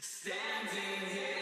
Standing here,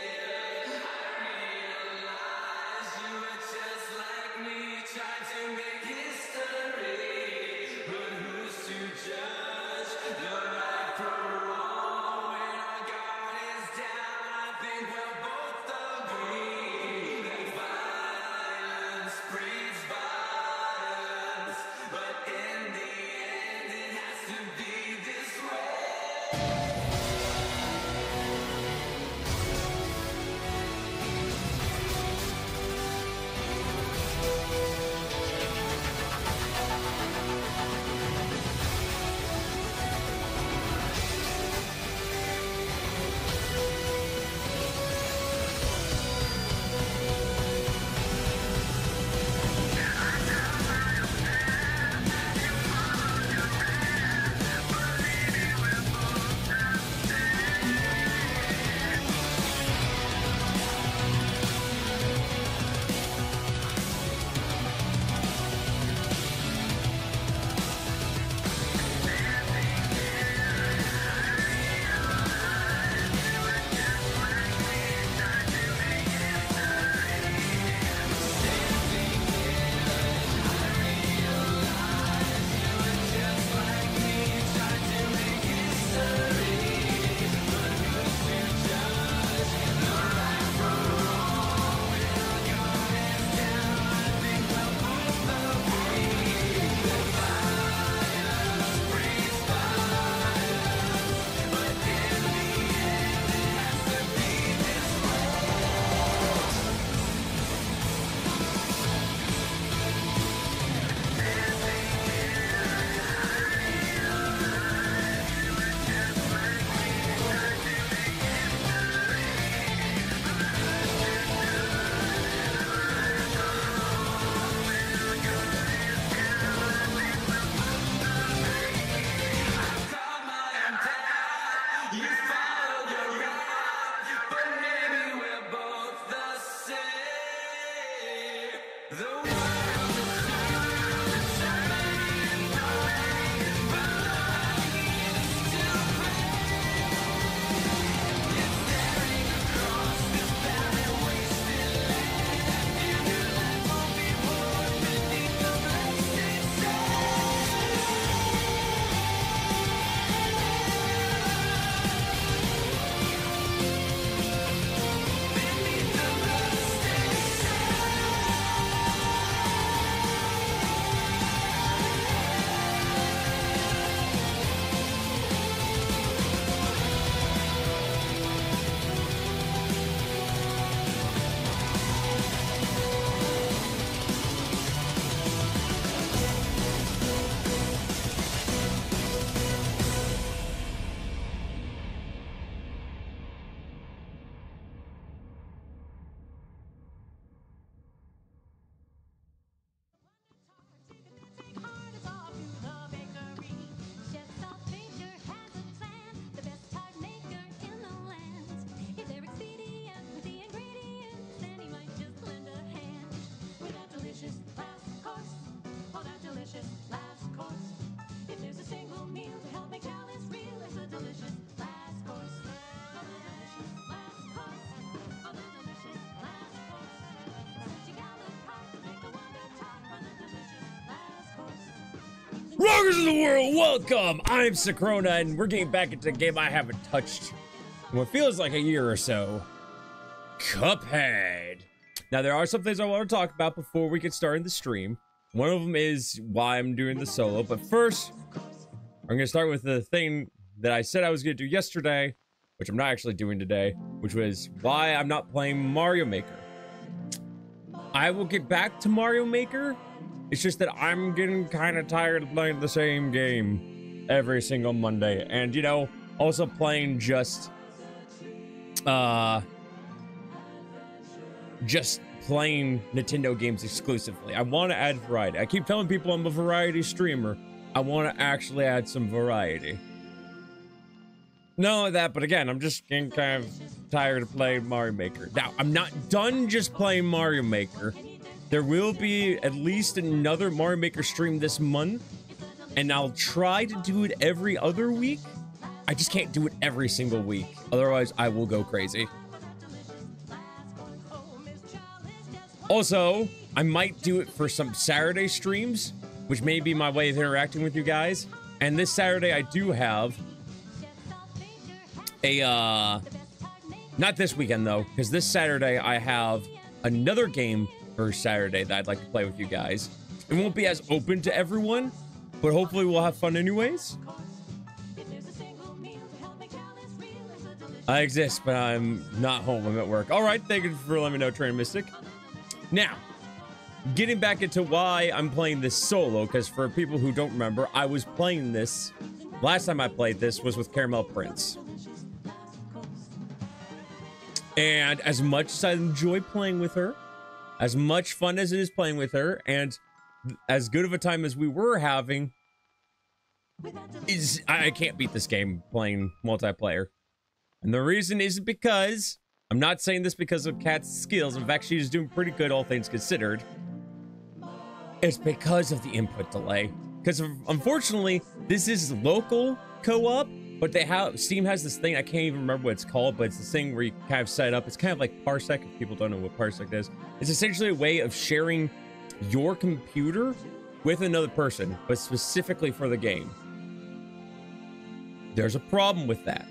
the world, welcome! I'm Secrona, and we're getting back into a game I haven't touched in what feels like a year or so. Cuphead. Now, there are some things I want to talk about before we get started in the stream. One of them is why I'm doing the solo, but first, I'm going to start with the thing that I said I was going to do yesterday, which I'm not actually doing today, which was why I'm not playing Mario Maker. I will get back to Mario Maker. It's just that I'm getting kind of tired of playing the same game every single Monday. And, you know, also playing just, uh, just playing Nintendo games exclusively. I want to add variety. I keep telling people I'm a variety streamer. I want to actually add some variety. Not only that, but again, I'm just getting kind of tired of playing Mario Maker. Now, I'm not done just playing Mario Maker. There will be at least another Mario Maker stream this month, and I'll try to do it every other week. I just can't do it every single week. Otherwise, I will go crazy. Also, I might do it for some Saturday streams, which may be my way of interacting with you guys. And this Saturday, I do have a, uh, not this weekend though, because this Saturday I have another game for Saturday that I'd like to play with you guys. It won't be as open to everyone, but hopefully we'll have fun anyways. I exist, but I'm not home. I'm at work. All right, thank you for letting me know, Train Mystic. Now, getting back into why I'm playing this solo, because for people who don't remember, I was playing this. Last time I played this was with Caramel Prince. And as much as I enjoy playing with her, as much fun as it is playing with her, and as good of a time as we were having, is I can't beat this game playing multiplayer. And the reason is because I'm not saying this because of Kat's skills. In fact, she's doing pretty good, all things considered. It's because of the input delay. Because unfortunately, this is local co-op, but they have Steam has this thing I can't even remember what it's called, but it's this thing where you kind of set up. It's kind of like Parsec. If people don't know what Parsec is, it's essentially a way of sharing your computer with another person, but specifically for the game. There's a problem with that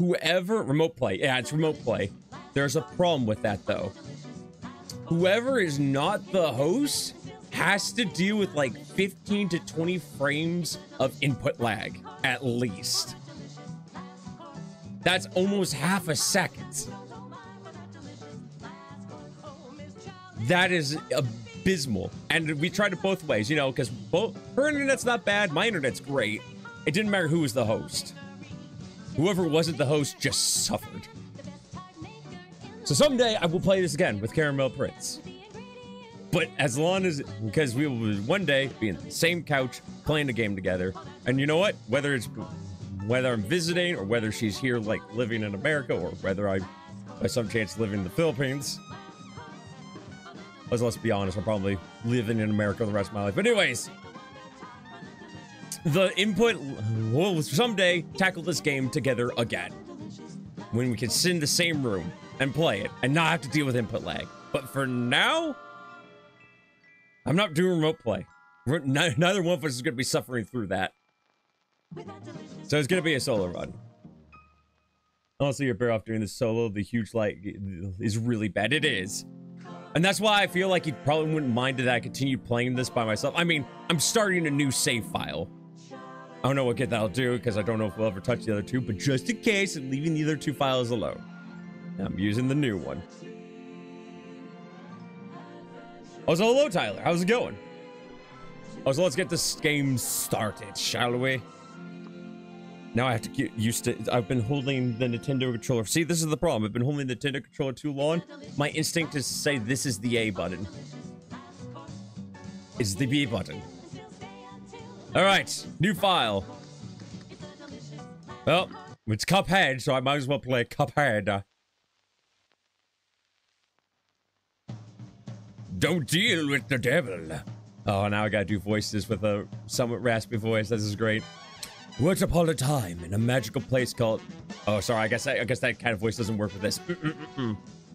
whoever remote play yeah it's remote play there's a problem with that though whoever is not the host has to deal with like 15 to 20 frames of input lag at least. That's almost half a second. That is abysmal. And we tried it both ways you know because both her internet's not bad my internet's great. It didn't matter who was the host. Whoever wasn't the host just suffered. So someday I will play this again with Caramel Prince. But as long as, because we will one day be in the same couch playing the game together. And you know what? Whether it's, whether I'm visiting or whether she's here like living in America or whether I, by some chance, living in the Philippines. Let's, let's be honest, I'm probably living in America the rest of my life. But anyways, the input will someday tackle this game together again when we can sit in the same room and play it and not have to deal with input lag but for now i'm not doing remote play neither one of us is going to be suffering through that so it's going to be a solo run honestly you're better off doing this solo the huge light is really bad it is and that's why I feel like you probably wouldn't mind that I continue playing this by myself. I mean, I'm starting a new save file. I don't know what good that'll do because I don't know if we'll ever touch the other two, but just in case, I'm leaving the other two files alone. I'm using the new one. Oh, so hello, Tyler. How's it going? Oh, so let's get this game started, shall we? Now I have to get used to. I've been holding the Nintendo controller. See, this is the problem. I've been holding the Nintendo controller too long. My instinct is to say this is the A button. It's the B button. All right, new file. Well, it's Cuphead, so I might as well play Cuphead. Don't deal with the devil. Oh, now I gotta do voices with a somewhat raspy voice. This is great. Once upon a time, in a magical place called. Oh, sorry. I guess I, I guess that kind of voice doesn't work with this.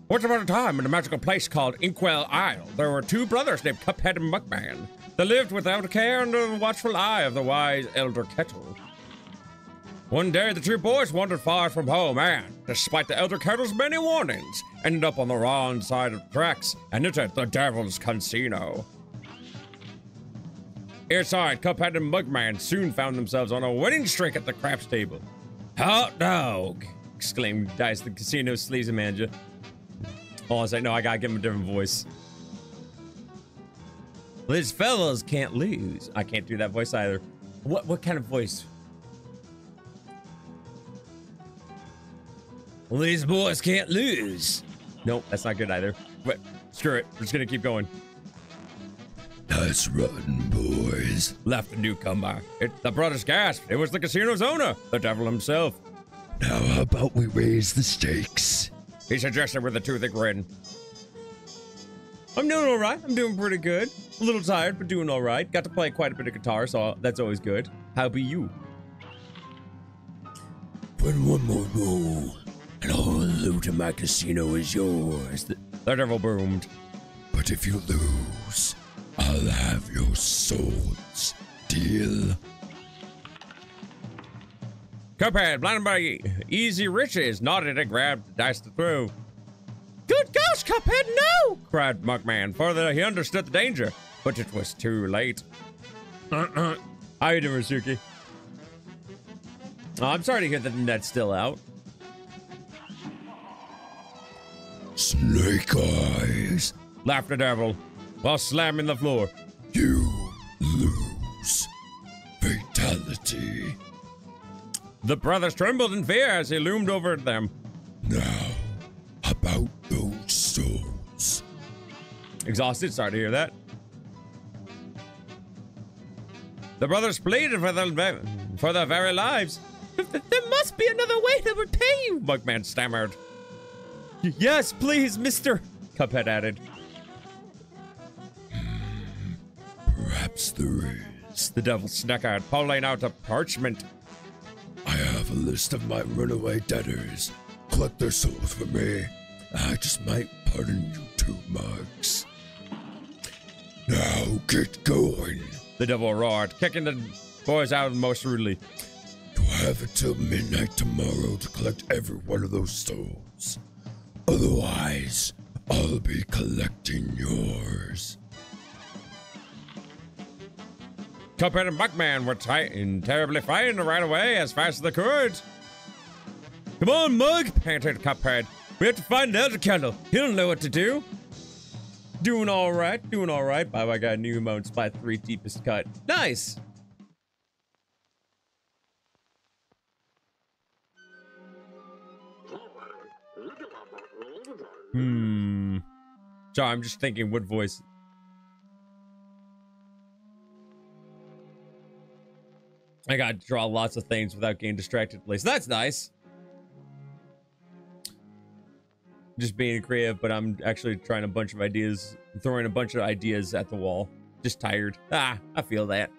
Once upon a time, in a magical place called Inkwell Isle, there were two brothers named Cuphead and Mugman. They lived without care under the watchful eye of the wise Elder Kettle. One day, the two boys wandered far from home and, despite the Elder Kettle's many warnings, ended up on the wrong side of the tracks and entered the Devil's Casino. Inside, Cuphead and Mugman soon found themselves on a winning streak at the craps table. Hot dog! exclaimed Dice, the casino sleazy manager. Oh, I was like, no, I gotta give him a different voice. These fellas can't lose. I can't do that voice either. What what kind of voice? Well, these boys can't lose. Nope, that's not good either. But screw it. We're just gonna keep going. Nice run, boys. Laughed the newcomer. It, the brothers gasped. It was the casino's owner, the devil himself. Now, how about we raise the stakes? He suggested with a toothy grin. I'm doing all right. I'm doing pretty good. A little tired, but doing all right. Got to play quite a bit of guitar, so that's always good. How be you? Open one more roll, and all the loot in my casino is yours. The devil boomed. But if you lose, I'll have your souls. Deal? Cuphead, blinded by easy riches, nodded and grabbed the dice to throw. Good gosh, Cuphead, no! cried Mugman, for that he understood the danger, but it was too late. Uh-uh. How you doing, Suki? Oh, I'm sorry to hear that the net's still out. Snake eyes. Laughed the devil, while slamming the floor. You lose. Fatality. The brothers trembled in fear as he loomed over them. Now, about those souls. Exhausted, sorry to hear that. The brothers pleaded for their, for their very lives. There must be another way to repay you, Mugman stammered. "Y- Yes, please, mister, Cuphead added. Perhaps there is. The devil snickered, pulling out a parchment. I have a list of my runaway debtors. Collect their souls for me. I just might pardon you two mugs. Now get going. The devil roared, kicking the boys out most rudely. You have until midnight tomorrow to collect every one of those souls. Otherwise, I'll be collecting yours. Cuphead and Mugman were tight and terribly to run away as fast as they could. Come on, Mug, panted Cuphead. We have to find Elder Kettle. He'll know what to do. Doing all right, doing all right. Bye bye, got new emotes by three deepest cut. Nice. Hmm. Sorry, I'm just thinking what voice. I gotta draw lots of things without getting distracted, please. That's nice. Just being creative, but I'm actually trying a bunch of ideas, throwing a bunch of ideas at the wall. Just tired. Ah, I feel that.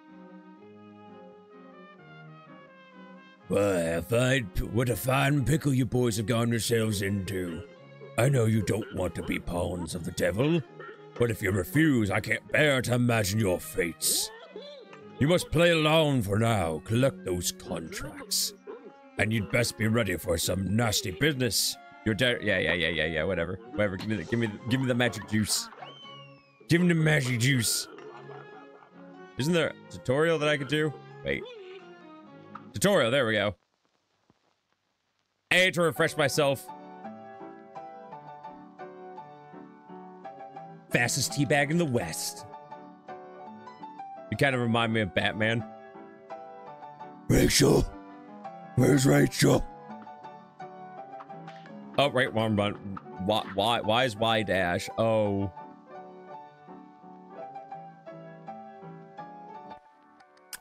Well, fine, what a fine pickle you boys have gotten yourselves into. I know you don't want to be pawns of the devil, but if you refuse, I can't bear to imagine your fates. You must play along for now, collect those contracts. And you'd best be ready for some nasty business. You're dead. Yeah, yeah, yeah, yeah, yeah. Whatever, whatever. Give me the, give me, the, give me the magic juice. Give me the magic juice. Isn't there a tutorial that I could do? Wait. Tutorial. There we go. A to refresh myself. Fastest teabag in the West. You kind of remind me of Batman. Rachel? Where's Rachel? Oh, right, one run. Why, why, why is Y dash? Oh.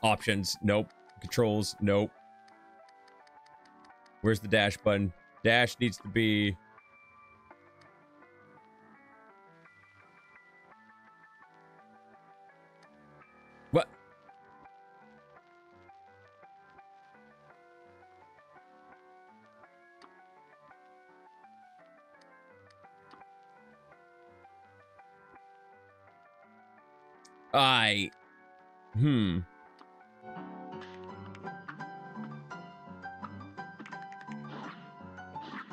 Options, nope. Controls, nope. Where's the dash button? Dash needs to be.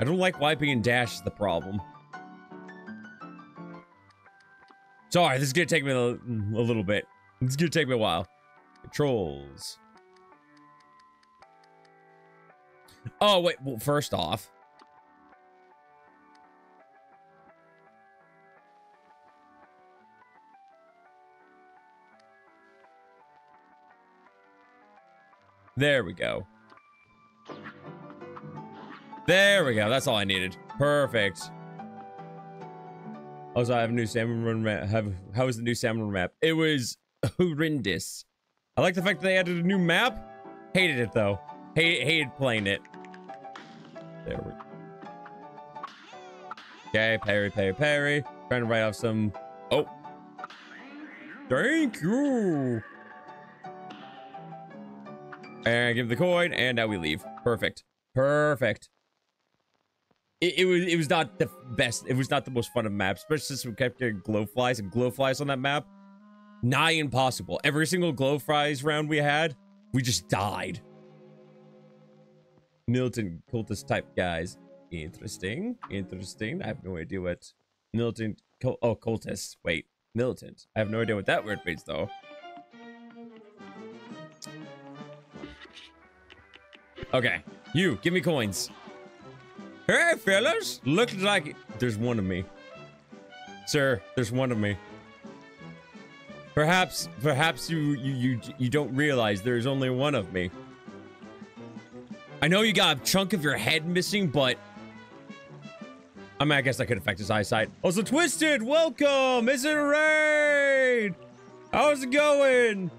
I don't like wiping and dash is the problem. Sorry, this is gonna take me a, a little bit. It's gonna take me a while. Controls. Oh, wait. Well, first off. There we go. There we go. That's all I needed. Perfect. Also, I have a new salmon run map. Have how was the new salmon run map? It was horrendous. I like the fact that they added a new map. Hated it though. Hate, hated playing it. There we. Go. Okay, parry, parry, parry. Trying to write off some. Oh. Thank you. And give the coin, and now we leave. Perfect. Perfect. It, it was it was not the best. It was not the most fun of maps, especially since we kept getting glow flies and glow flies on that map. Nigh impossible. Every single glow flies round we had, we just died. Militant cultist type guys. Interesting. Interesting. I have no idea what militant. Cul- oh, cultist. Wait, militant. I have no idea what that word means though. Okay, you give me coins. Hey, fellas, looks like there's one of me. Sir, there's one of me. Perhaps, perhaps you you you you don't realize there's only one of me. I know you got a chunk of your head missing, but I mean, I guess that could affect his eyesight. Also, Twisted, welcome! Is it raid? How's it going?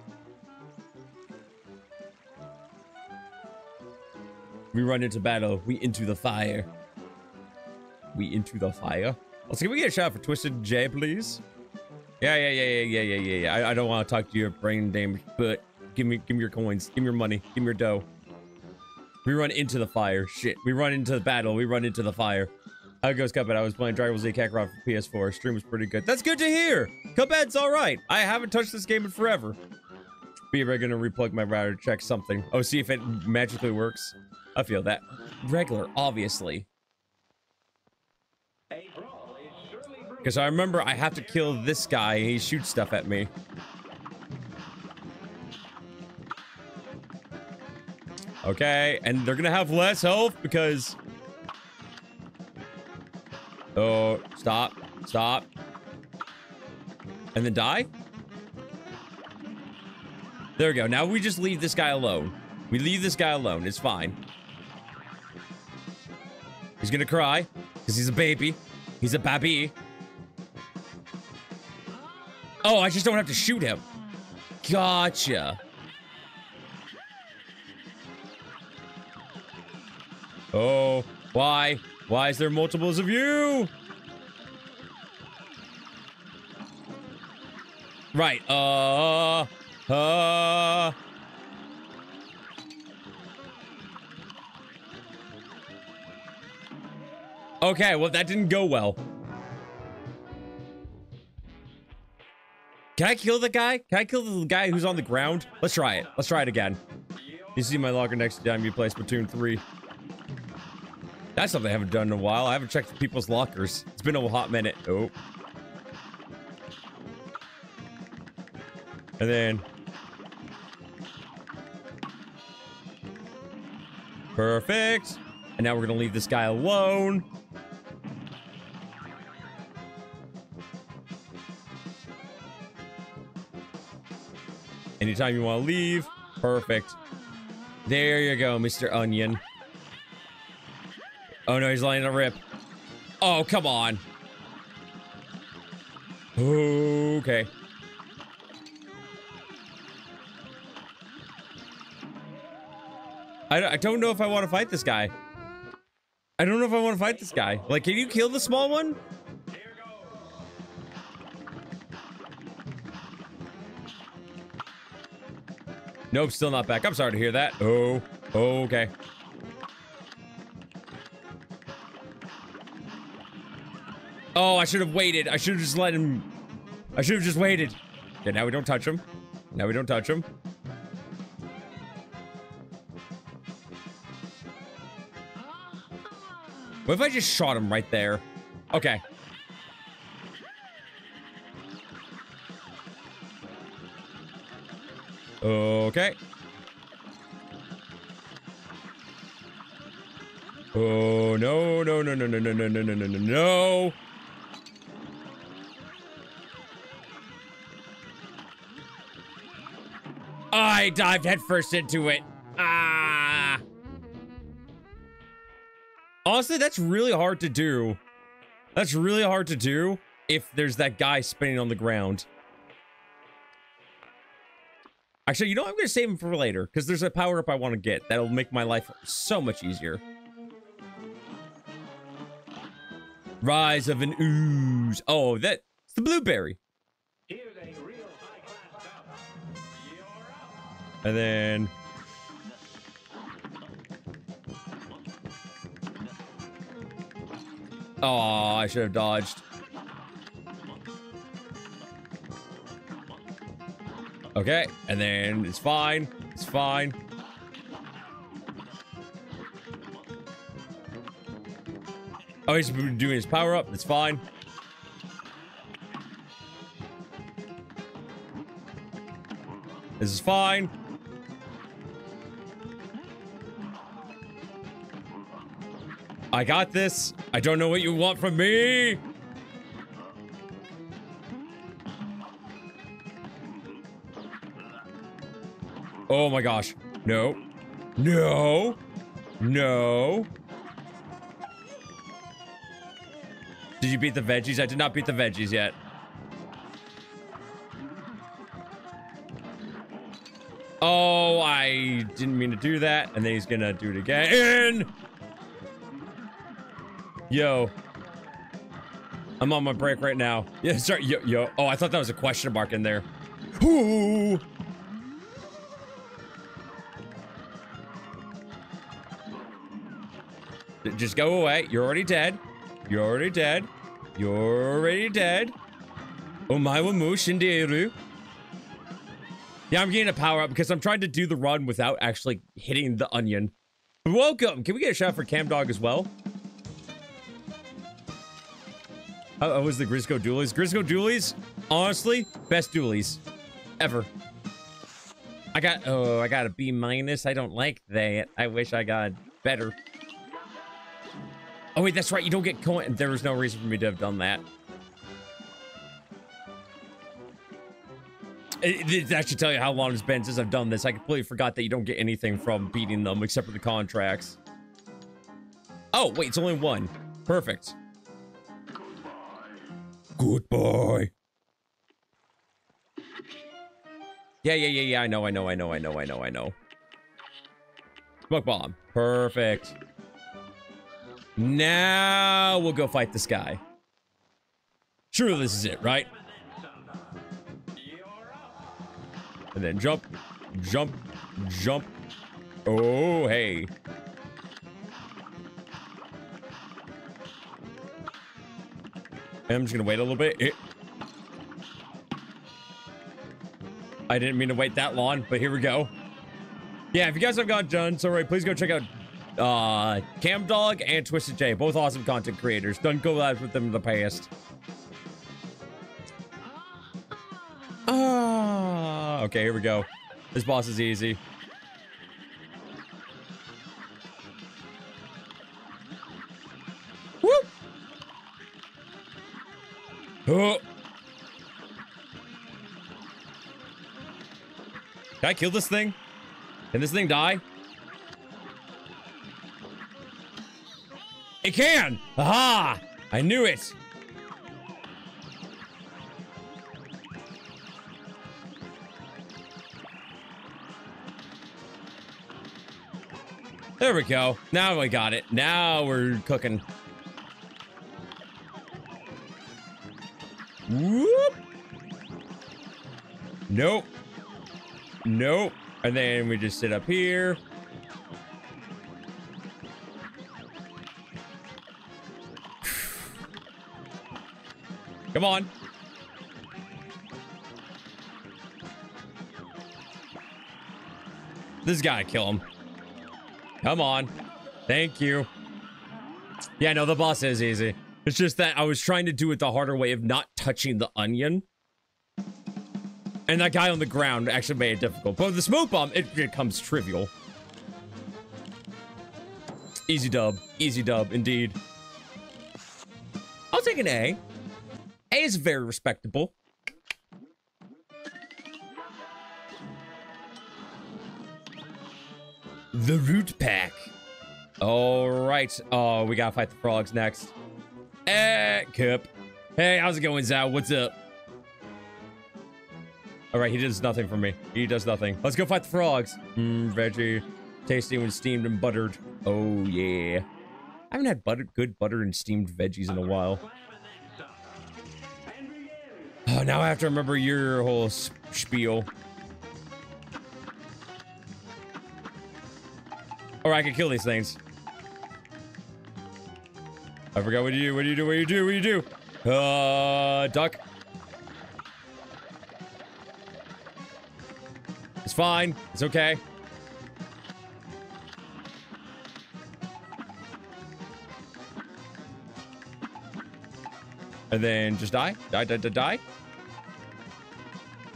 We run into battle. We into the fire. We into the fire. Also, can we get a shot for Twisted J, please? Yeah, yeah, yeah, yeah, yeah, yeah, yeah. I, I don't want to talk to your brain damage, but give me, give me your coins. Give me your money. Give me your dough. We run into the fire. Shit. We run into the battle. We run into the fire. How goes, Cuphead? I was playing Dragon Ball Z Kakarot for PS4. Stream was pretty good. That's good to hear. Cuphead's all right. I haven't touched this game in forever. Be ever gonna replug my router, check something. Oh, see if it magically works. I feel that. Regular, obviously. Because I remember I have to kill this guy. He shoots stuff at me. Okay, and they're gonna have less health because... Oh, stop, stop. And then die? There we go. Now we just leave this guy alone. We leave this guy alone. It's fine. He's gonna cry because he's a baby. He's a baby. Oh, I just don't have to shoot him. Gotcha. Oh, why? Why is there multiples of you? Right. Uh. Uh. Okay, well, that didn't go well. Can I kill the guy? Can I kill the guy who's on the ground? Let's try it. Let's try it again. You see my locker next time you play Splatoon 3. That's something I haven't done in a while. I haven't checked people's lockers. It's been a hot minute. Oh. And then... Perfect. And now we're gonna leave this guy alone. Anytime you want to leave. Perfect. There you go, Mr. Onion. Oh no, he's letting it rip. Oh, come on. Okay. I, I don't know if I want to fight this guy. I don't know if I want to fight this guy. Like, can you kill the small one? Nope, still not back. I'm sorry to hear that. Oh, okay. Oh, I should have waited. I should have just let him... I should have just waited. Okay, now we don't touch him. Now we don't touch him. What if I just shot him right there? Okay. Okay. Oh, no, no, no, no, no, no, no, no, no, no, no. I dived headfirst into it. Ah. Honestly, that's really hard to do. That's really hard to do if there's that guy spinning on the ground. Actually, you know, I'm going to save him for later because there's a power up I want to get that'll make my life so much easier. Rise of an ooze. Oh, that's the blueberry. And then... Oh, I should have dodged. Okay, and then it's fine. It's fine. Oh, he's doing his power up. It's fine. This is fine. I got this. I don't know what you want from me. Oh my gosh. No. No. No. Did you beat the veggies? I did not beat the veggies yet. Oh, I didn't mean to do that. And then he's gonna do it again. Yo. I'm on my break right now. Yeah, sorry. Yo, yo. Oh, I thought that was a question mark in there. Ooh. Just go away. You're already dead. You're already dead. You're already dead. Omae mu shinderu. Yeah, I'm getting a power up because I'm trying to do the run without actually hitting the onion. Welcome. Can we get a shot for Cam Dog as well? How was the Grisco Dualies? Grisco Dualies, honestly, best dualies ever. I got, oh, I got a B minus. I don't like that. I wish I got better. Oh, wait, that's right. You don't get coin. There was no reason for me to have done that. That should tell you how long it's been since I've done this. I completely forgot that you don't get anything from beating them except for the contracts. Oh, wait, it's only one. Perfect. Good boy. Yeah, yeah, yeah, yeah. I know, I know, I know, I know, I know, I know. Smoke bomb. Perfect. Now we'll go fight this guy. Sure, this is it, right? And then jump, jump, jump. Oh, hey. I'm just gonna wait a little bit. I didn't mean to wait that long, but here we go. Yeah, if you guys have got done, so right, please go check out uh Cam Dog and Twisted J, both awesome content creators. Done collabs with them in the past. Ah, okay, here we go. This boss is easy. Woo! Oh. Can I kill this thing? Can this thing die? It can! Aha! I knew it! There we go. Now we got it. Now we're cooking. Whoop! Nope. Nope. And then we just sit up here. Come on. This guy, kill him. Come on. Thank you. Yeah, no, the boss is easy. It's just that I was trying to do it the harder way of not touching the onion. And that guy on the ground actually made it difficult. But the smoke bomb, it becomes trivial. Easy dub. Easy dub, indeed. I'll take an A. Is very respectable. The root pack. All right. Oh, we gotta fight the frogs next. Eh, Kip. Hey, how's it going, Zao? What's up? All right, he does nothing for me. He does nothing. Let's go fight the frogs. Mmm, veggie. Tasty when steamed and buttered. Oh, yeah. I haven't had butter, good butter and steamed veggies in a while. Oh, now I have to remember your whole spiel. Or I could kill these things. I forgot what you do. What do you do? What do you do? What do you do? Uh, duck. It's fine. It's okay. And then just die. Die, die, die, die.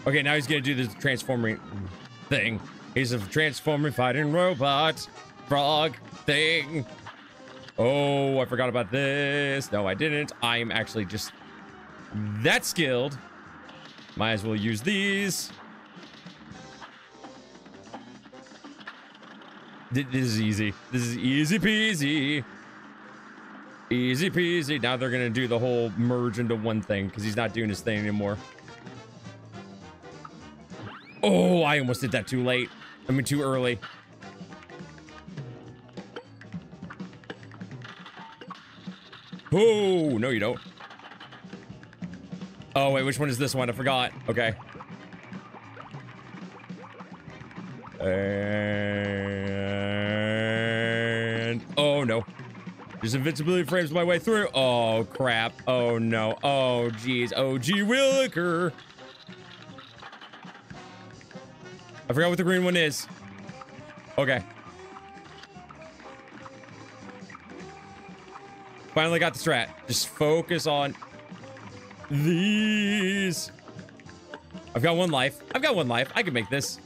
Okay, now he's gonna do the transforming thing. He's a transforming fighting robot frog thing. Oh, I forgot about this. No, I didn't. I'm actually just that skilled. Might as well use these. This is easy. This is easy peasy. Easy peasy. Now they're gonna do the whole merge into one thing because he's not doing his thing anymore. Oh, I almost did that too late. I mean, too early. Oh, no, you don't. Oh, wait, which one is this one? I forgot. Okay. And oh no. Just invincibility frames my way through. Oh crap. Oh no. Oh geez. Oh gee williker. I forgot what the green one is. Okay. Finally got the strat. Just focus on these. I've got one life. I've got one life. I can make this.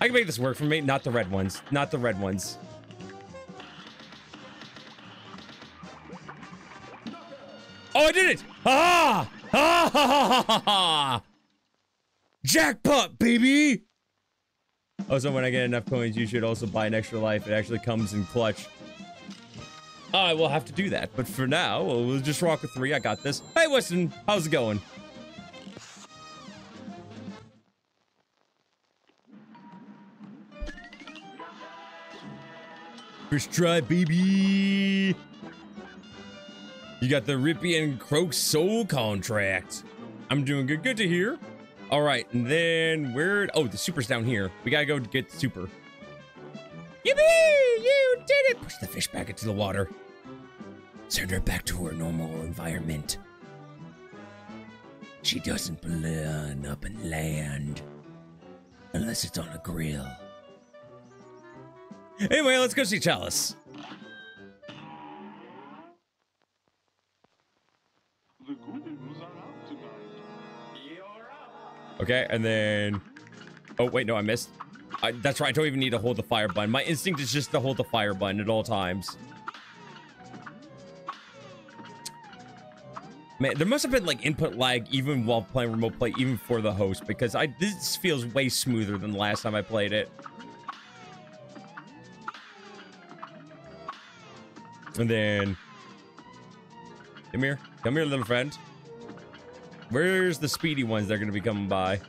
I can make this work for me. Not the red ones. Not the red ones. Oh, I did it! Ah! Ah! Ha, ha, ha, ha, ha. Jackpot, baby! Also, when I get enough coins, you should also buy an extra life. It actually comes in clutch. I will have to do that, but for now, we'll just rock with three. I got this. Hey, Weston, how's it going? First try, baby. You got the Ribby and Croak Soul contract. I'm doing good. Good to hear. All right, and then where? Oh, the super's down here. We gotta go get the super. Yippee! You did it! Push the fish back into the water. Send her back to her normal environment. She doesn't belong up and land unless it's on a grill. Anyway, let's go see Chalice. The Okay, and then. Oh, wait, no, I missed. I, that's right, I don't even need to hold the fire button. My instinct is just to hold the fire button at all times. Man, there must have been like input lag even while playing remote play, even for the host, because I this feels way smoother than the last time I played it. And then. Come here. Come here, little friend. Where's the speedy ones going to be coming by?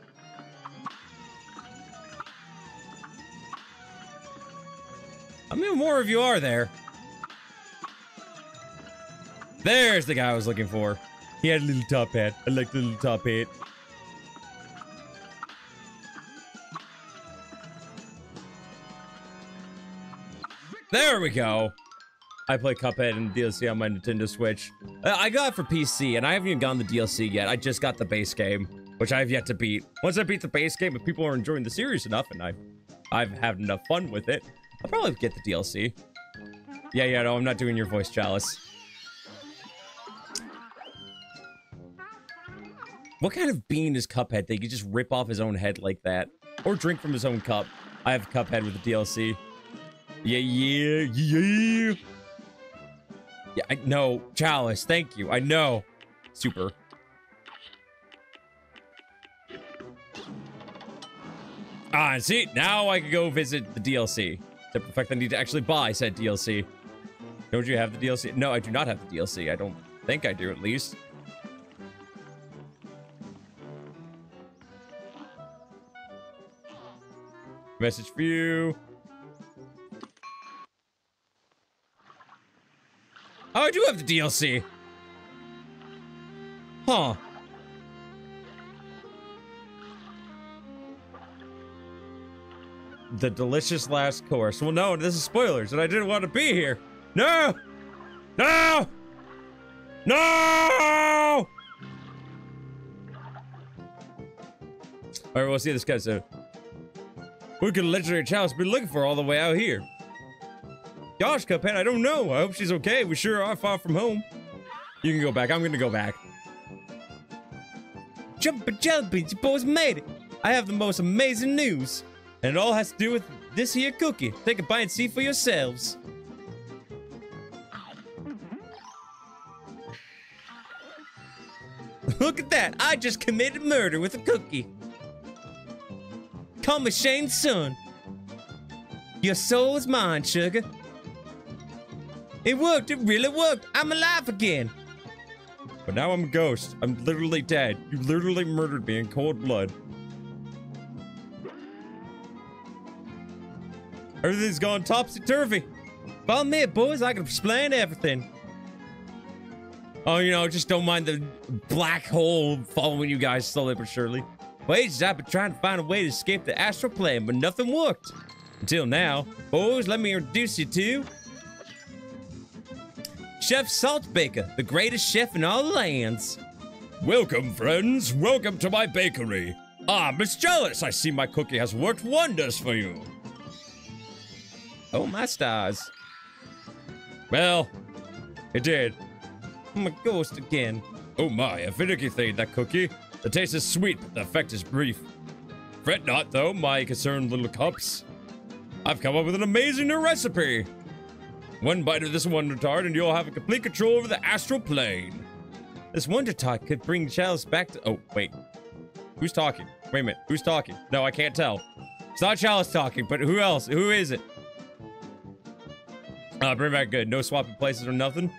How many more of you are there? There's the guy I was looking for. He had a little top hat. I like the little top hat. There we go. I play Cuphead and DLC on my Nintendo Switch. Uh, I got it for PC, and I haven't even gotten the DLC yet. I just got the base game, which I have yet to beat. Once I beat the base game, if people are enjoying the series enough, and I've, I've had enough fun with it, I'll probably get the DLC. Yeah, yeah, no, I'm not doing your voice, Chalice. What kind of bean is Cuphead that he could just rip off his own head like that? Or drink from his own cup? I have Cuphead with the DLC. Yeah, yeah, yeah. Yeah, I know. Chalice, thank you. I know. Super. Ah, see? Now I can go visit the DLC. Except the fact I need to actually buy said DLC. Don't you have the DLC? No, I do not have the DLC. I don't think I do, at least. Message for you. Oh, I do have the DLC. Huh. The delicious last course. Well, no, this is spoilers, and I didn't want to be here. No! No! No! All right, we'll see this guy soon. What could legendary chalice be looking for all the way out here? Gosh, Cuphead, I don't know. I hope she's okay. We sure are far from home. You can go back. I'm gonna go back. Jumpin' jelly beans, you boys made it. I have the most amazing news. And it all has to do with this here cookie. Take a bite and see for yourselves. Look at that. I just committed murder with a cookie. Call me Shane's son. Your soul is mine, sugar. It worked. It really worked. I'm alive again. But now I'm a ghost. I'm literally dead. You literally murdered me in cold blood. Everything's gone topsy-turvy. Follow me, boys. I can explain everything. Oh, you know, just don't mind the black hole following you guys slowly but surely. For ages, I've been trying to find a way to escape the astral plane, but nothing worked. Until now. Boys, let me introduce you to... Chef Saltbaker, the greatest chef in all lands. Welcome, friends. Welcome to my bakery. Ah, Miss Chalice, I see my cookie has worked wonders for you. Oh, my stars. Well, it did. I'm a ghost again. Oh my, a finicky thing, that cookie. The taste is sweet, but the effect is brief. Fret not, though, my concerned little cups. I've come up with an amazing new recipe. One bite of this Wonder Tart, and you'll have a complete control over the astral plane. This Wonder Tart could bring Chalice back to. Oh, wait. Who's talking? Wait a minute. Who's talking? No, I can't tell. It's not Chalice talking, but who else? Who is it? Uh, bring back good. No swapping places or nothing.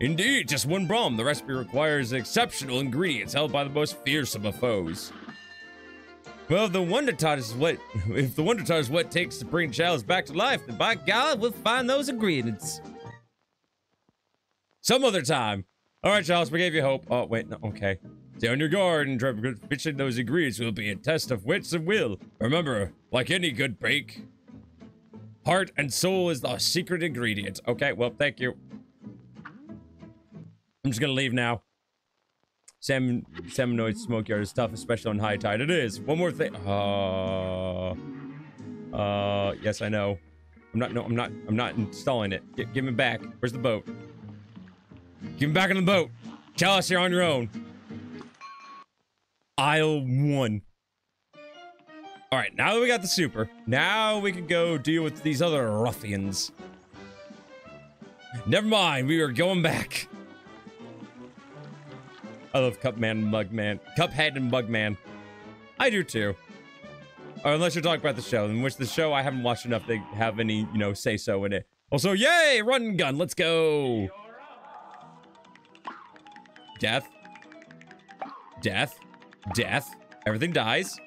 Indeed, just one problem. The recipe requires exceptional ingredients held by the most fearsome of foes. Well, the Wonder Tart is what if the Wonder Tart is what takes to bring Chalice back to life, then by God, we'll find those ingredients. Some other time. All right, Chalice, we gave you hope. Oh, wait, no, okay. Stay on your guard and try to fixing those ingredients will be a test of wits and will. Remember, like any good bake, heart and soul is the secret ingredient. Okay, well, thank you. I'm just gonna leave now. Sam Seminoid Smokeyard is tough, especially on high tide. It is. One more thing. Uh, uh, yes, I know. I'm not. No, I'm not. I'm not installing it. G give me back. Where's the boat? Give me back on the boat. Tell us you're on your own. Aisle one. All right, now that we got the super, now we can go deal with these other ruffians. Never mind, we are going back. I love Cupman and Mugman. Cuphead and Mugman. I do too. Or unless you're talking about the show, in which the show I haven't watched enough to have any, you know, say so in it. Also, yay! Run and gun, let's go! Death. Death. Death. Everything dies.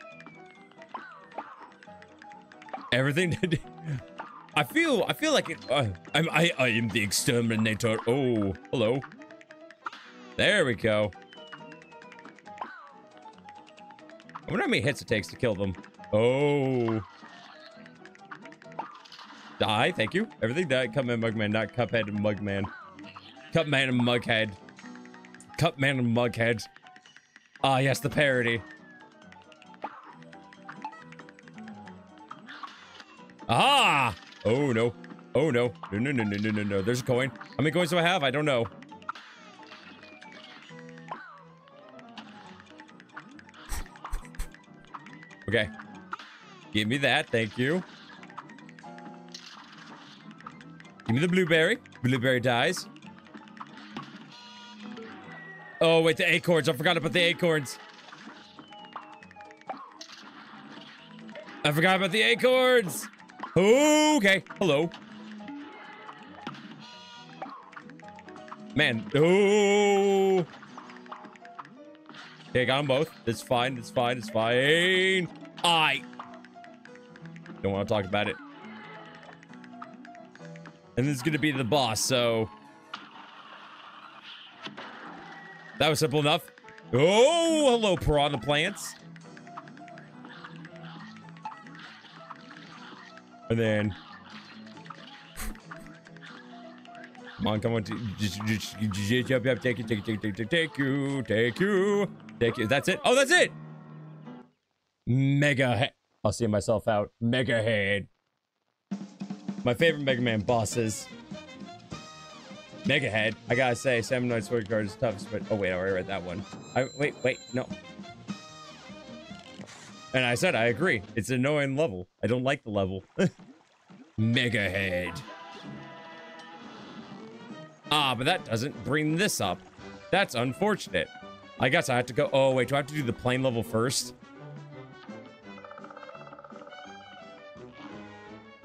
Everything. I feel. I feel like it. Uh, I'm. I. I am the exterminator. Oh, hello. There we go. I wonder how many hits it takes to kill them. Oh. Die, thank you. Everything died. Cupman, Mugman, not Cuphead and Mugman. Cupman and Mughead. Cupman and Mughead. Ah, yes, the parody. Aha! Oh, no. Oh, no. No, no, no, no, no, no, no. There's a coin. How many coins do I have? I don't know. Okay. Give me that. Thank you. Give me the blueberry. Blueberry dies. Oh, wait, the acorns. I forgot about the acorns. I forgot about the acorns. Okay. Hello. Man. Oh. Okay, got them both. It's fine. It's fine. It's fine. I don't want to talk about it. And this is going to be the boss, so... That was simple enough. Oh, hello, piranha plants. And then... Come on, come on. Just, just, just. Take you, take you, take you, take you, take you, take you, you. That's it. Oh, that's it. Mega. I'll see myself out. Mega head. My favorite Mega Man bosses. Mega head. I gotta say, Samanoid Sword Guard is tough, but oh wait, I already read that one. I wait, wait, no. And I said I agree. It's an annoying level. I don't like the level. Mega head. Ah, but that doesn't bring this up. That's unfortunate. I guess I have to go. Oh, wait, do I have to do the plane level first?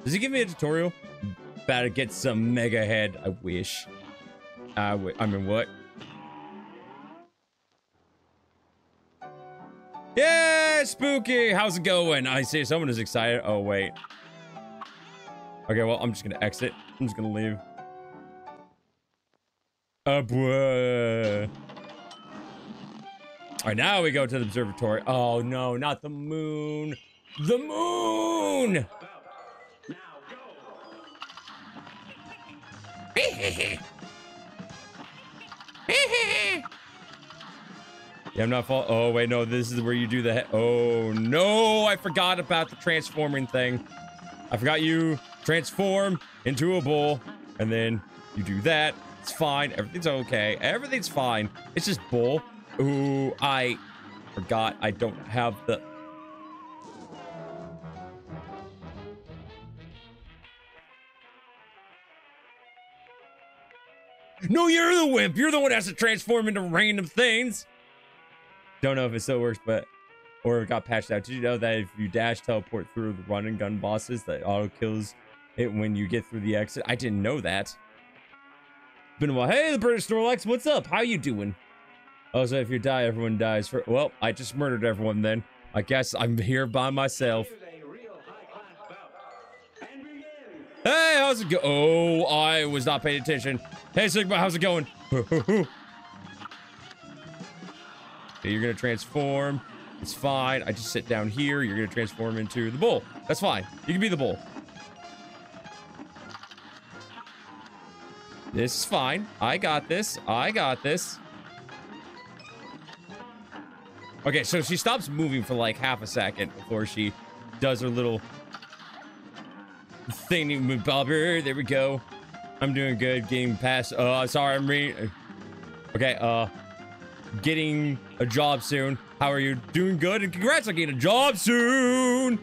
Does he give me a tutorial? Better get some mega head. I wish. I, wi- I mean, what? Yeah, spooky. How's it going? I see someone is excited. Oh, wait. Okay, well, I'm just gonna exit. I'm just gonna leave. Uh, boy. All right, now we go to the observatory. Oh no, not the moon. The moon. Yeah, I'm not fall. Oh wait, no, this is where you do the. He- oh no, I forgot about the transforming thing. I forgot you transform into a bull, and then you do that. It's fine. Everything's okay. Everything's fine. It's just bull. Ooh, I forgot. I don't have the. No, you're the wimp. You're the one that has to transform into random things. Don't know if it still works, but or it got patched out. Did you know that if you dash teleport through the run and gun bosses, that auto kills it when you get through the exit? I didn't know that. Been a while. Hey, the British Snorlax, what's up? How you doing? Oh, so if you die, everyone dies. For well, I just murdered everyone. Then I guess I'm here by myself. Hey, how's it go? Oh, I was not paying attention. Hey, Sigma, how's it going? Okay, you're gonna transform. It's fine. I just sit down here. You're gonna transform into the bull. That's fine. You can be the bull. This is fine. I got this. I got this. Okay, so she stops moving for like half a second before she does her little thing with Bobber. There we go. I'm doing good. Getting past. Uh, sorry, I'm re. Okay. Uh, getting a job soon. How are you? Doing good, and congrats on getting a job soon.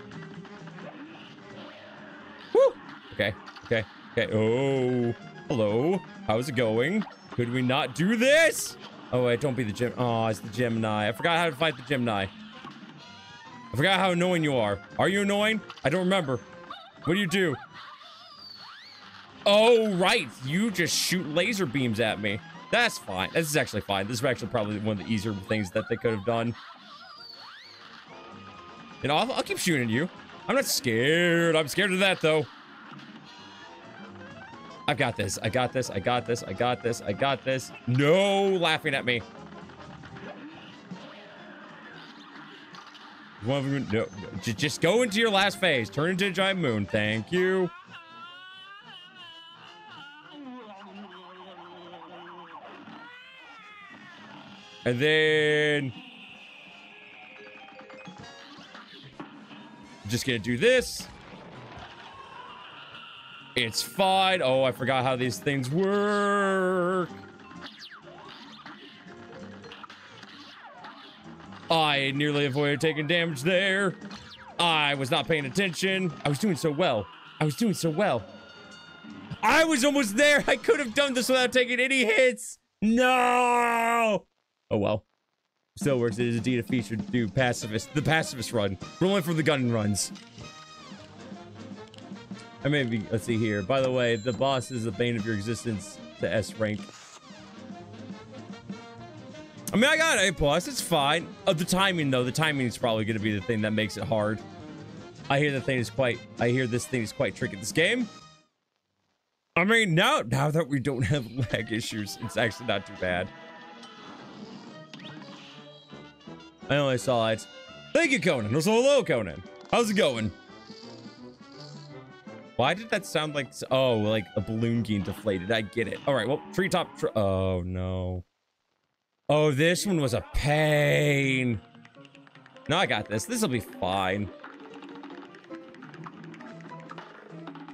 Woo. Okay. Okay. Okay. Oh, hello. How's it going? Could we not do this? Oh wait, don't be the gem. Oh, it's the Gemini. I forgot how to fight the Gemini. I forgot how annoying you are. Are you annoying? I don't remember. What do you do? Oh, right. You just shoot laser beams at me. That's fine. This is actually fine. This is actually probably one of the easier things that they could have done. You know, I'll, I'll keep shooting you. I'm not scared. I'm scared of that, though. I've got this. I got this. I got this. I got this. I got this. No laughing at me. One of them, no, just go into your last phase. Turn into a giant moon. Thank you. And then just gonna do this. It's fine. Oh, I forgot how these things work. I nearly avoided taking damage there. I was not paying attention. I was doing so well. I was doing so well. I was almost there. I could have done this without taking any hits. No. Oh well. Still works. It is indeed a feature to do pacifist. The pacifist run. Rolling for the gun runs. I may be. Let's see here. By the way, the boss is the bane of your existence to S rank. I mean, I got A plus. It's fine. Uh, the timing though, the timing is probably going to be the thing that makes it hard. I hear the thing is quite. I hear this thing is quite tricky. This game. I mean, now now that we don't have lag issues, it's actually not too bad. I only saw it. Thank you, Conan. Also, hello, Conan. How's it going? Why did that sound like? Oh, like a balloon getting deflated. I get it. All right. Well, treetop. Tr oh no. Oh, this one was a pain. No, I got this. This will be fine.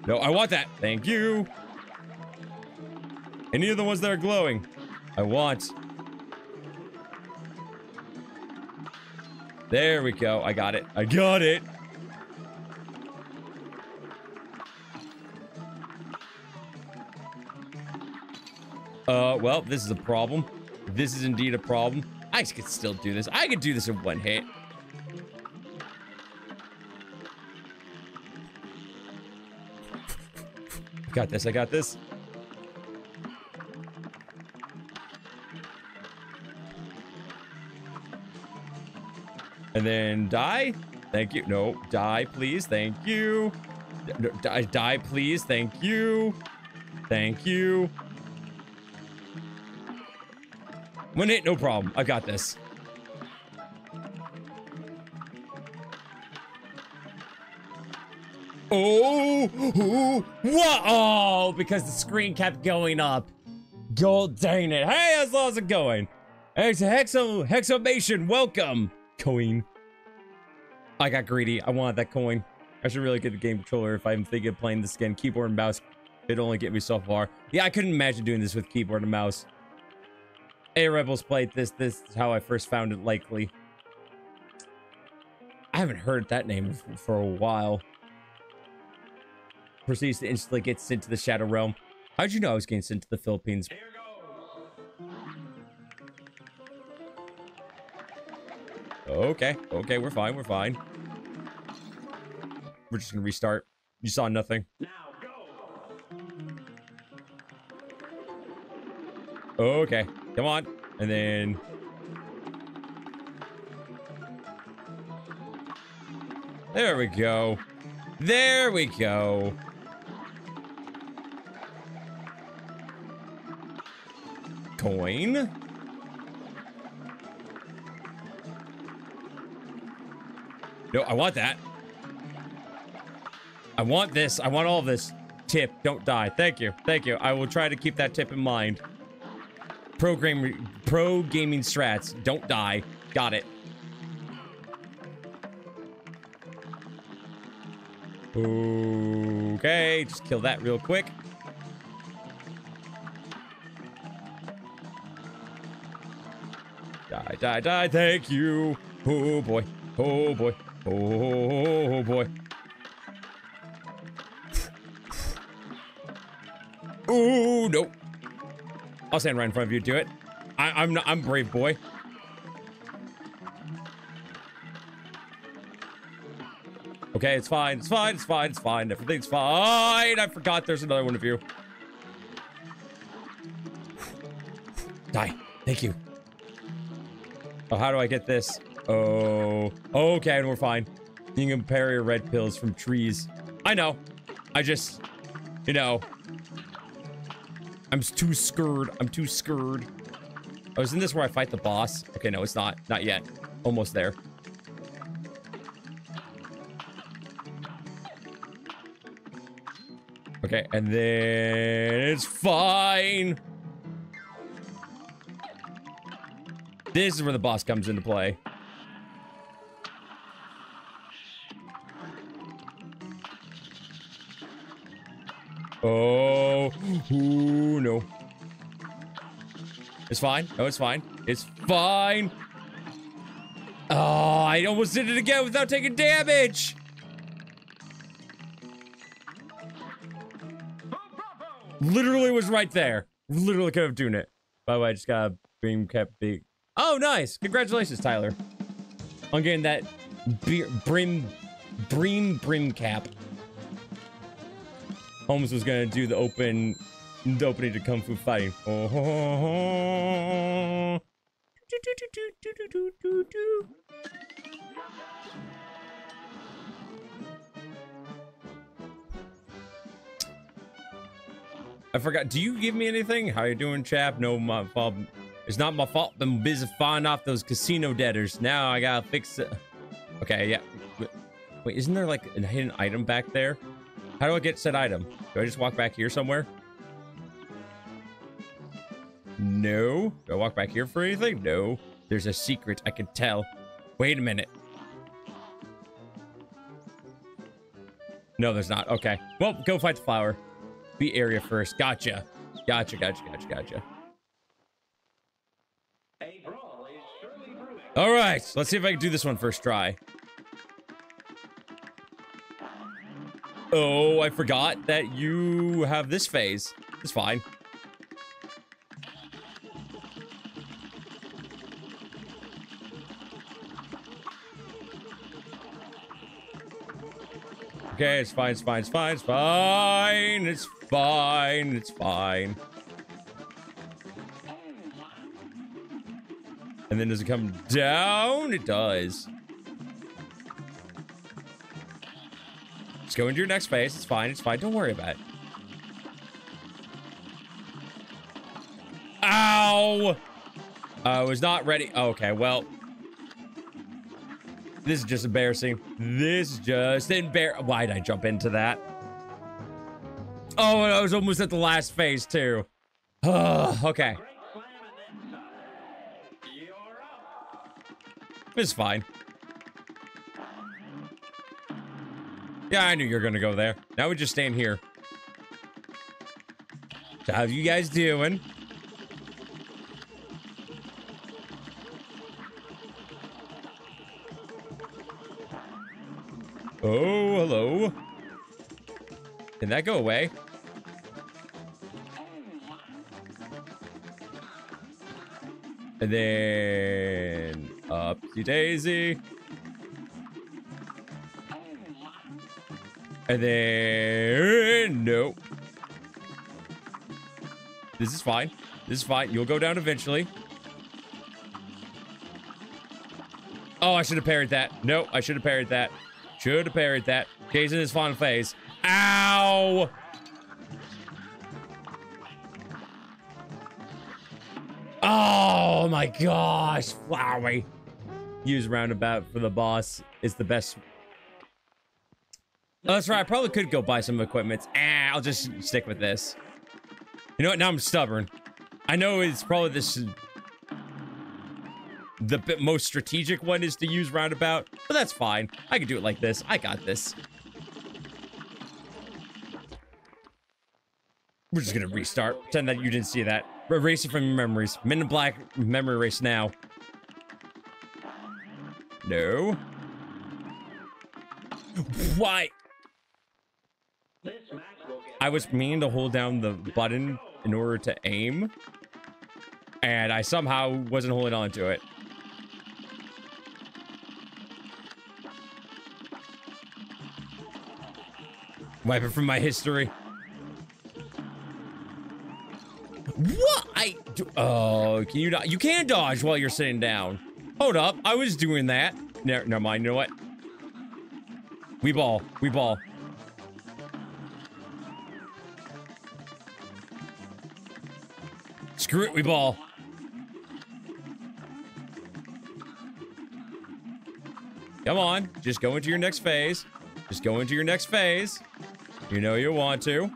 No, I want that. Thank you. Any of the ones that are glowing, I want. There we go. I got it. I got it. Uh, well, this is a problem. This is indeed a problem. I could still do this. I could do this in one hit. I got this. I got this. And then die. Thank you. No, die, please. Thank you. Die, die, please. Thank you. Thank you. One hit, no problem. I got this. Oh, oh, what? Oh, because the screen kept going up. God dang it. Hey, how's how's it going? Hex, hexo, hexomation, welcome. Coin. I got greedy. I wanted that coin. I should really get the game controller if I'm thinking of playing this again. Keyboard and mouse. It'd only get me so far. Yeah, I couldn't imagine doing this with keyboard and mouse. A Rebels played this. This is how I first found it likely. I haven't heard that name for a while. Proceeds to instantly get sent to the Shadow Realm. How'd you know I was getting sent to the Philippines? Okay, okay, we're fine, we're fine. We're just gonna restart. You saw nothing. Okay, come on. And then... There we go. There we go. Coin. No, I want that. I want this. I want all this. Tip, don't die. Thank you. Thank you. I will try to keep that tip in mind. Pro, pro gaming strats. Don't die. Got it. Okay, just kill that real quick. Die, die, die. Thank you. Oh boy. Oh boy. Oh boy. Oh no. I'll stand right in front of you. Do it. I, I'm not. I'm brave boy. Okay, it's fine. It's fine. It's fine. It's fine. Everything's fine. I forgot there's another one of you. Die. Thank you. Oh, how do I get this? Oh. Okay, and we're fine. You can parry red pills from trees. I know. I just, you know. I'm too scared. I'm too scared. Oh, isn't this where I fight the boss? Okay, no, it's not. Not yet. Almost there. Okay, and then it's fine. This is where the boss comes into play. Oh. It's fine. No, it's fine. It's fine. Oh, I almost did it again without taking damage. Literally was right there. Literally could have done it. By the way, I just got a beam kept big. Oh, nice. Congratulations, Tyler. On getting that beer, brim, bream brim cap. Holmes was gonna do the open, the opening to Kung Fu Fighting. Oh. I forgot. Do you give me anything? How you doing, chap? No, my fault. It's not my fault. I'm busy finding off those casino debtors. Now I gotta fix it. Okay, yeah. Wait, isn't there like a hidden item back there? How do I get said item? Do I just walk back here somewhere? No. Do I walk back here for anything? No. There's a secret, I can tell. Wait a minute. No, there's not. Okay. Well, go fight the flower. Be area first. Gotcha. Gotcha, gotcha, gotcha, gotcha. All right. Let's see if I can do this one first try. Oh, I forgot that you have this phase. It's fine. Okay, it's fine, it's fine, it's fine, it's fine, it's fine, it's fine. And then does it come down? It does. Just go into your next phase. It's fine, it's fine. Don't worry about it. Ow! I was not ready. Okay, well, this is just embarrassing. This is just embar- Why did I jump into that? Oh, I was almost at the last phase too. Oh, okay. It's fine. Yeah, I knew you were gonna go there. Now we just stand here. So how you guys doing? Oh, hello. Can that go away? And then upsy daisy. And then no. This is fine. This is fine. You'll go down eventually. Oh, I should have parried that. No, I should have parried that. Should have parried that. Gaze in his final phase. Ow! Oh my gosh, Flowey. Use roundabout for the boss is the best. Oh, that's right. I probably could go buy some equipment. Ah, I'll just stick with this. You know what? Now I'm stubborn. I know it's probably this. The most strategic one is to use roundabout, but that's fine. I can do it like this. I got this. We're just gonna restart. Pretend that you didn't see that. Erase it from your memories. Men in Black memory erase now. No. Why? I was meaning to hold down the button in order to aim. And I somehow wasn't holding on to it. Wipe it from my history. What? I do, oh, can you not? You can dodge while you're sitting down. Hold up, I was doing that. Never, never mind. You know what? We ball. We ball. Screw it. We ball. Come on. Just go into your next phase. Just go into your next phase. You know you want to.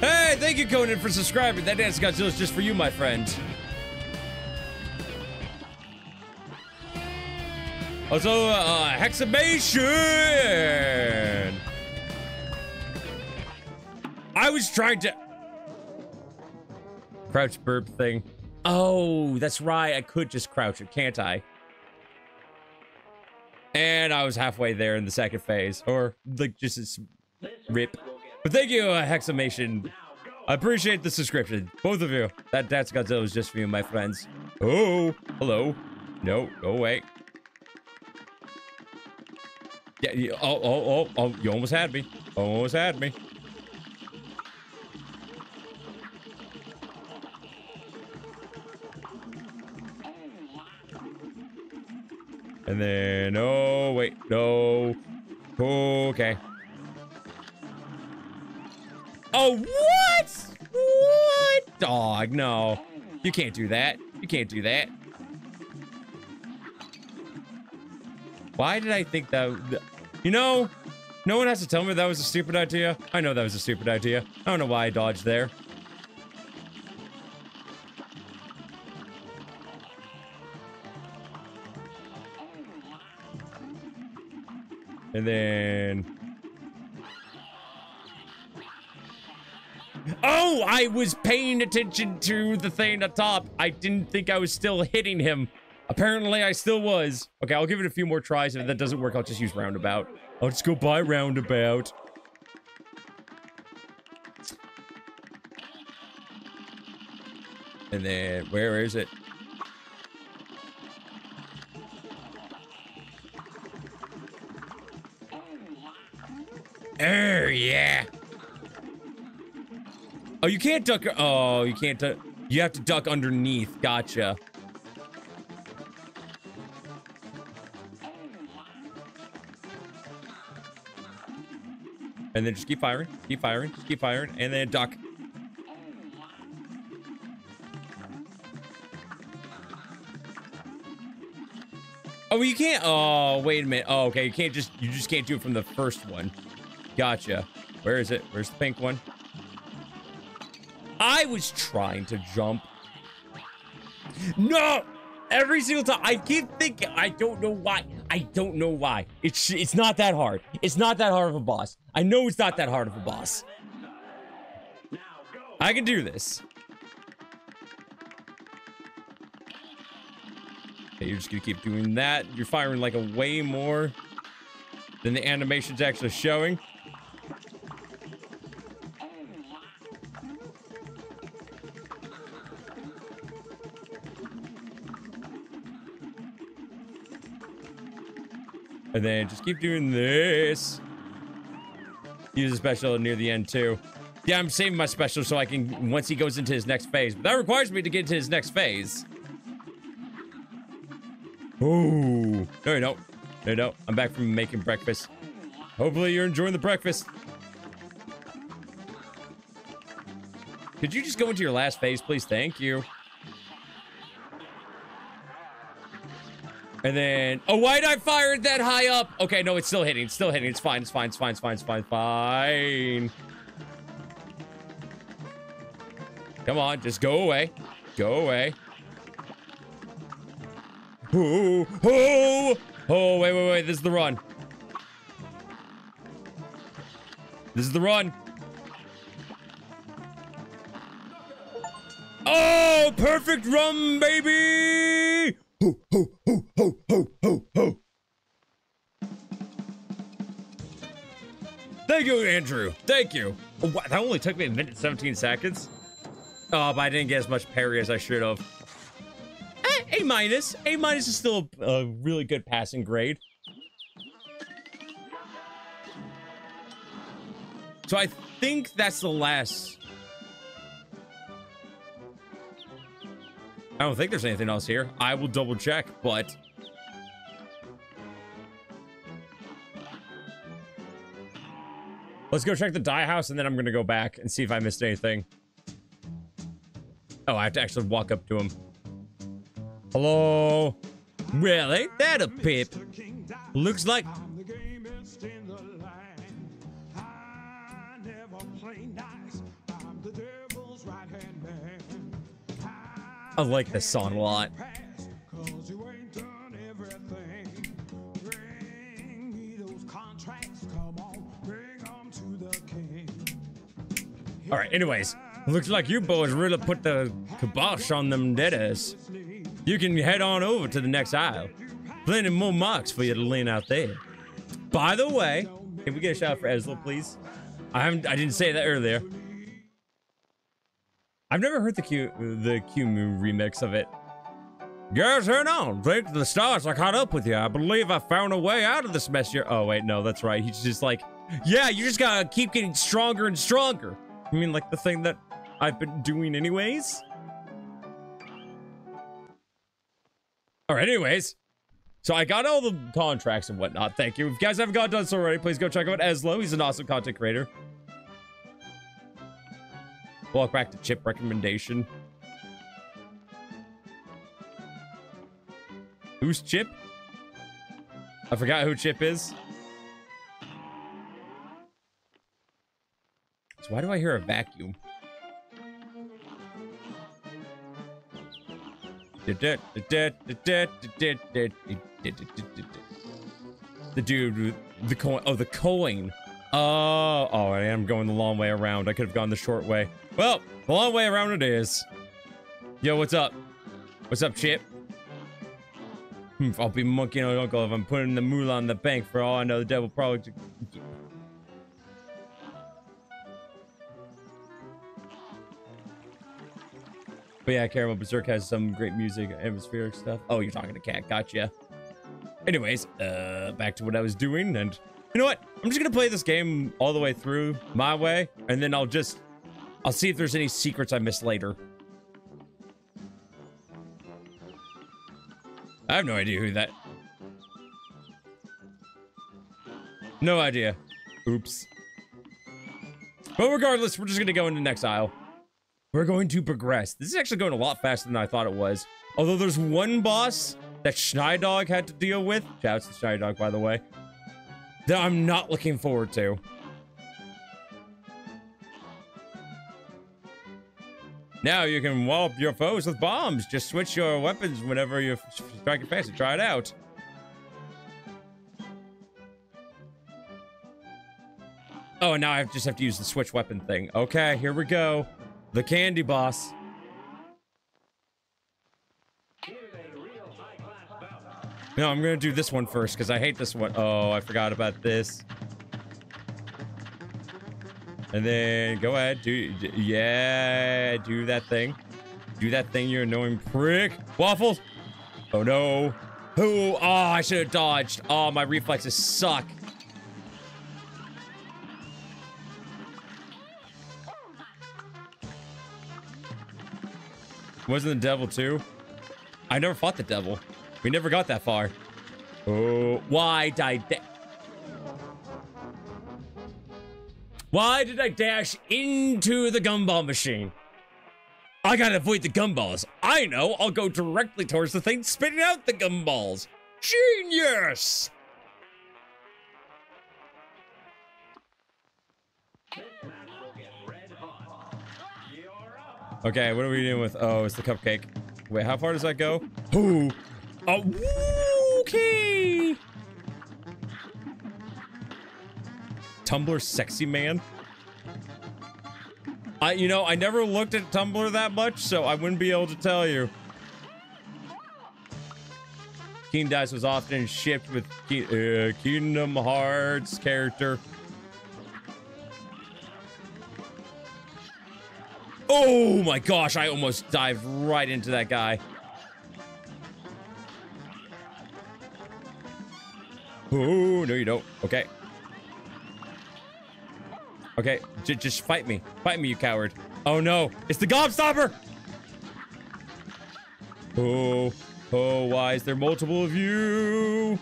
Hey, thank you, Conan, for subscribing. That Dance Godzilla is just for you, my friend. Also, uh, Hexamation! I was trying to... Crouch burp thing. Oh, that's right. I could just crouch it, can't I? And I was halfway there in the second phase. Or, like, just a s- rip. But thank you, uh, Hexamation. I appreciate the subscription. Both of you. That That's Godzilla is just for you, my friends. Oh, hello. No, go away. Yeah, oh, oh, oh, oh, you almost had me. Almost had me. And then, oh, wait, no. Okay. Oh, what? What? Dog, no. You can't do that. You can't do that. Why did I think that? You know, no one has to tell me that was a stupid idea. I know that was a stupid idea. I don't know why I dodged there. And then... Oh, I was paying attention to the thing at top. I didn't think I was still hitting him. Apparently, I still was. Okay, I'll give it a few more tries. If that doesn't work, I'll just use roundabout. I'll just go by roundabout. And then, where is it? Oh, yeah. Oh, you can't duck. Oh, you can't. duck. You have to duck underneath. Gotcha. And then just keep firing, keep firing, just keep firing, and then duck. Oh, you can't. Oh, wait a minute. Oh, okay. You can't just. You just can't do it from the first one. Gotcha. Where is it? Where's the pink one? I was trying to jump. No! Every single time. I keep thinking. I don't know why. I don't know why. It's it's not that hard. It's not that hard of a boss. I know it's not that hard of a boss. I can do this. Okay, you're just gonna keep doing that. You're firing like a way more than the animation's actually showing. And then just keep doing this. Use a special near the end too. Yeah, I'm saving my special so I can once he goes into his next phase. But that requires me to get to his next phase. Oh, no, you don't. No, no. I'm back from making breakfast. Hopefully you're enjoying the breakfast. Could you just go into your last phase, please? Thank you. And then, oh, why did I fire it that high up? Okay, no, it's still hitting. It's still hitting. It's fine. It's fine. It's fine. It's fine. It's fine. Fine. Come on, just go away. Go away. Oh, oh, oh, wait, wait, wait. This is the run. This is the run. Oh, perfect run, baby! Ho, ho, ho, ho, ho. Thank you, Andrew. Thank you. Oh, wow, that only took me a minute and 17 seconds. Oh, but I didn't get as much parry as I should have. Eh, A minus. A minus is still a really good passing grade. So I think that's the last. I don't think there's anything else here. I will double check, but let's go check the Die House and then I'm gonna go back and see if I missed anything. Oh, I have to actually walk up to him. Hello? Well, ain't that a pip? Looks like I like this song a lot. Pass, 'cause you ain't done everything. Bring me those contracts, come on, bring 'em to the king. All right, anyways, looks like you boys really put the kibosh on them deaders. You can head on over to the next aisle. Plenty more marks for you to lean out there. By the way, can we get a shout out for Ezla, please? I haven't I didn't say that earlier. I've never heard the Q the Q-Moo remix of it. Guys, head on. Think the stars are caught up with you. I believe I found a way out of this mess here. Oh, wait, no, that's right. He's just like, yeah, you just gotta keep getting stronger and stronger. I mean, like the thing that I've been doing anyways? All right, anyways. So I got all the contracts and whatnot. Thank you. If you guys haven't got done so already, please go check out Eslo. He's an awesome content creator. Walk back to chip recommendation. Who's Chip? I forgot who Chip is. So why do I hear a vacuum? The dude the coin. Oh, the coin. Oh, oh, I am going the long way around. I could have gone the short way. Well, the long way around it is. Yo, what's up? What's up, Chip? Hmm, I'll be monkeying on uncle if I'm putting the moolah in the bank. For all I know, the devil probably. But yeah, Caramel Berserk has some great music, atmospheric stuff. Oh, you're talking to Cat. Gotcha. Anyways, uh, back to what I was doing, and you know what? I'm just gonna play this game all the way through my way, and then I'll just, I'll see if there's any secrets I missed later. I have no idea who that. No idea. Oops. But regardless, we're just gonna go into next aisle. We're going to progress. This is actually going a lot faster than I thought it was. Although there's one boss that Schneidog had to deal with. Shouts to Schneidog, by the way. That I'm not looking forward to. Now you can wallop your foes with bombs. Just switch your weapons whenever you strike your fast and try it out. Oh, and now I just have to use the switch weapon thing. Okay, here we go. The candy boss. No, I'm gonna do this one first because I hate this one. Oh, I forgot about this. And then go ahead, do d- yeah, do that thing. Do that thing, you annoying prick. Waffles. Oh no. Who? Oh, I should have dodged. Oh, my reflexes suck. Wasn't the devil too? I never fought the devil. We never got that far. Oh, why did I Why did I dash into the gumball machine? I gotta avoid the gumballs. I know, I'll go directly towards the thing spitting out the gumballs. Genius! Okay, what are we doing with? Oh, it's the cupcake. Wait, how far does that go? Ooh. Oh, okay. Tumblr sexy man. I, you know, I never looked at Tumblr that much, so I wouldn't be able to tell you. King Dice was often shipped with Ke uh, Kingdom Hearts character. Oh my gosh, I almost dived right into that guy. Oh, no, you don't. Okay. Okay, j just fight me. Fight me, you coward. Oh no, it's the Gobstopper! Oh, oh, why is there multiple of you?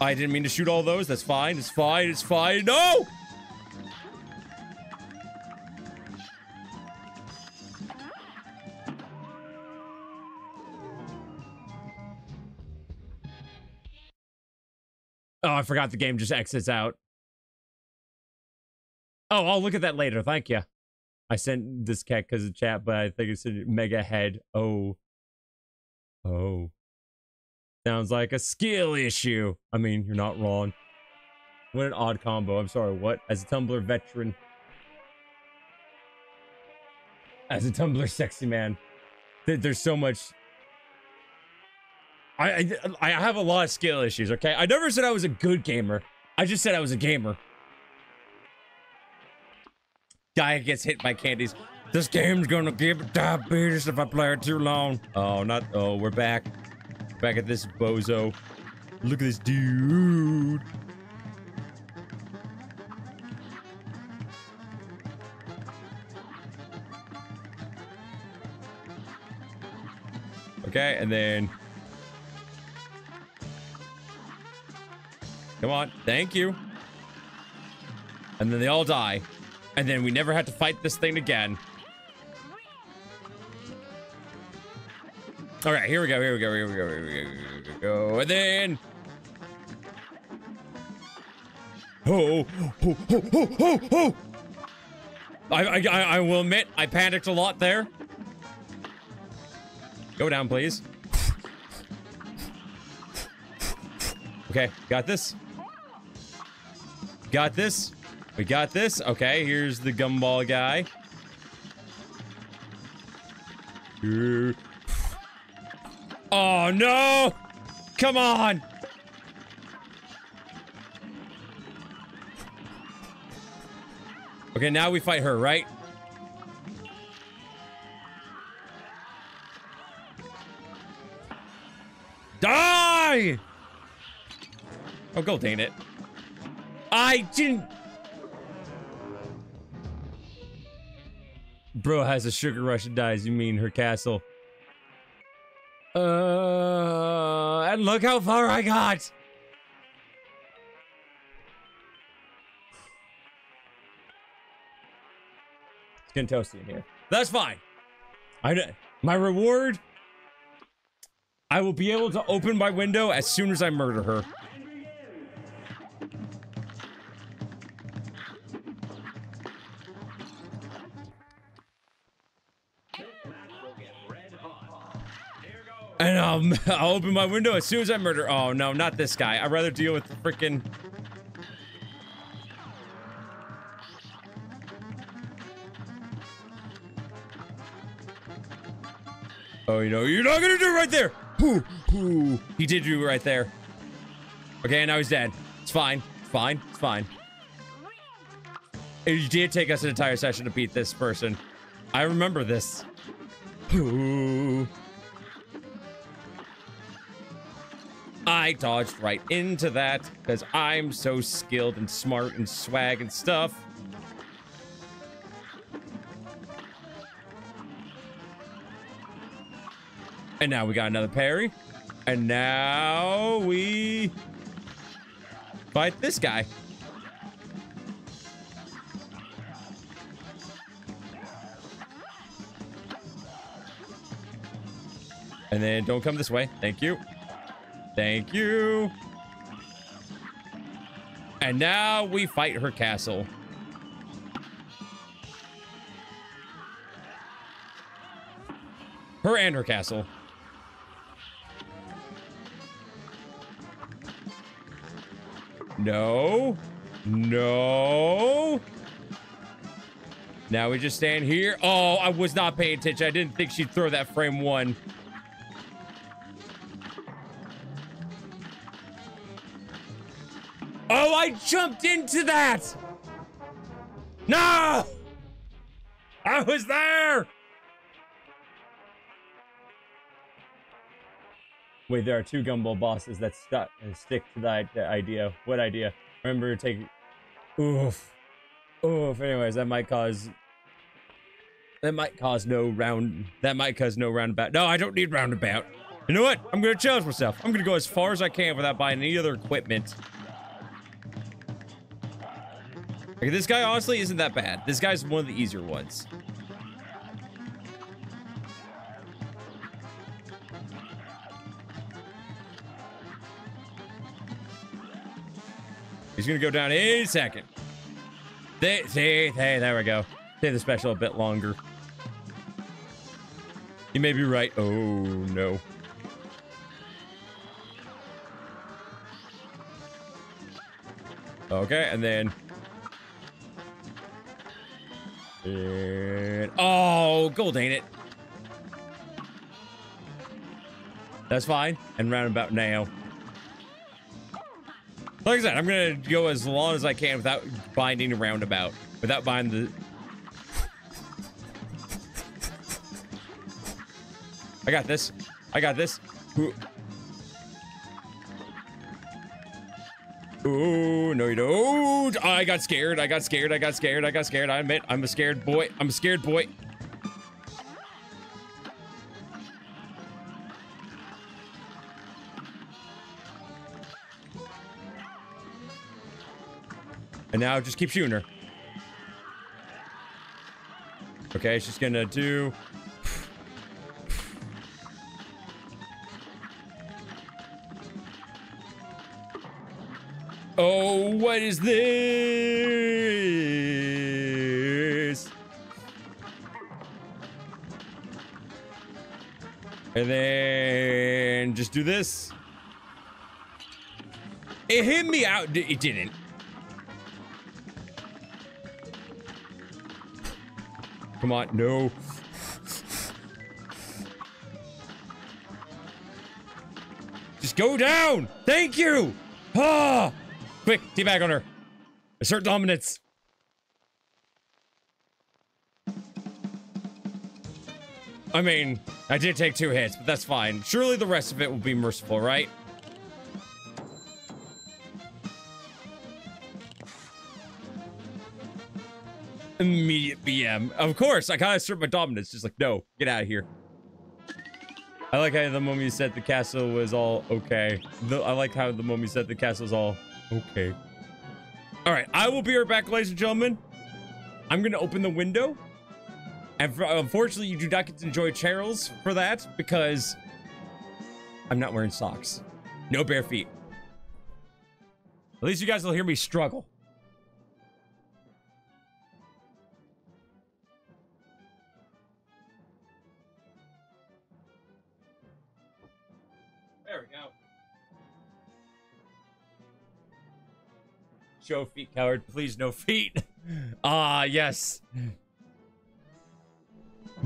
I didn't mean to shoot all those. That's fine. It's fine. It's fine. No! Oh, I forgot the game just exits out. Oh, I'll look at that later. Thank you. I sent this cat because of chat, but I think it's a mega head. Oh. Oh. Sounds like a skill issue. I mean, you're not wrong. What an odd combo. I'm sorry, what? As a Tumblr veteran. As a Tumblr sexy man. There's so much I, I I have a lot of skill issues, okay? I never said I was a good gamer. I just said I was a gamer. Guy gets hit by candies. This game's gonna give diabetes if I play it too long. Oh, not. Oh, we're back. Back at this bozo. Look at this dude. Okay, and then Come on. Thank you. And then they all die. And then we never had to fight this thing again. All right, here we go. Here we go. Here we go. Here we go. Here we go. And then. Oh, oh, oh, oh, oh, oh. I, I, I I will admit, I panicked a lot there. Go down, please. Okay, got this. Got this. We got this. Okay, here's the gumball guy. Oh no! Come on! Okay, now we fight her, right? Die! Oh, go dang it. I didn't. Bro has a sugar rush and dies. You mean her castle? Uh, and look how far I got. It's getting toasty in here. That's fine. I my reward. I will be able to open my window as soon as I murder her. Um, I'll open my window as soon as I murder. Oh no, not this guy. I'd rather deal with the freaking. Oh, you know, you're not gonna do it right there. Whoo, whoo. He did do it right there. Okay, now he's dead. It's fine. Fine. It's fine. It did take us an entire session to beat this person. I remember this. Ooh. I dodged right into that because I'm so skilled and smart and swag and stuff. And now we got another parry. And now we fight this guy. And then don't come this way. Thank you. Thank you. And now we fight her castle. Her and her castle. No. No. Now we just stand here. Oh, I was not paying attention. I didn't think she'd throw that frame one. I jumped into that! No! I was there! Wait, there are two gumball bosses that stuck and uh, stick to that that idea. What idea? Remember to take. Oof. Oof. Anyways, that might cause. That might cause no round. That might cause no roundabout. No, I don't need roundabout. You know what? I'm gonna challenge myself. I'm gonna go as far as I can without buying any other equipment. This guy honestly isn't that bad. This guy's one of the easier ones. He's gonna go down any second. They, see, hey, there we go. Save the special a bit longer. You may be right. Oh no. Okay, and then. And, oh, gold ain't it? That's fine. And roundabout now. Like I said, I'm gonna go as long as I can without binding a roundabout. Without binding the. I got this. I got this. Ooh. Ooh, no you don't. Oh, I got scared. I got scared. I got scared. I got scared. I admit, I'm a scared boy. I'm a scared boy. And now just keep shooting her. Okay, she's gonna do. Oh, what is this? And then just do this. It hit me out. It didn't. Come on, no. Just go down. Thank you. Ah, quick, teabag on her. Assert dominance. I mean, I did take two hits, but that's fine. Surely the rest of it will be merciful, right? Immediate BM. Of course, I kind of assert my dominance. Just like, no, get out of here. I like how the mummy said the castle was all okay. The, I like how the mummy said the castle was all okay. All right, I will be right back, ladies and gentlemen. I'm gonna open the window, and for, unfortunately, you do not get to enjoy Charles for that because I'm not wearing socks. No bare feet. At least you guys will hear me struggle. Show feet, coward. Please, no feet. Ah, yes.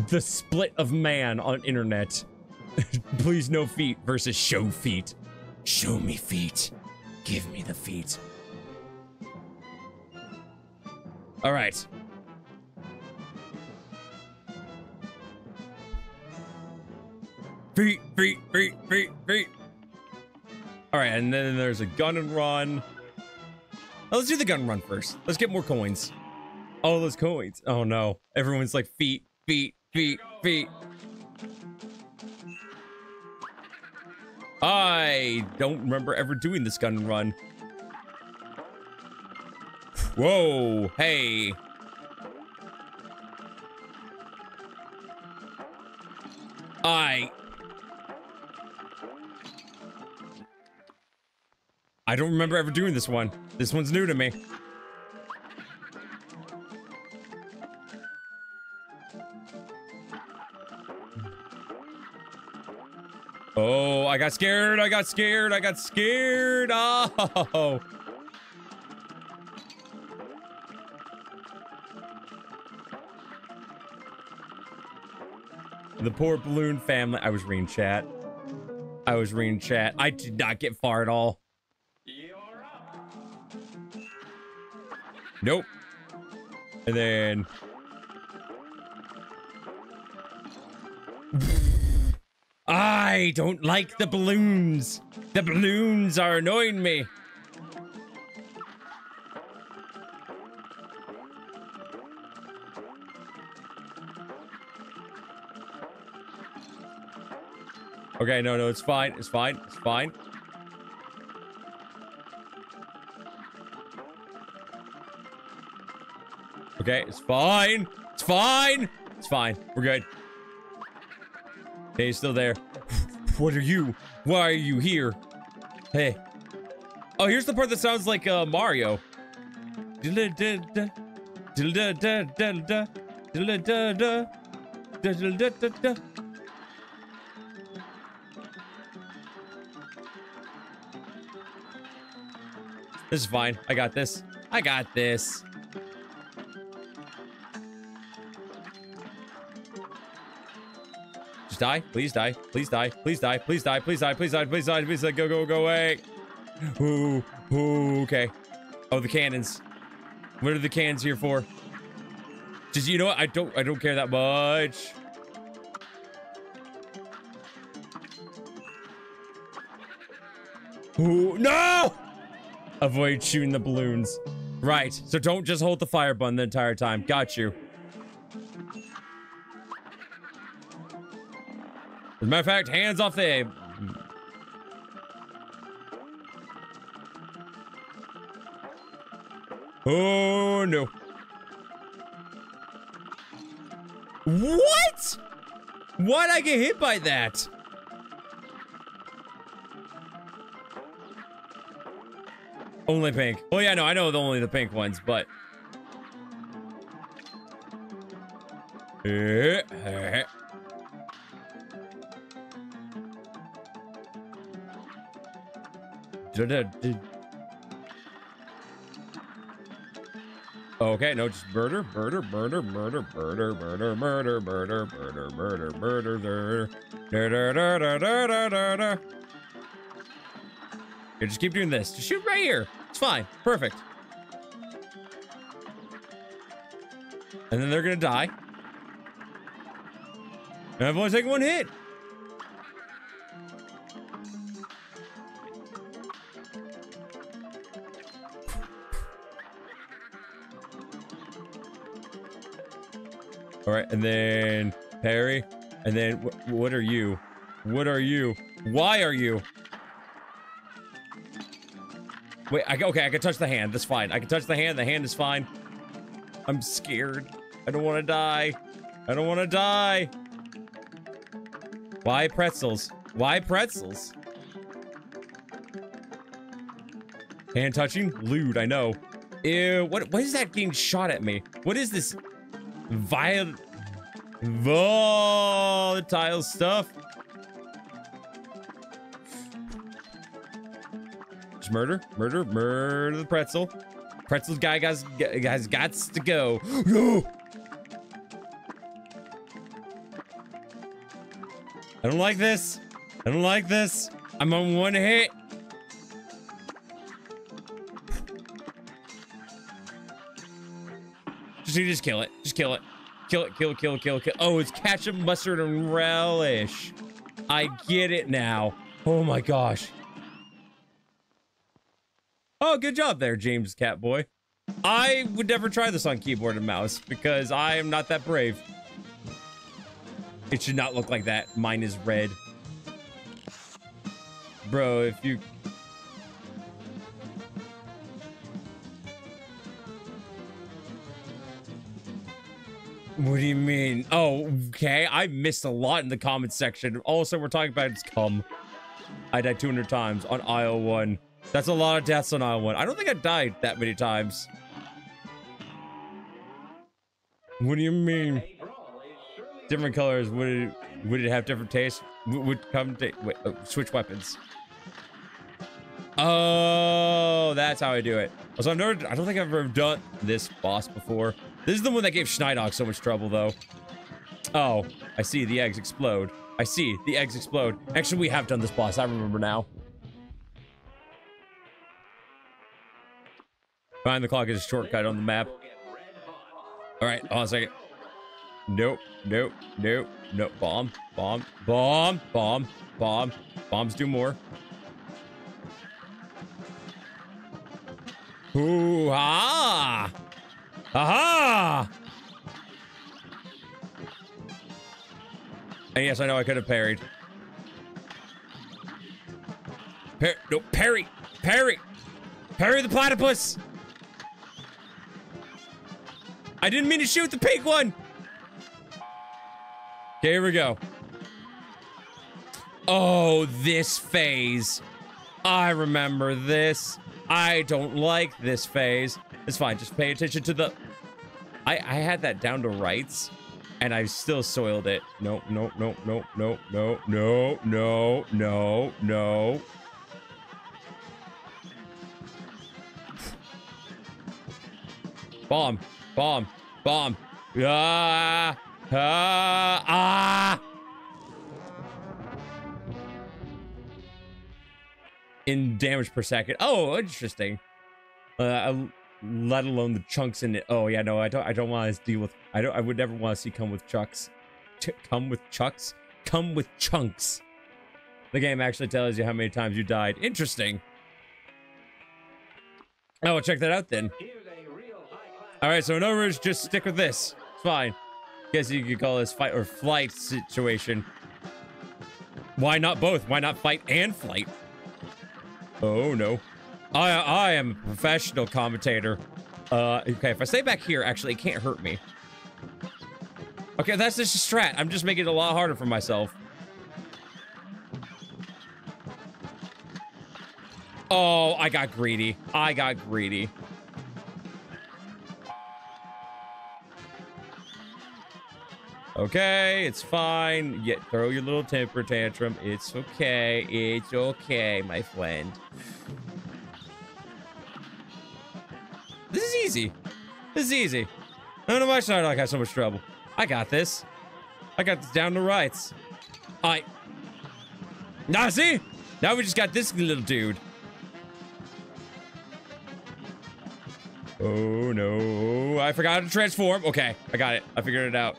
The split of man on internet. Please, no feet versus show feet. Show me feet. Give me the feet. All right. Feet, feet, feet, feet, feet. All right, and then there's a gun and run. Let's do the gun run first. Let's get more coins. Oh, those coins. Oh no. Everyone's like feet, feet, feet, feet. I don't remember ever doing this gun run. Whoa, hey. I don't remember ever doing this one. This one's new to me. Oh, I got scared. I got scared. I got scared. Oh. The poor balloon family. I was reading chat. I was reading chat. I did not get far at all. Nope. And then. I don't like the balloons. The balloons are annoying me. Okay, no, no, it's fine. It's fine. It's fine. Okay, it's fine. It's fine. It's fine. We're good. Okay, he's still there. What are you? Why are you here? Hey. Oh, here's the part that sounds like uh, Mario. This is fine. I got this. I got this. Just die. Please die. Please die. Please die. Please die. Please die. Please die. Please die. Please die. Go, go, go away. Ooh. Ooh. Okay. Oh, the cannons. What are the cannons here for? Just you know what? I don't I don't care that much. Ooh, no! Avoid shooting the balloons. Right. So don't just hold the fire button the entire time. Got you. As a matter of fact, hands off the. Oh no. What? Why'd I get hit by that? Only pink. Oh, yeah, no, I know the only the pink ones, but. Eh, eh, eh. Okay, no, just murder, murder, murder, murder, murder, murder, murder, murder, murder, murder, murder, murder, just keep doing this. Just shoot right here. It's fine. Perfect. And then they're gonna die. And I've only taken one hit. And then parry, and then wh- what are you? What are you? Why are you? Wait, I, okay, I can touch the hand. That's fine. I can touch the hand. The hand is fine. I'm scared. I don't want to die. I don't want to die. Why pretzels? Why pretzels? Hand touching? Lewd, I know. Ew, what, what is that getting shot at me? What is this? Vile... Volatile stuff? Just murder, murder, murder the pretzel. Pretzel guy guys guys gots to go. No. I don't like this. I don't like this. I'm on one hit. Just, just kill it. Just kill it. Kill it, kill it, kill it, kill it, kill. Oh, it's ketchup, mustard, and relish. I get it now. Oh my gosh. Oh, good job there, James Catboy. I would never try this on keyboard and mouse because I am not that brave. It should not look like that. Mine is red. Bro, if you... What do you mean? Oh, okay. I missed a lot in the comments section. Also, we're talking about it's cum. I died 200 times on aisle 1. That's a lot of deaths on aisle 1. I don't think I died that many times. What do you mean? Different colors. Would it, would it have different tastes? Would, would come to wait, oh, switch weapons. Oh, that's how I do it. So I've never. I don't think I've ever done this boss before. This is the one that gave Schneidog so much trouble, though. Oh, I see. The eggs explode. I see. The eggs explode. Actually, we have done this boss. I remember now. Find the clock is a shortcut on the map. All right, hold on a second. Nope, nope, nope, nope. Bomb, bomb, bomb, bomb, bomb. Bombs do more. Ooh, ah! Aha! And yes, I know I could have parried. Par no, parry! Parry! Parry the platypus! I didn't mean to shoot the pink one! Okay, here we go. Oh, this phase. I remember this. I don't like this phase. It's fine. Just pay attention to the... I, I had that down to rights, and I still soiled it. No, no, no, no, no, no, no, no, no, no. Bomb, bomb, bomb. Ah, ah, ah. In damage per second. Oh, interesting. Uh, let alone the chunks in it. Oh yeah, no, I don't. I don't want to deal with. I don't. I would never want to see come with chucks. Ch- come with chucks. Come with chunks. The game actually tells you how many times you died. Interesting. Oh, I will check that out then. All right, so in other words, just stick with this. It's fine. Guess you could call this fight or flight situation. Why not both? Why not fight and flight? Oh no. I I am a professional commentator. Uh, okay, if I stay back here, actually, it can't hurt me. Okay, that's just a strat. I'm just making it a lot harder for myself. Oh, I got greedy. I got greedy. Okay, it's fine. Yeah, throw your little temper tantrum. It's okay. It's okay, my friend. Easy. This is easy. I don't know why has so much trouble. I got this. I got this down to rights. I. Now see? Now we just got this little dude. Oh no. I forgot to transform. Okay, I got it. I figured it out.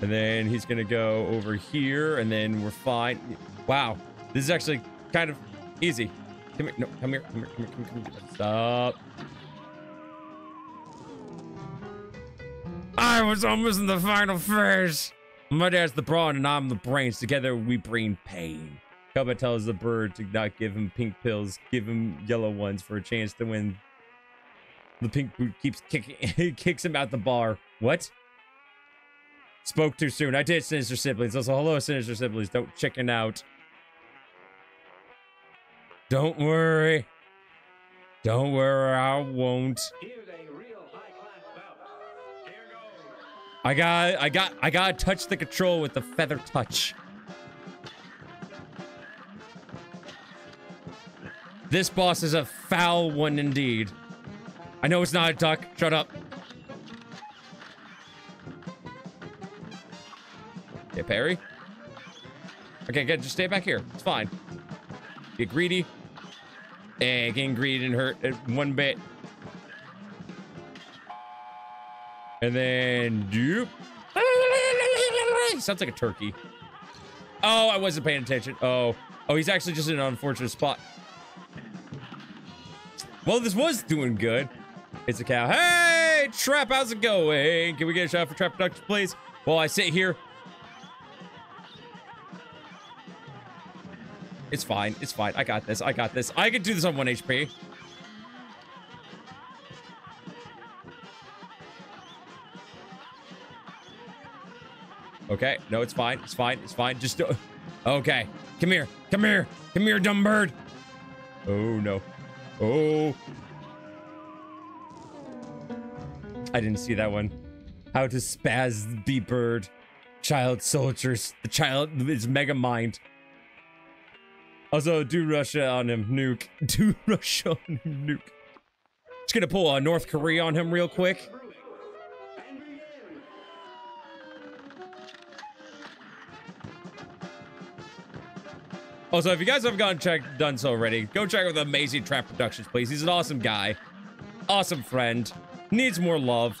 And then he's gonna go over here, and then we're fine. Wow, this is actually kind of easy. Come here, no, come here, come here, come here, come here, come here. Stop. I was almost in the final phase. My dad's the brawn and I'm the brains. Together we bring pain. Cubba tells the bird to not give him pink pills, give him yellow ones for a chance to win. The pink boot keeps kicking, kicks him out the bar. What? Spoke too soon. I did, Sinister Siblings. Also, hello, Sinister Siblings. Don't chicken out. Don't worry. Don't worry, I won't. I got, I got, I got to touch the control with the feather touch. This boss is a foul one indeed. I know it's not a duck. Shut up. Hey, Perry. Okay, good. Just stay back here. It's fine. Get greedy. Eh, getting greedy didn't hurt uh, one bit. And then doop. Sounds like a turkey. Oh, I wasn't paying attention. Oh. Oh, he's actually just in an unfortunate spot. Well, this was doing good. It's a cow. Hey, Trap, how's it going? Can we get a shot for Trap Productions, please? While I sit here. It's fine. It's fine. I got this. I got this. I can do this on 1 HP. Okay. No, it's fine. It's fine. It's fine. Just do Okay. Come here. Come here. Come here, dumb bird. Oh, no. Oh. I didn't see that one. How to spaz the bird. Child soldiers. The child is mega mind. Also, do Russia on him, nuke. Do Russia on him, nuke. Just gonna pull a North Korea on him real quick. Also, if you guys haven't gone check done so already, go check out the Amazing Trap Productions, please. He's an awesome guy, awesome friend, needs more love,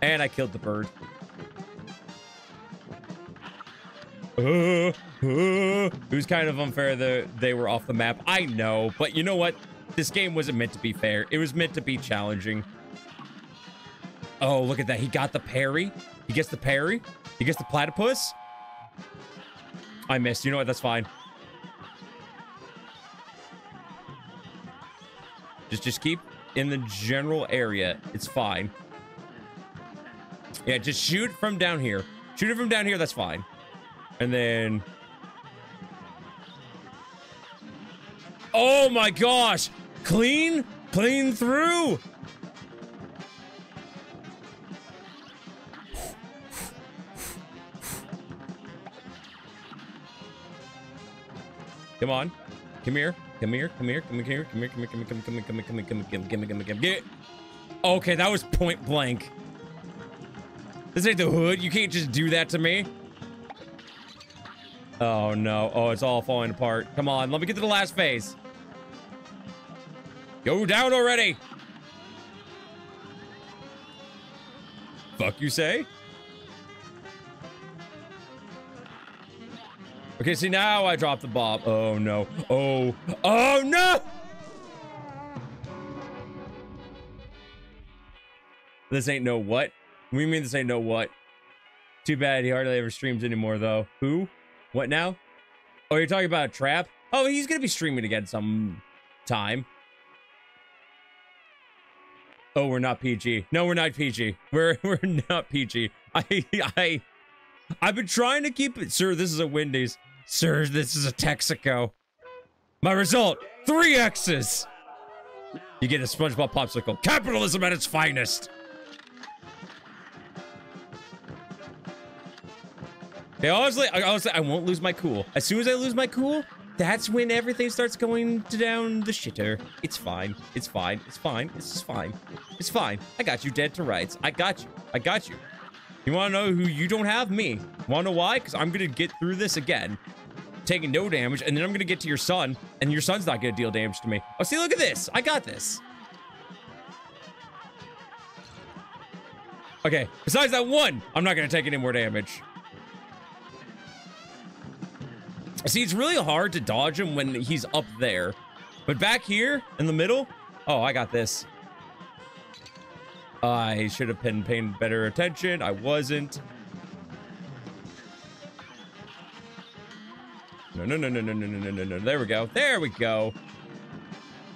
and I killed the bird. Uh, uh, it was kind of unfair that they were off the map. I know, but you know what? This game wasn't meant to be fair. It was meant to be challenging. Oh, look at that. He got the parry. He gets the parry. He gets the platypus. I missed. You know what? That's fine. Just, just keep in the general area. It's fine. Yeah, just shoot from down here. Shoot it from down here. That's fine. And then... Oh my gosh! Clean? Clean through! Come on. Come here. Come here. Come here. Come here. Come here. Come here. Come here. Come here. Come here. Come here. Come here. Come here. Come here. Come here. Okay, that was point blank. This ain't the hood. You can't just do that to me. Oh no. Oh, it's all falling apart. Come on, let me get to the last phase. Go down already. Fuck you say? Okay, see now I dropped the bomb. Oh no. Oh. Oh no! This ain't no what? We mean this ain't no what? Too bad he hardly ever streams anymore though. Who? What now? Oh, you're talking about a trap? Oh, he's gonna be streaming again some time. Oh, we're not PG. No, we're not PG. We're we're not PG. I I I've been trying to keep it. Sir, this is a Wendy's. Sir, this is a Texaco. My result, three X's. You get a SpongeBob popsicle. Capitalism at its finest. Okay, honestly, I, honestly, I won't lose my cool. As soon as I lose my cool, that's when everything starts going down the shitter. It's fine. It's fine. It's fine. It's just fine. It's fine. I got you dead to rights. I got you. I got you. You want to know who you don't have? Me. Want to know why? Because I'm going to get through this again, taking no damage, and then I'm going to get to your son, and your son's not going to deal damage to me. Oh, see, look at this. I got this. Okay, besides that one, I'm not going to take any more damage. See, it's really hard to dodge him when he's up there. But back here in the middle, oh, I got this. I should have been paying better attention. I wasn't. No, no, no, no, no, no, no, no, no. There we go. There we go.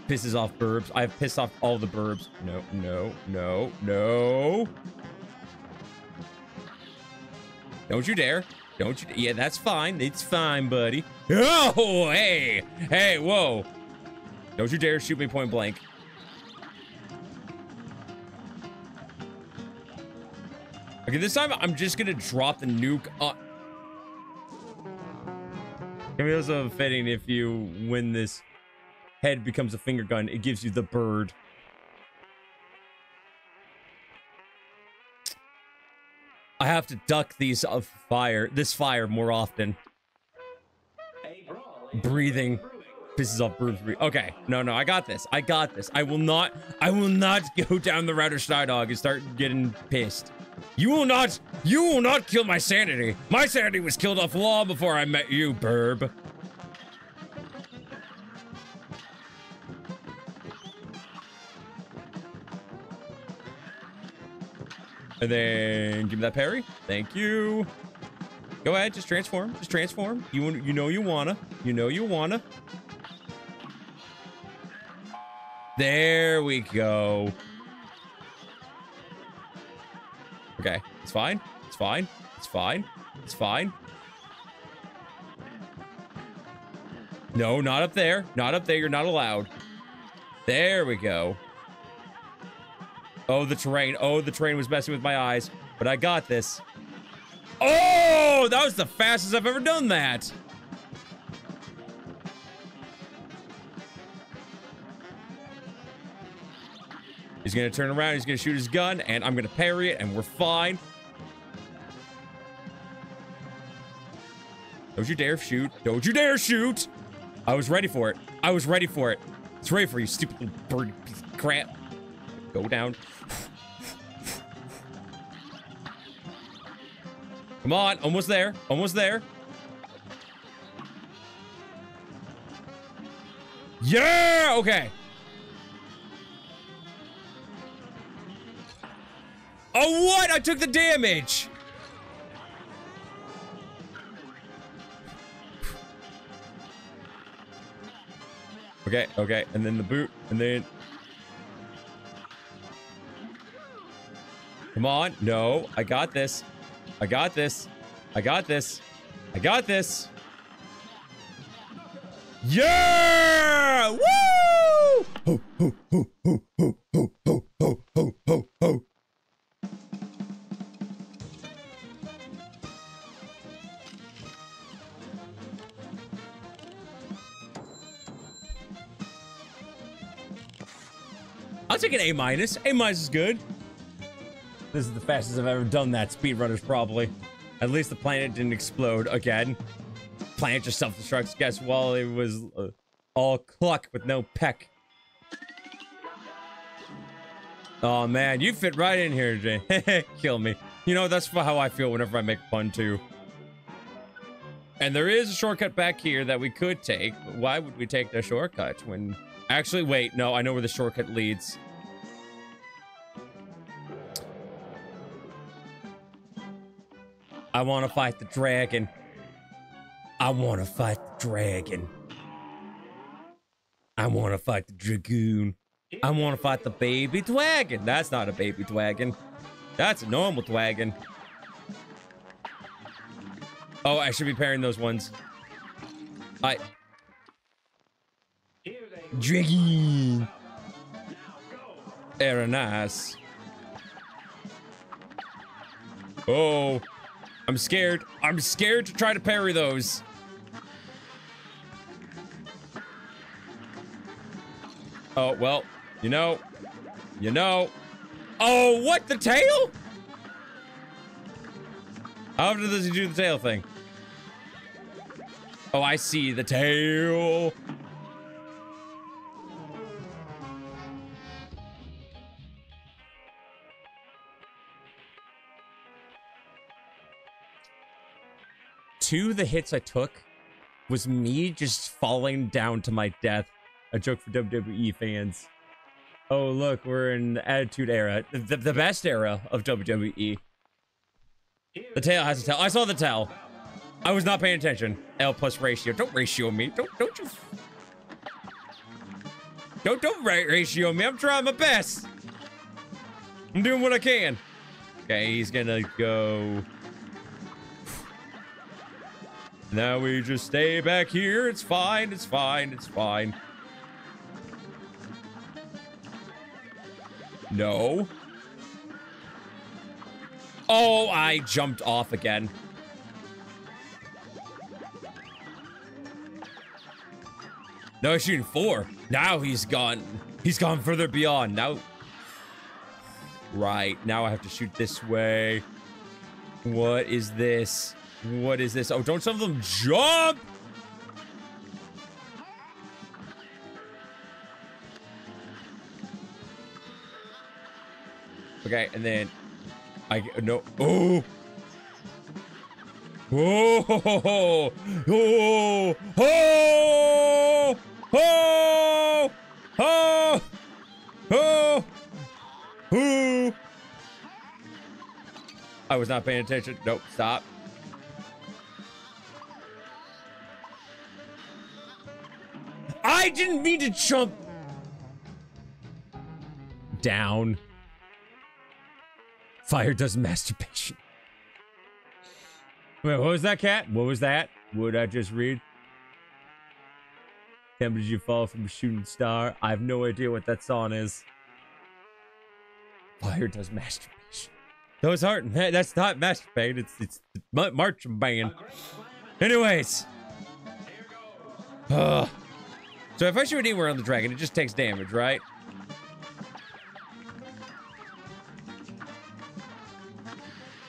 Pisses off burbs. I've pissed off all the burbs. No, no, no, no. Don't you dare. Don't you? Yeah, that's fine. It's fine, buddy. Oh, hey. Hey, whoa. Don't you dare shoot me point blank. Okay, this time I'm just gonna drop the nuke. Maybe it's a fitting if you win this head becomes a finger gun, it gives you the bird. I have to duck these uh, fire, this fire more often. Breathing pisses off Bruce. Okay, no, no, I got this. I got this. I will not, I will not go down the router Dog and start getting pissed. You will not, you will not kill my sanity. My sanity was killed off long before I met you, Burb. And then give me that parry. Thank you. Go ahead, just transform. Just transform. You you know you wanna. You know you wanna. There we go. Okay, it's fine. It's fine. It's fine. It's fine. No, not up there. Not up there. You're not allowed. There we go. Oh, the terrain. Oh, the terrain was messing with my eyes. But I got this. Oh, that was the fastest I've ever done that. He's gonna turn around, he's gonna shoot his gun, and I'm gonna parry it, and we're fine. Don't you dare shoot. Don't you dare shoot! I was ready for it. I was ready for it. It's ready for you, stupid bird crap. Go down. Come on, almost there. Almost there. Yeah! Okay. Oh, what? I took the damage. Okay, okay, and then the boot, and then... Come on, no, I got this. I got this. I got this. I got this. Yeah! Woo! I'll take an A minus. A minus is good. This is the fastest I've ever done that. Speedrunners probably. At least the planet didn't explode again. Planet just self-destructs. Guess while it was uh, all cluck with no peck. Oh man, you fit right in here, Jay. Kill me. You know that's how I feel whenever I make fun too. And there is a shortcut back here that we could take. Why would we take the shortcut when? Actually, wait. No, I know where the shortcut leads. I want to fight the dragon. I want to fight the dragon. I want to fight the dragoon. I want to fight the baby dragon. That's not a baby dragon. That's a normal dragon. Oh, I should be pairing those ones. I. Driggy. Very. Oh, I'm scared. I'm scared to try to parry those. Oh, well, you know, you know. Oh, what? The tail? How does he do the tail thing? Oh, I see the tail. Two of the hits I took was me just falling down to my death. A joke for WWE fans. Oh, look, we're in the Attitude Era. The, the, best era of WWE. The tail has a tail. I saw the tail. I was not paying attention. L plus ratio. Don't ratio me. Don't don't you. Don't don't ra- ratio me. I'm trying my best. I'm doing what I can. Okay, he's gonna go. Now we just stay back here. It's fine. It's fine. It's fine. No. Oh, I jumped off again. No, he's shooting four. Now he's gone. He's gone further beyond. Now. Right. Now I have to shoot this way. What is this? What is this? Oh, don't some of them jump! Okay, and then I no. Oh. Oh, oh, oh, oh, oh, oh, oh, oh. I was not paying attention. Nope, stop. I didn't mean to jump down. Fire does masturbation. Wait, what was that, cat? What was that? What did I just read? Tim, did you fall from a shooting star? I have no idea what that song is. Fire does masturbation. Those aren't. That's not masturbate. It's it's marching band. Anyways. So if I shoot anywhere on the dragon, it just takes damage, right?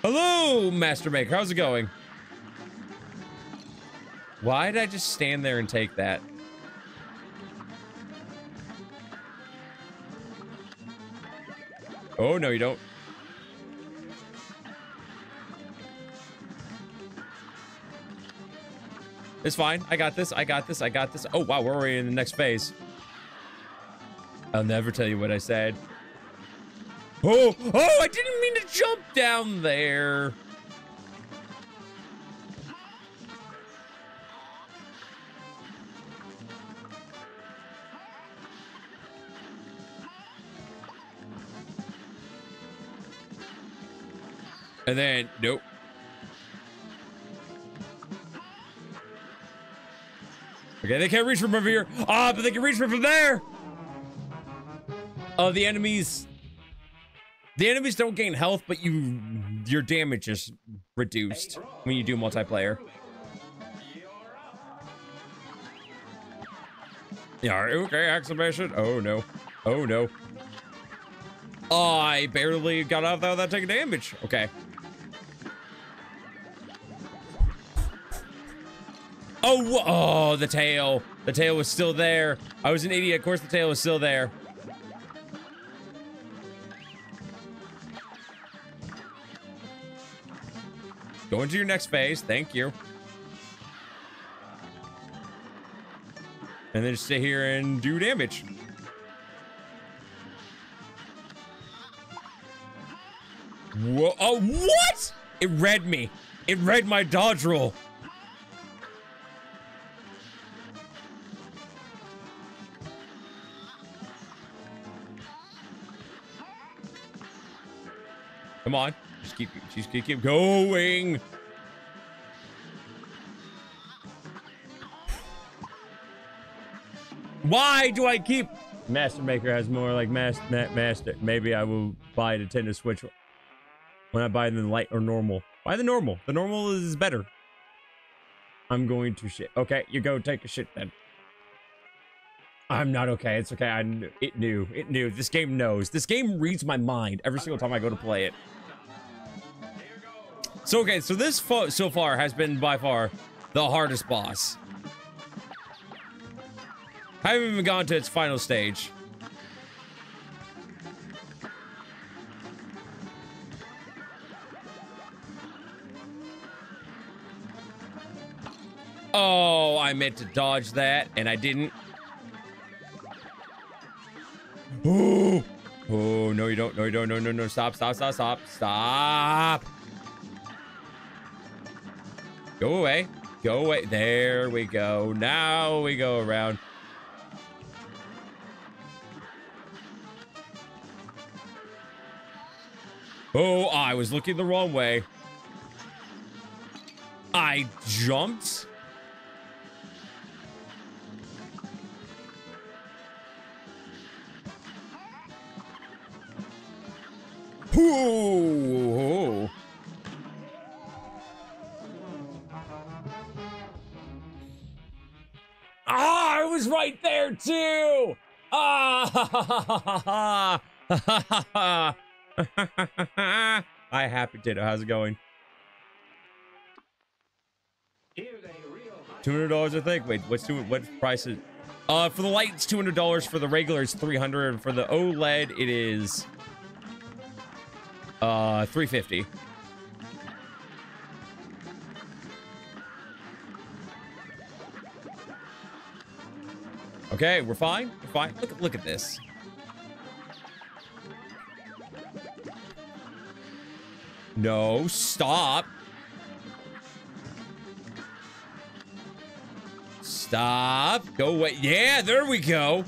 Hello, Master Maker. How's it going? Why did I just stand there and take that? Oh, no, you don't. It's fine. I got this. I got this. I got this. Oh, wow. We're already in the next phase. I'll never tell you what I said. Oh, oh, I didn't mean to jump down there. And then, nope. Okay, they can't reach from over here. Ah, but they can reach from there. Oh, the enemies. The enemies don't gain health, but you your damage is reduced when you do multiplayer. Yeah, okay, exclamation. Oh no. Oh no. Oh, I barely got out without taking damage. Okay. Oh, oh, the tail. The tail was still there. I was an idiot. Of course, the tail was still there. Go into your next phase. Thank you. And then just sit here and do damage. Whoa. Oh, what? It read me. It read my dodge roll. Come on. Just keep, just keep, keep going. Why do I keep... Master Maker has more like mas Master. Maybe I will buy a Nintendo Switch when I buy the light or normal. Buy the normal. The normal is better. I'm going to shit. Okay, you go take a shit then. I'm not okay. It's okay. I knew. It knew. It knew. This game knows. This game reads my mind every single time I go to play it. So okay, so this so far has been by far the hardest boss. I haven't even gone to its final stage. Oh, I meant to dodge that, and I didn't. Oh, oh no, you don't. No, you don't. No, no, no. Stop, stop, stop, stop, stop. Go away. Go away. There we go. Now we go around. Oh, I was looking the wrong way. I jumped. Ooh. Right there too. Ah. Hi, Happy Potato. How's it going? Two hundred dollars, I think. Wait, what's two? What price? Uh, for the light, it's two hundred dollars. For the regular, it's three hundred. For the OLED, it is uh three fifty. Okay, we're fine. We're fine. Look, look at this. No, stop. Stop. Go away. Yeah, there we go.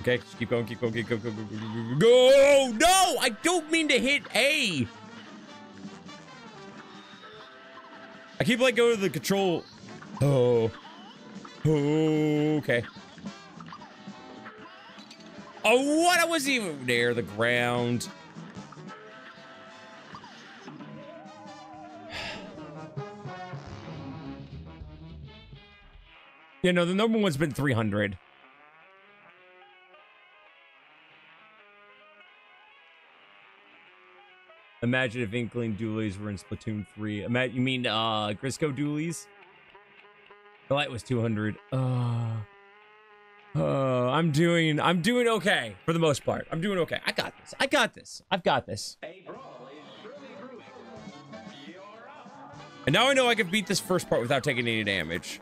Okay, just keep going, keep going, keep going, go, go, go, go, go. No, I don't mean to hit A. I keep like going to the control. Oh. Okay. Oh, what? I wasn't even near the ground. Yeah, no, the number one's been 300. Imagine if Inkling Doolies were in Splatoon 3. Imagine, you mean uh Grisco Doolies? The light was 200. Uh, uh, I'm doing I'm doing okay for the most part. I'm doing okay. I got this. I got this. I've got this. And now I know I can beat this first part without taking any damage.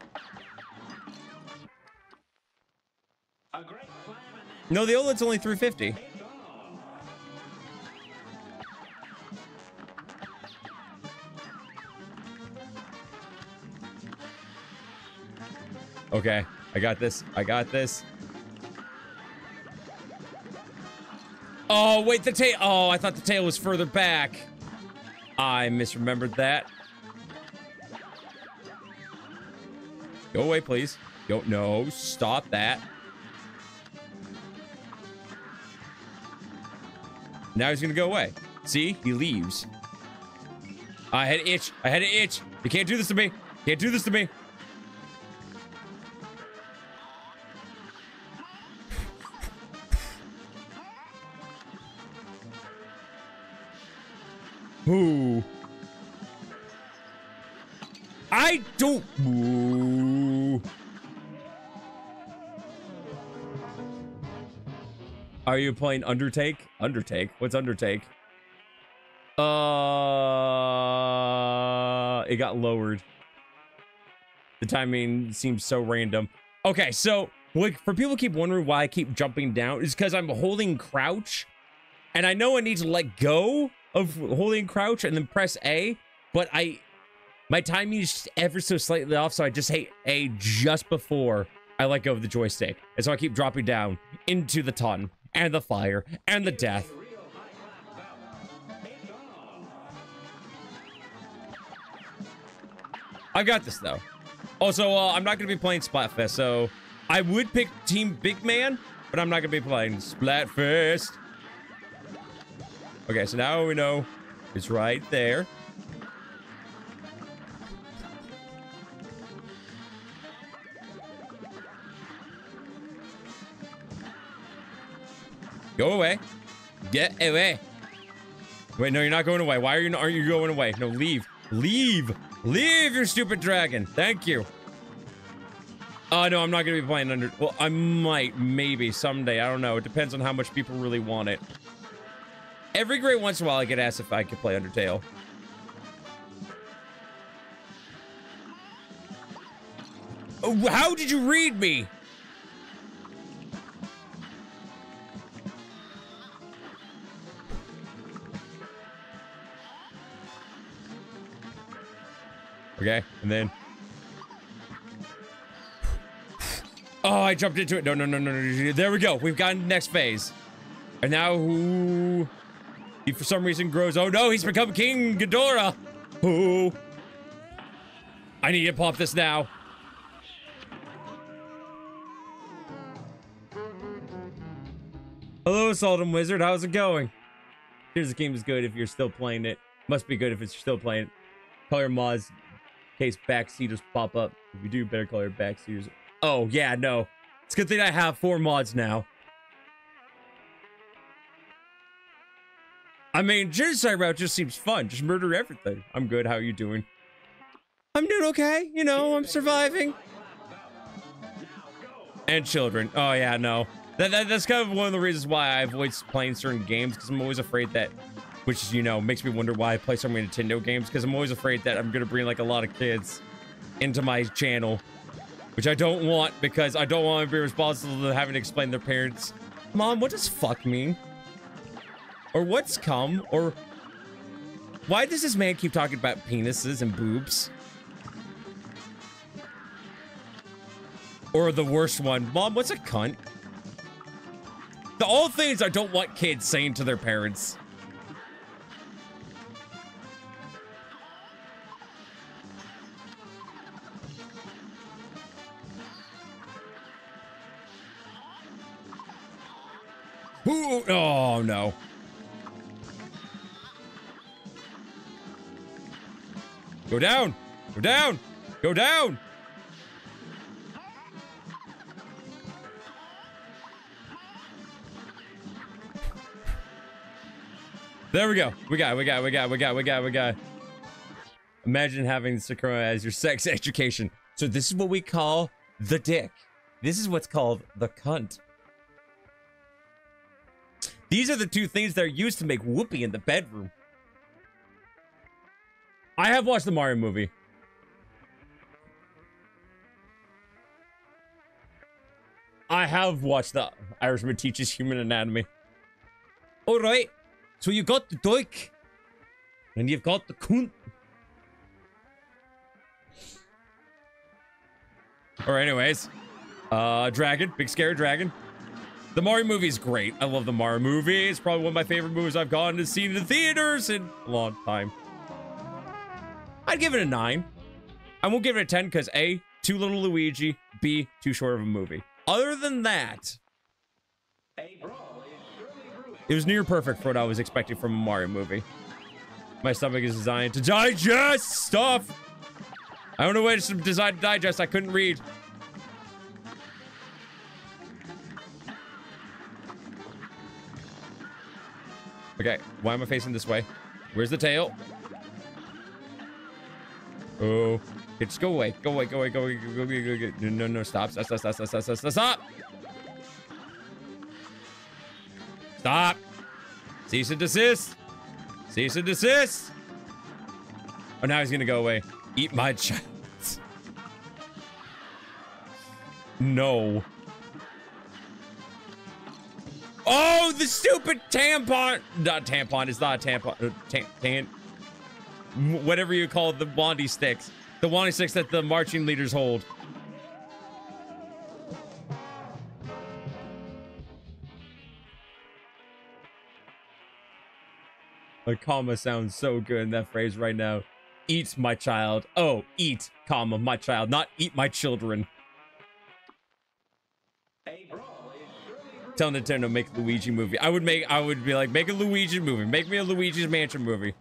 No, the OLED's only 350. Okay, I got this. I got this. Oh, wait, the tail. Oh, I thought the tail was further back. I misremembered that. Go away, please. Go. No, stop that. Now he's gonna go away. See, he leaves. I had an itch. I had an itch. You can't do this to me. Can't do this to me. Ooh. Are you playing Undertake? Undertake? What's Undertake? Uh, it got lowered. The timing seems so random. Okay, so like for people keep wondering why I keep jumping down, is because I'm holding crouch, and I know I need to let go of holding crouch and then press A, but I my timing is ever so slightly off, so I just hit A just before I let go of the joystick. And so I keep dropping down into the ton, and the fire, and the death. I got this, though. Also, uh, I'm not going to be playing Splatfest, so I would pick Team Big Man, but I'm not going to be playing Splatfest. Okay, so now we know it's right there. Go away. Get away. Wait, no, you're not going away. Why are you not, aren't you going away? No, leave. Leave. Leave your stupid dragon. Thank you. Oh, no, I'm not going to be playing under... Well, I might, maybe, someday. I don't know. It depends on how much people really want it. Every great once in a while, I get asked if I could play Undertale. Oh, how did you read me? Okay, and then. Oh, I jumped into it. No, no, no, no, no. There we go. We've gotten next phase. And now who? He for some reason grows. Oh no, he's become King Ghidorah. Who? I need to pop this now. Hello, Sultan Wizard. How's it going? Here's the game is good if you're still playing it. Must be good if it's still playing it. Color mods case backseaters pop up. If you do, better call your backseaters. Oh, yeah, no. It's a good thing I have four mods now. I mean, genocide route just seems fun. Just murder everything. I'm good. How are you doing? I'm doing okay. You know, I'm surviving. And children. Oh, yeah, no. That, that, that's kind of one of the reasons why I avoid playing certain games, because I'm always afraid that which you know makes me wonder why I play so many Nintendo games because I'm always afraid that I'm gonna bring like a lot of kids into my channel, which I don't want because I don't want to be responsible to having to explain their parents, "Mom, what does fuck mean?" Or what's cum? Or why does this man keep talking about penises and boobs? Or the worst one, Mom, what's a cunt? The all things I don't want kids saying to their parents. Ooh, oh no. Go down. Go down. Go down. There we go. We got, we got, we got, we got, we got, we got. Imagine having Secrona as your sex education. So this is what we call the dick. This is what's called the cunt. These are the two things that are used to make whoopee in the bedroom. I have watched the Mario movie. I have watched the Irishman Teaches Human Anatomy. All right. So you got the doik. And you've got the kunt. Or anyways. Uh, dragon. Big scary dragon. The Mario movie is great. I love the Mario movie. It's probably one of my favorite movies I've gone to see in the theaters in a long time. I'd give it a 9. I won't give it a 10 because A, too little Luigi, B, too short of a movie. Other than that, it was near perfect for what I was expecting from a Mario movie. My stomach is designed to digest stuff. I don't know what it's designed to digest. I couldn't read. Okay, why am I facing this way? Where's the tail? Oh, it's go away, go away, go away, go away, go away, go away. No, no, no, stop, stop, stop, stop, stop, stop, stop, stop, stop! Cease and desist! Cease and desist! Oh, now he's gonna go away. Eat my child. No. Oh, the stupid tampon. Not tampon. It's not a tampon. Uh, tan, whatever you call the Wandy sticks. The Wandy sticks that the marching leaders hold. The comma sounds so good in that phrase right now. Eat my child. Oh, eat, comma, my child, not eat my children. Tell Nintendo make a Luigi movie. I would make. I would be like, make a Luigi movie. Make me a Luigi's Mansion movie.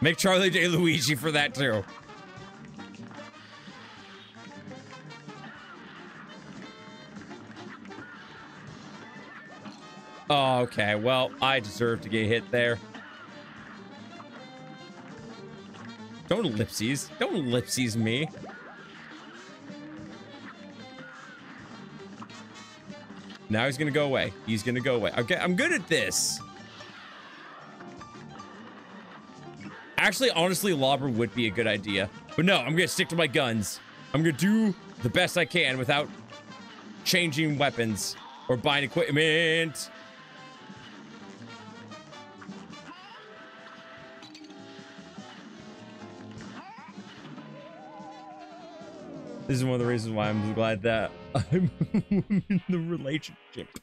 Make Charlie Day Luigi for that too. Oh, okay. Well, I deserve to get hit there. Don't ellipses. Don't ellipses me. Now he's gonna go away. He's gonna go away. Okay, I'm good at this. Actually, honestly, Lobber would be a good idea. But no, I'm gonna stick to my guns. I'm gonna do the best I can without changing weapons or buying equipment. This is one of the reasons why I'm glad that I'm in the relationship.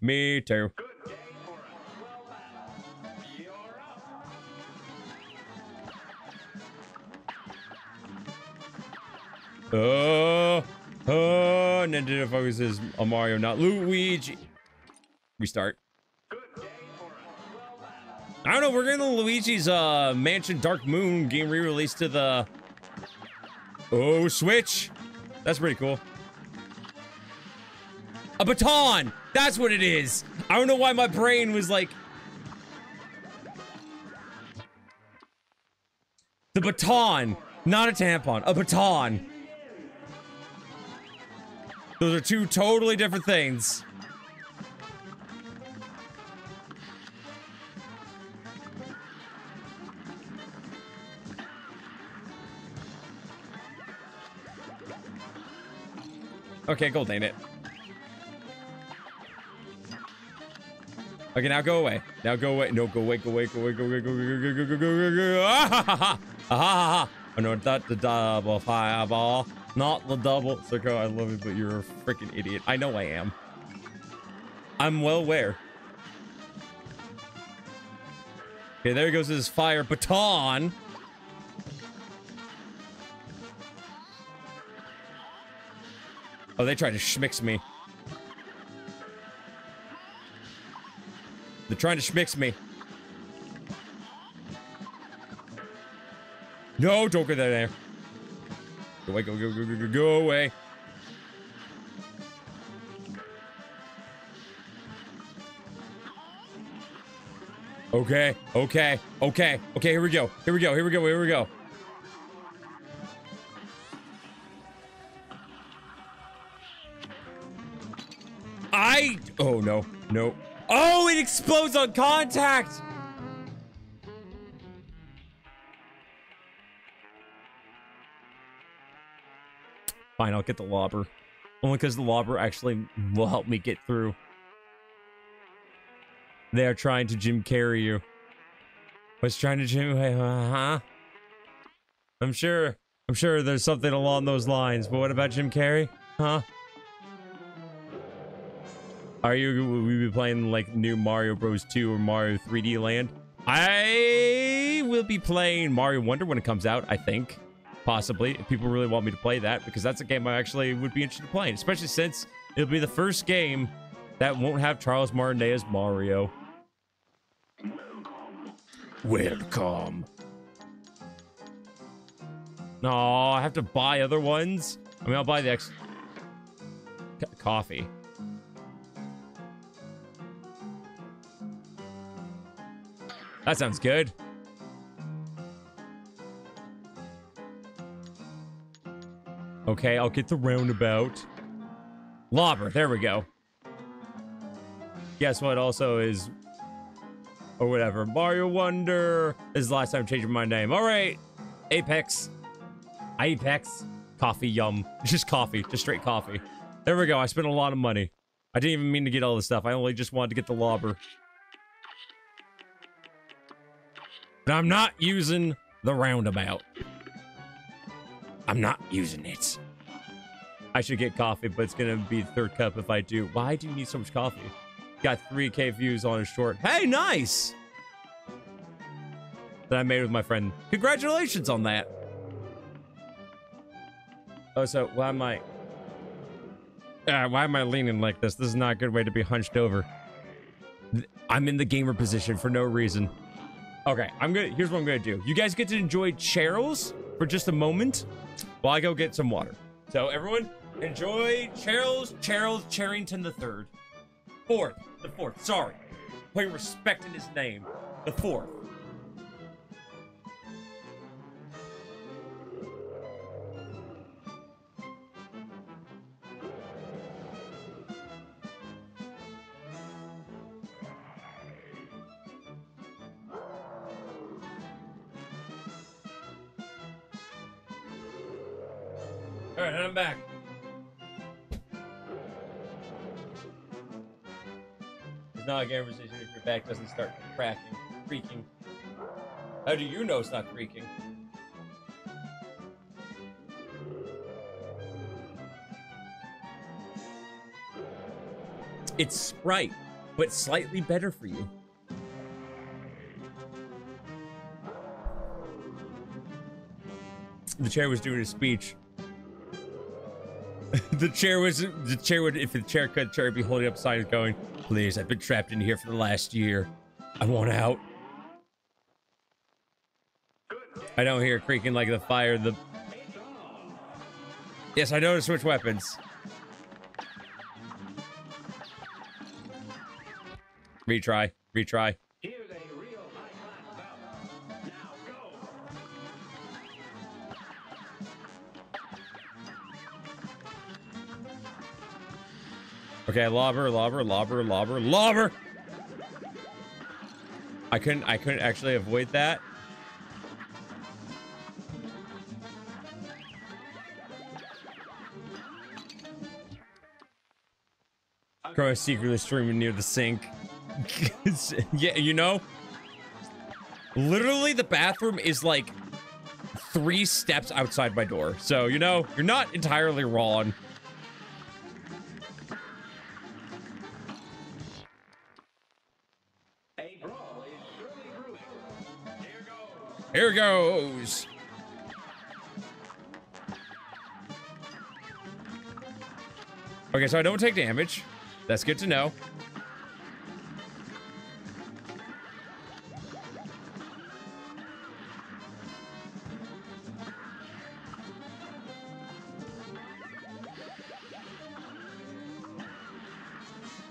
Me too. Oh, oh, Nintendo focuses on Mario, not Luigi. Restart. I don't know. We're getting Luigi's uh, Mansion Dark Moon game re-released to the oh Switch. That's pretty cool. A baton. That's what it is. I don't know why my brain was like. The baton, not a tampon. A baton. Those are two totally different things. Okay, gold ain't it. Okay, now go away. Now go away. No, go away, go away, go away, go away, go away, go go go go go go go. Ah ha ha ha! Ah ha ha ha! Oh no, not the double fireball. Not the double. Circo, I love you, but you're a freaking idiot. I know I am. I'm well aware. Okay, there goes his fire baton. Oh, they tried to schmix me. They're trying to schmix me. No, don't go there. Go away, go, go, go, go, go away. Okay, okay, okay, okay, here we go. Here we go, here we go, here we go. No, no. Oh, it explodes on contact. Fine, I'll get the lobber. Only because the lobber actually will help me get through. They are trying to Jim carry you. What's trying to Jim? Uh huh. I'm sure. I'm sure there's something along those lines. But what about Jim Carrey? Huh? Are you will we be playing like new Mario Bros 2 or Mario 3D Land? I will be playing Mario Wonder when it comes out, I think. Possibly. If people really want me to play that, because that's a game I actually would be interested in playing, especially since it'll be the first game that won't have Charles Martinet as Mario. Welcome. No, I have to buy other ones. I mean, I'll buy the X coffee. That sounds good. Okay, I'll get the roundabout. Lobber, there we go. Guess what also is... Or whatever. Mario Wonder. This is the last time I'm changing my name. All right. Apex. Apex. Coffee, yum. Just coffee. Just straight coffee. There we go. I spent a lot of money. I didn't even mean to get all this stuff. I only just wanted to get the lobber. I'm not using the roundabout. I'm not using it. I should get coffee, but it's gonna be the third cup if I do. Why do you need so much coffee? Got 3k views on a short. Hey, nice! that I made with my friend. Congratulations on that. Oh, so why am I? Uh, why am I leaning like this? This is not a good way to be hunched over. I'm in the gamer position for no reason. Okay, I'm gonna. Here's what I'm gonna do. You guys get to enjoy Cheryl's for just a moment, while I go get some water. So everyone, enjoy Cheryl's Cheryl's Charrington the third, fourth, the fourth. Sorry, putting respect in his name. The fourth. Position if your back doesn't start cracking, creaking. How do you know it's not creaking? It's Sprite, but slightly better for you. The chair was doing a speech. the chair was the chair would if the chair could chair would be holding up signs going, please, I've been trapped in here for the last year. I want out. I don't hear creaking like the fire. The yes, I know to switch weapons. Retry, retry. Okay, lobber, lobber, lobber, lobber, lobber. I couldn't. I couldn't actually avoid that. Crow secretly streaming near the sink. yeah, you know. Literally, the bathroom is like three steps outside my door. So you know, you're not entirely wrong. Here goes. Okay, so I don't take damage. That's good to know.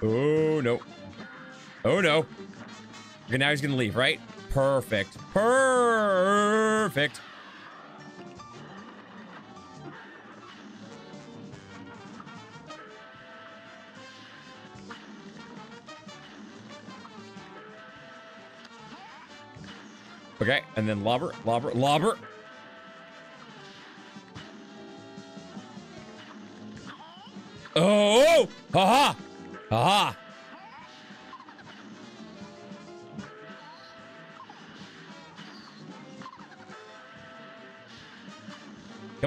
Oh no. Oh no. Okay, now he's gonna leave, right? Perfect. Perfect. Okay, and then lobber, lobber, lobber. Oh! Haha! Haha!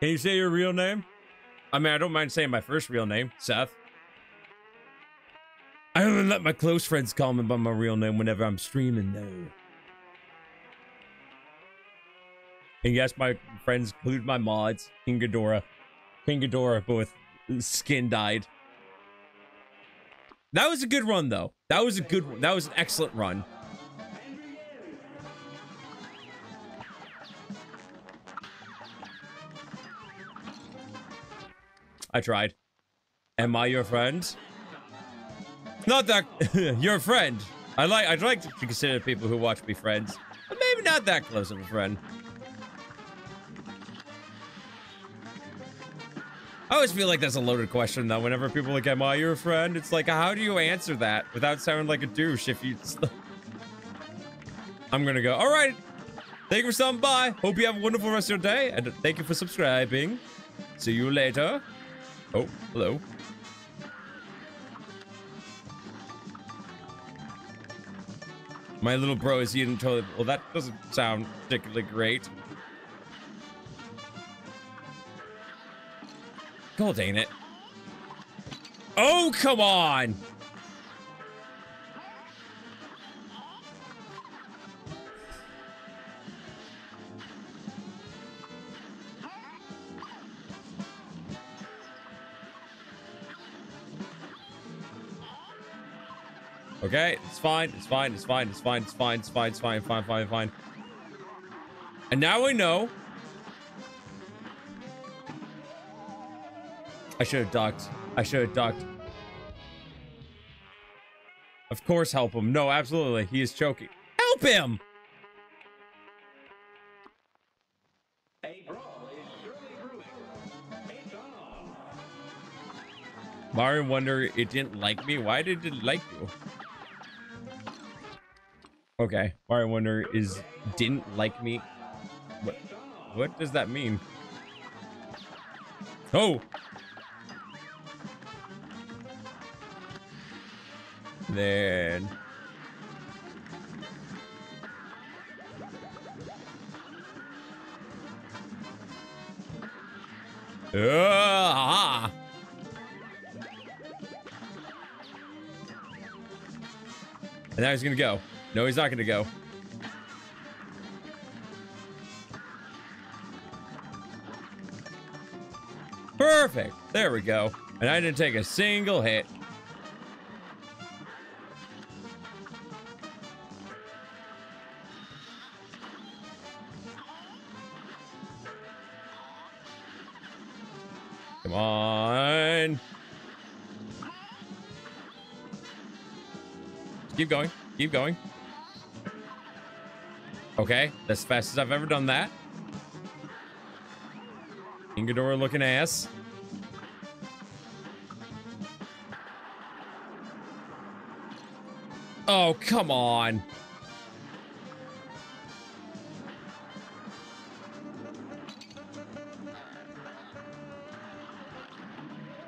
Can you say your real name? I mean, I don't mind saying my first real name, Seth. I only let my close friends call me by my real name whenever I'm streaming, though. And yes, my friends include my mods, King Ghidorah. King Ghidorah, but with skin dyed. That was a good run, though. That was a good. That was an excellent run. I tried. Am I your friend? Not that your friend. I like. I'd like to consider people who watch me friends, but maybe not that close of a friend. I always feel like that's a loaded question, though. Whenever people are like, "Am I your friend?" It's like, how do you answer that without sounding like a douche? If you, I'm gonna go, all right. Thank you for stopping by. Hope you have a wonderful rest of your day, and thank you for subscribing. See you later. Oh, hello. My little bro is eating toilet. Well, that doesn't sound particularly great. God dang it. Oh, come on! Okay, it's fine, it's fine, it's fine, it's fine, it's fine, it's fine, it's fine, fine, fine, fine. And now we know. I should have ducked. I should have ducked. Of course, help him. No, absolutely. He is choking. Help him! Mario Wonder, it didn't like me. Why did it like you? Okay, Mario Wonder is didn't like me. What? What does that mean? Oh. Then. Ah! And now he's gonna go. No, he's not gonna go. Perfect. There we go. And I didn't take a single hit. Come on. Keep going. Keep going. Okay, that's as fast as I've ever done that. Ingadora looking ass. Oh, come on.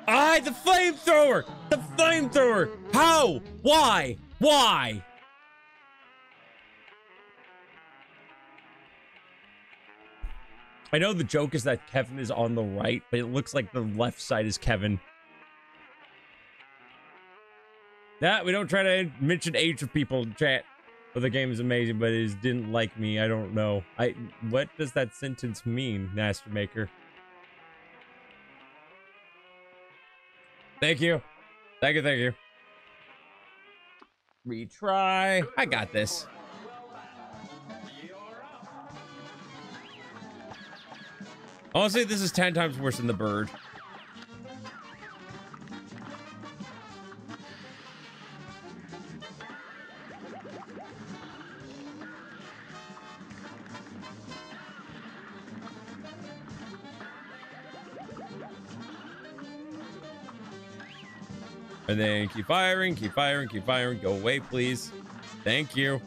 Ah, the flamethrower! The flamethrower! How? Why? Why? I know the joke is that Kevin is on the right, but it looks like the left side is Kevin. Nah, we don't try to mention age of people in chat. But the game is amazing, but it didn't like me. I don't know. I what does that sentence mean, Master Maker? Thank you. Thank you, thank you. Retry. I got this. Honestly, this is 10 times worse than the bird. And then keep firing, keep firing, keep firing. Go away, please. Thank you.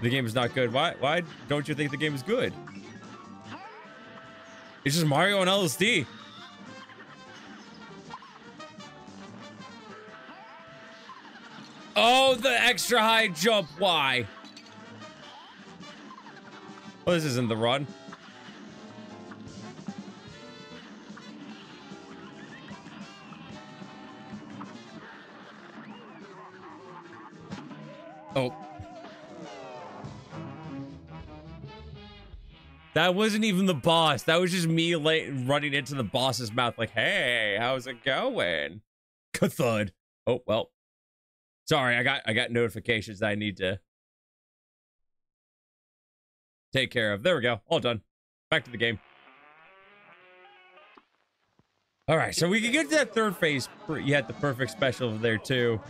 The game is not good. Why? Why don't you think the game is good? It's just Mario and LSD. Oh, the extra high jump. Why? Well, this isn't the run. That wasn't even the boss. That was just me like running into the boss's mouth like, "Hey, how's it going?" Thud. Oh, well. Sorry, I got I got notifications that I need to take care of. There we go. All done. Back to the game. All right, so we can get to that third phase. You had the perfect special there too.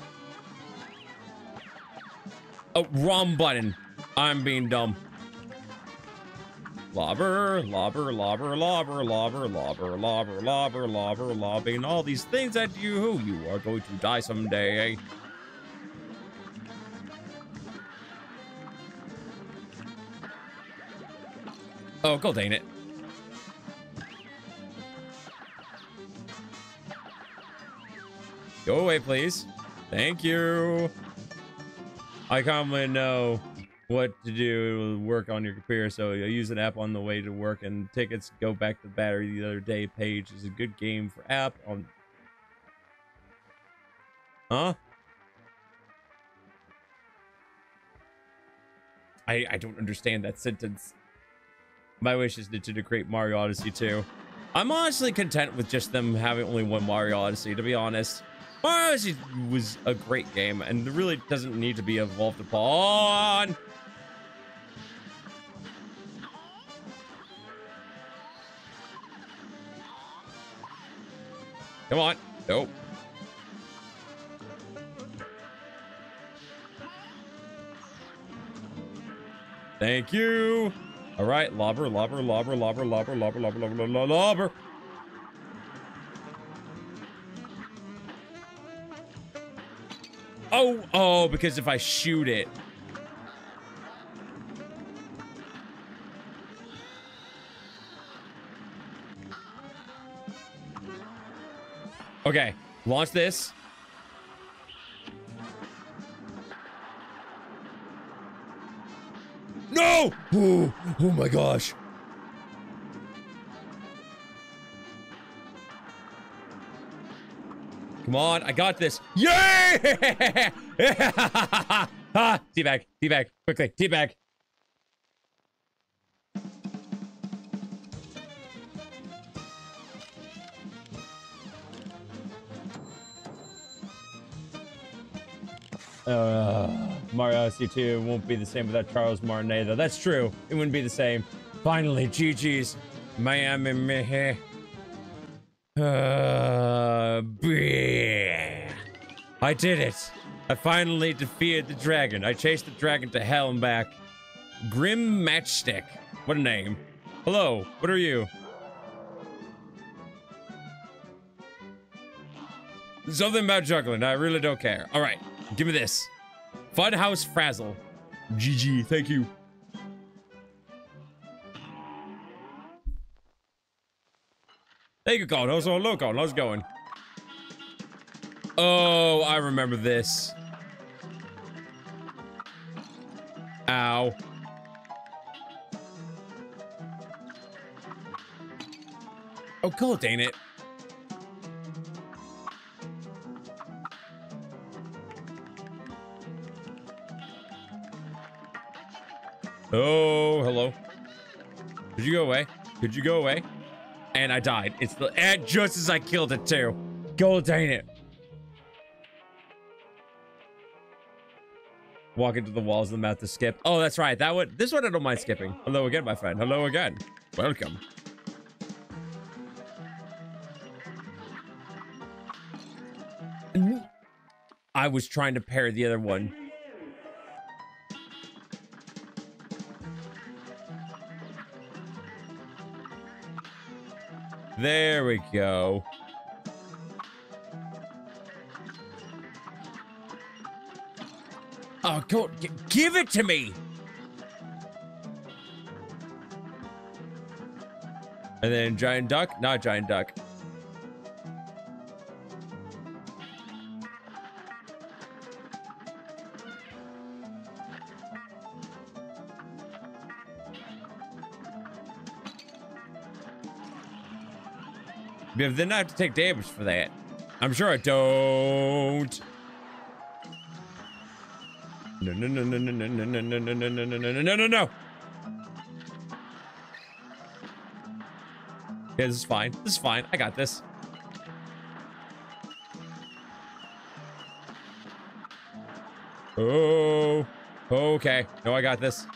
Oh, wrong button. I'm being dumb. Lobber, lobber, lobber, lobber, lobber, lobber, lobber, lobber, lobber, lobbing all these things at you. You are going to die someday. Oh, go dang it. Go away, please. Thank you. I commonly know what to do work on your computer, so I use an app on the way to work and tickets go back to battery the other day. Page is a good game for app on. Huh? I I don't understand that sentence. My wish is to, create Mario Odyssey 2. I'm honestly content with just them having only one Mario Odyssey, to be honest. Mario Odyssey was a great game, and really doesn't need to be evolved upon. Come on. Nope. Thank you. All right, lobber, lobber, lobber, lobber, lobber, lobber, lobber, lobber, lobber, lobber. Oh, oh, because if I shoot it. Okay, launch this. No! Oh, oh my gosh. Come on, I got this. Yeah! ah, teabag, teabag, quickly, teabag. Uh, Mario Odyssey 2 won't be the same without Charles Martinet, though. That's true. It wouldn't be the same. Finally, GG's. Miami meh. Uh. I did it. I finally defeated the dragon. I chased the dragon to hell and back. Grim Matchstick. What a name. Hello, what are you? Something about juggling. I really don't care. All right, give me this. Funhouse Frazzle. GG, thank you. There you go. How's all loco? How's it going? Oh, I remember this. Ow. Oh, god dang it. Oh, hello. Could you go away? Could you go away? And I died. It's the and just as I killed it too. God dang it. Walk into the walls of the mouth to skip. Oh, that's right. That one. This one I don't mind skipping. Hello again, my friend. Hello again. Welcome. I was trying to pair the other one. There we go. Oh, God, give it to me. And then giant duck, not giant duck. But then I have to take damage for that. I'm sure I don't. No, no, no, no, no, no, no, no, no, no, no, no, no, no, no, no, no, no. Okay, this is fine. This is fine. I got this. Oh. Okay. No, I got this.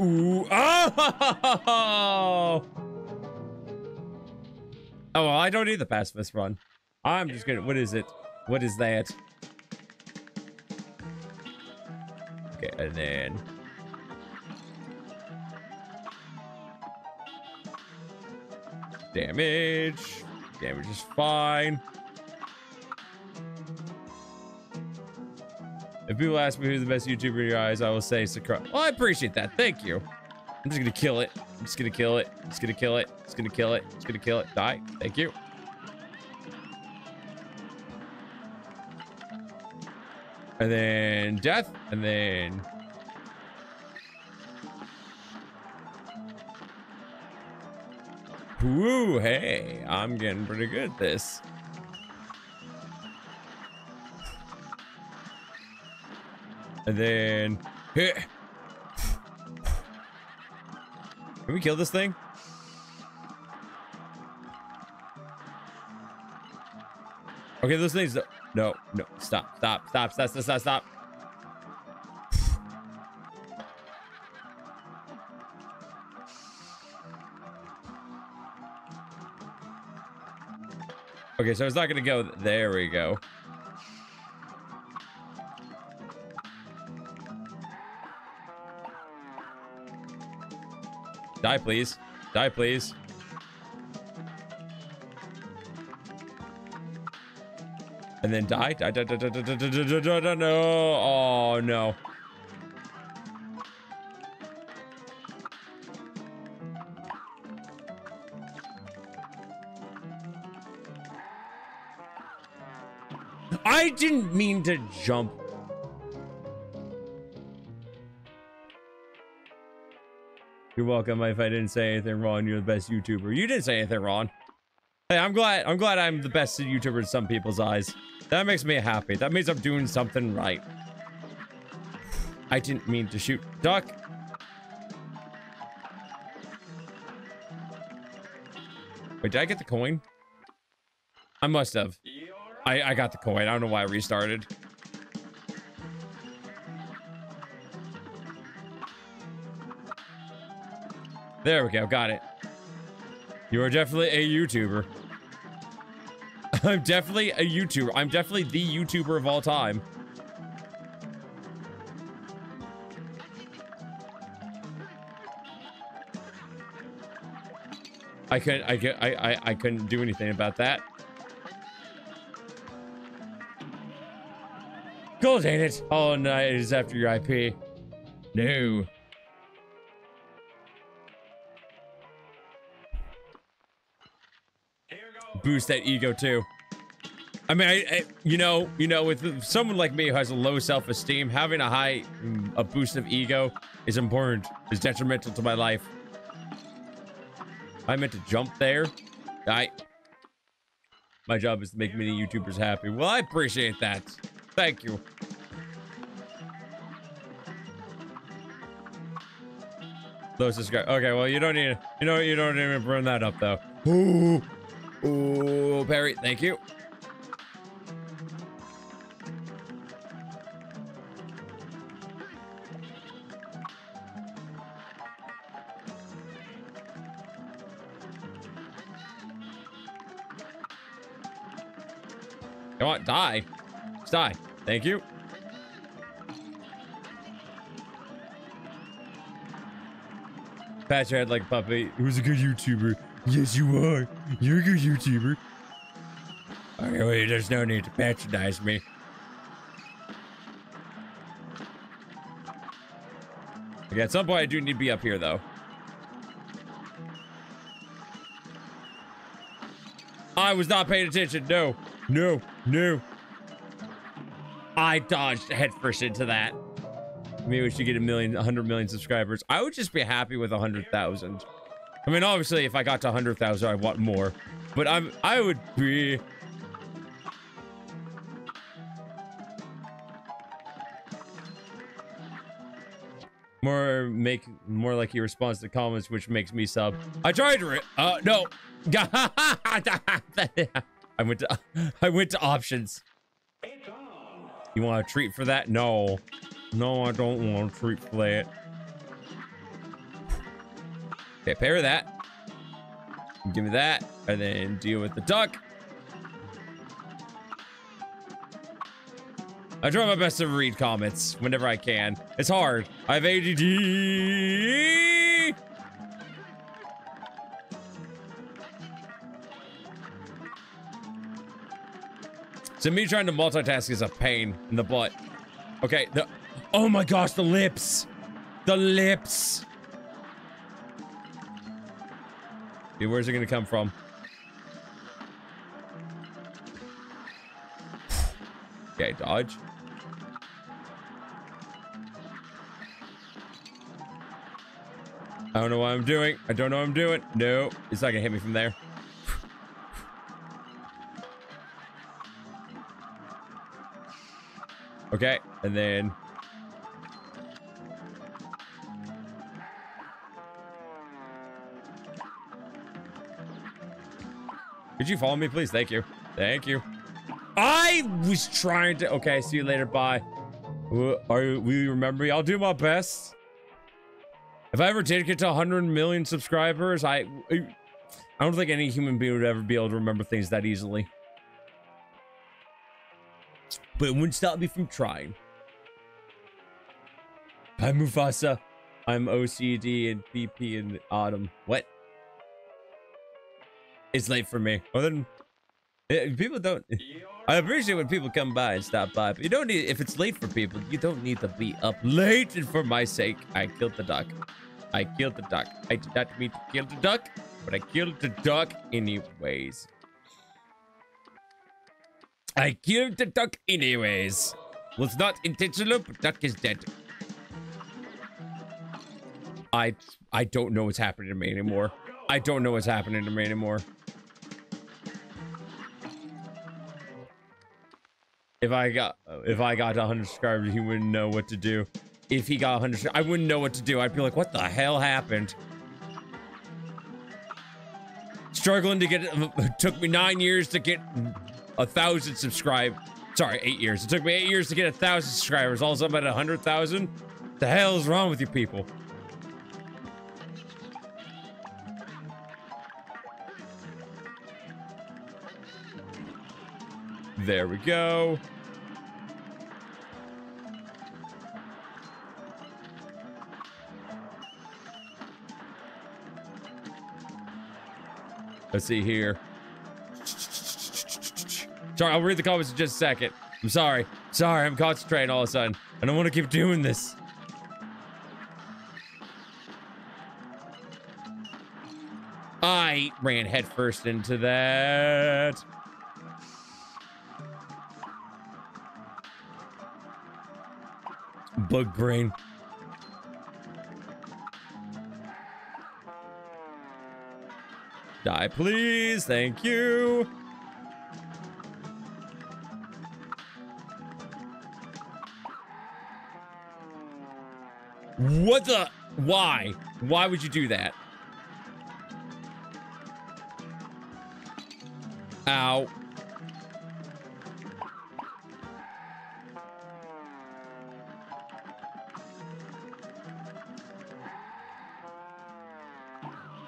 Ooh. Oh! Oh, well, I don't need the pacifist run. I'm just gonna. What is it? What is that? Okay, and then. Damage. Damage is fine. If people ask me who's the best YouTuber in your eyes, I will say Secrona. Well, I appreciate that. Thank you. I'm just gonna kill it. I'm just gonna kill it. I'm just gonna kill it. Just gonna kill it. Just gonna kill it. Die. Thank you. And then death. And then. Woo, hey, I'm getting pretty good at this. And then. Can we kill this thing? Okay, those things. No, no, stop, stop, stop, stop, stop, stop, stop. Okay, so it's not gonna go. There we go. Die, please. Die, please. And then die. No. Oh, no. I didn't mean to jump. You're welcome. If I didn't say anything wrong, you're the best YouTuber. You didn't say anything wrong. Hey, I'm glad. I'm glad I'm the best YouTuber in some people's eyes. That makes me happy. That means I'm doing something right. I didn't mean to shoot duck. Wait, did I get the coin? I must have. I, I got the coin. I don't know why I restarted. There we go. Got it. You are definitely a YouTuber. I'm definitely a YouTuber. I'm definitely the YouTuber of all time. I couldn't. I could. I. I. I couldn't do anything about that. Gold ain't it? Oh no, it is after your IP. No. Boost that ego too. I mean, I, I, you know, you know, with someone like me who has a low self-esteem, having a high, mm, a boost of ego is important. Is detrimental to my life. I meant to jump there. I. My job is to make many YouTubers happy. Well, I appreciate that. Thank you. Low subscribe. Okay, well, you don't need. You know, you don't even burn that up though. Ooh, ooh, parry. Thank you. Die. Just die. Thank you. Pat your head like a puppy. Who's a good YouTuber? Yes, you are. You're a good YouTuber. Okay, there's no need to patronize me. Okay, at some point I do need to be up here though. I was not paying attention. No, no, no. I dodged headfirst into that. Maybe we should get a million, a hundred million subscribers. I would just be happy with a hundred thousand. I mean, obviously, if I got to a hundred thousand, I want more. But I'm, I would be. More make more like he responds to comments, which makes me sub. I tried to. Uh, no. I went to. I went to options. You want a treat for that? No. No, I don't want a treat for that. Okay, pair that. Give me that. And then deal with the duck. I try my best to read comments whenever I can. It's hard. I have ADD. So me trying to multitask is a pain in the butt. Okay, the oh my gosh, the lips. The lips. Dude, where's it gonna come from? Okay, dodge. I don't know what I'm doing. I don't know what I'm doing. No, it's not gonna hit me from there. Okay, and then Could you follow me, please? Thank you. Thank you. I was trying to. Okay, see you later. Bye. Are you, will you remember me? I'll do my best. If I ever did get to 100 million subscribers, I I don't think any human being would ever be able to remember things that easily. But it wouldn't stop me from trying. I'm Mufasa. I'm OCD and PP and Autumn. What? It's late for me. Well then, eh, people don't. I appreciate when people come by and stop by, but you don't need. If it's late for people, you don't need to be up late. And for my sake, I killed the duck. I killed the duck. I did not mean to kill the duck, but I killed the duck anyways. I killed the duck anyways. Was not intentional, but duck is dead. I I don't know what's happening to me anymore. I don't know what's happening to me anymore. If I got if I got 100 subscribers, he wouldn't know what to do. If he got 100, I wouldn't know what to do. I'd be like, "What the hell happened?" Struggling to get it took me nine years to get a thousand subscribe. Sorry, eight years. It took me eight years to get a thousand subscribers. All of a sudden, I'm at a hundred thousand. The hell is wrong with you people? There we go. Let's see here. Sorry, I'll read the comments in just a second. I'm sorry. Sorry, I'm concentrating all of a sudden. And I don't want to keep doing this. I ran headfirst into that. Bug brain. Die, please. Thank you. What the? Why? Why would you do that? Ow.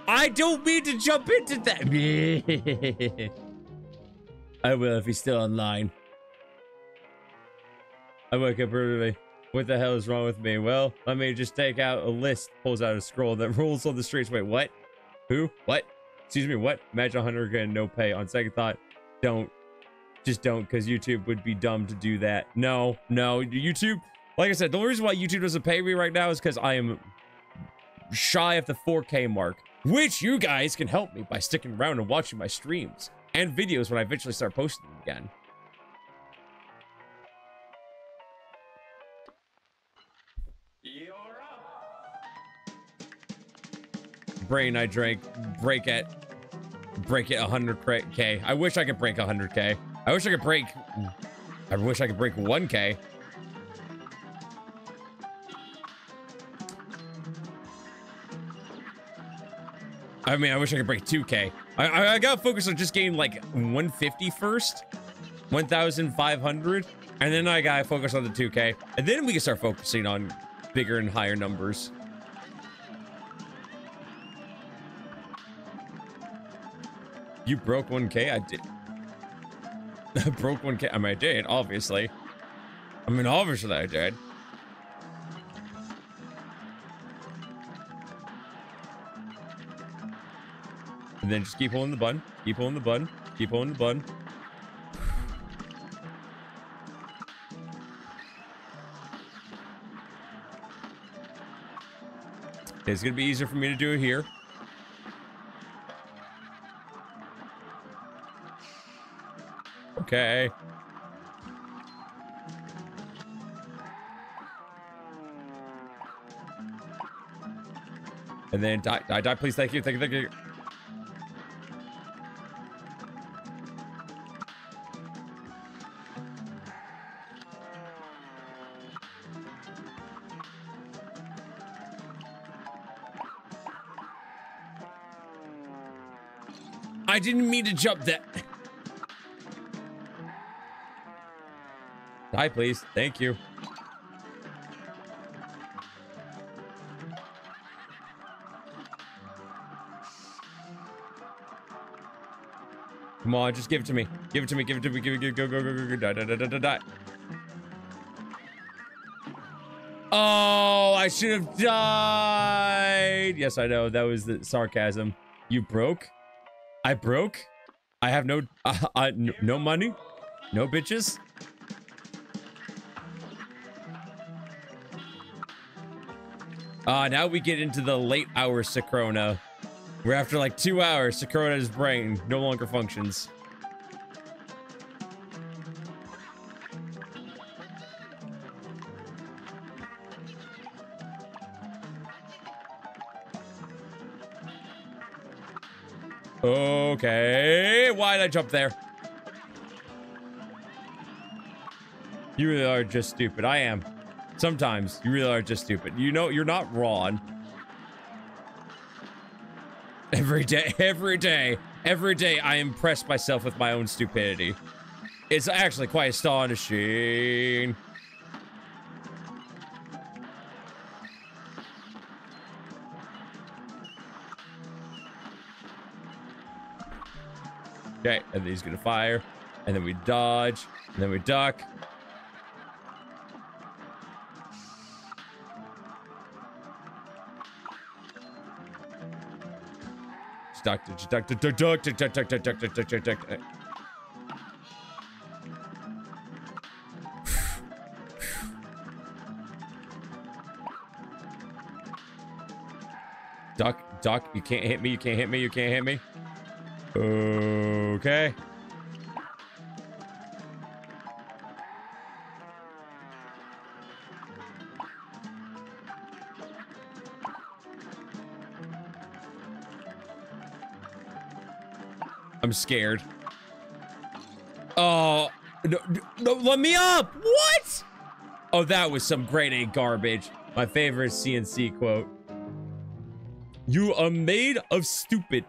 I don't mean to jump into that. I will if he's still online. I wake up early. What the hell is wrong with me? Well, let me just take out a list, pulls out a scroll that rules on the streets. Wait, what? Who? What? Excuse me, what? Imagine 100 grand no pay. On second thought, don't. Just don't, because YouTube would be dumb to do that. No, no. YouTube, like I said, the only reason why YouTube doesn't pay me right now is because I am shy of the 4K mark, which you guys can help me by sticking around and watching my streams and videos when I eventually start posting them again. Brain I drank, break it, break it 100k. I wish I could break 100k. I wish I could break, I wish I could break 1k. I mean, I wish I could break 2k. I, I, I gotta focus on just getting like 150 first, 1,500, and then I gotta focus on the 2k, and then we can start focusing on bigger and higher numbers. You broke 1k? I did. I broke 1k. I mean, I did, obviously. I mean, obviously I did. And then just keep holding the button. Keep holding the button. Keep holding the button. It's gonna be easier for me to do it here. Okay. And then die, die, die, please. Thank you, thank you, thank you. I didn't mean to jump that. Die, please. Thank you. Come on, just give it to me. Give it to me. Give it to me. Give it. Give it. Go. Go. Go. Go. Go. Die. Die. Die. Die. Die. Oh, I should have died. Yes, I know. That was the sarcasm. You broke. I broke. I have no. Uh, n- no money. No bitches. Uh, now we get into the late hour Secrona. Where after like two hours, Secrona's brain no longer functions. Okay, why did I jump there? You really are just stupid. I am. Sometimes you really are just stupid. You know, you're not wrong. Every day, every day, every day, I impress myself with my own stupidity. It's actually quite astonishing. Okay, and then he's gonna fire, and then we dodge, and then we duck. Doctor, doctor, doctor, doctor, doctor, doctor, doctor. Doc, Doc, you can't hit me, you can't hit me, you can't hit me. Okay. Scared. Oh, no, no, let me up. What? Oh, that was some grade A garbage. My favorite CNC quote. You are made of stupid.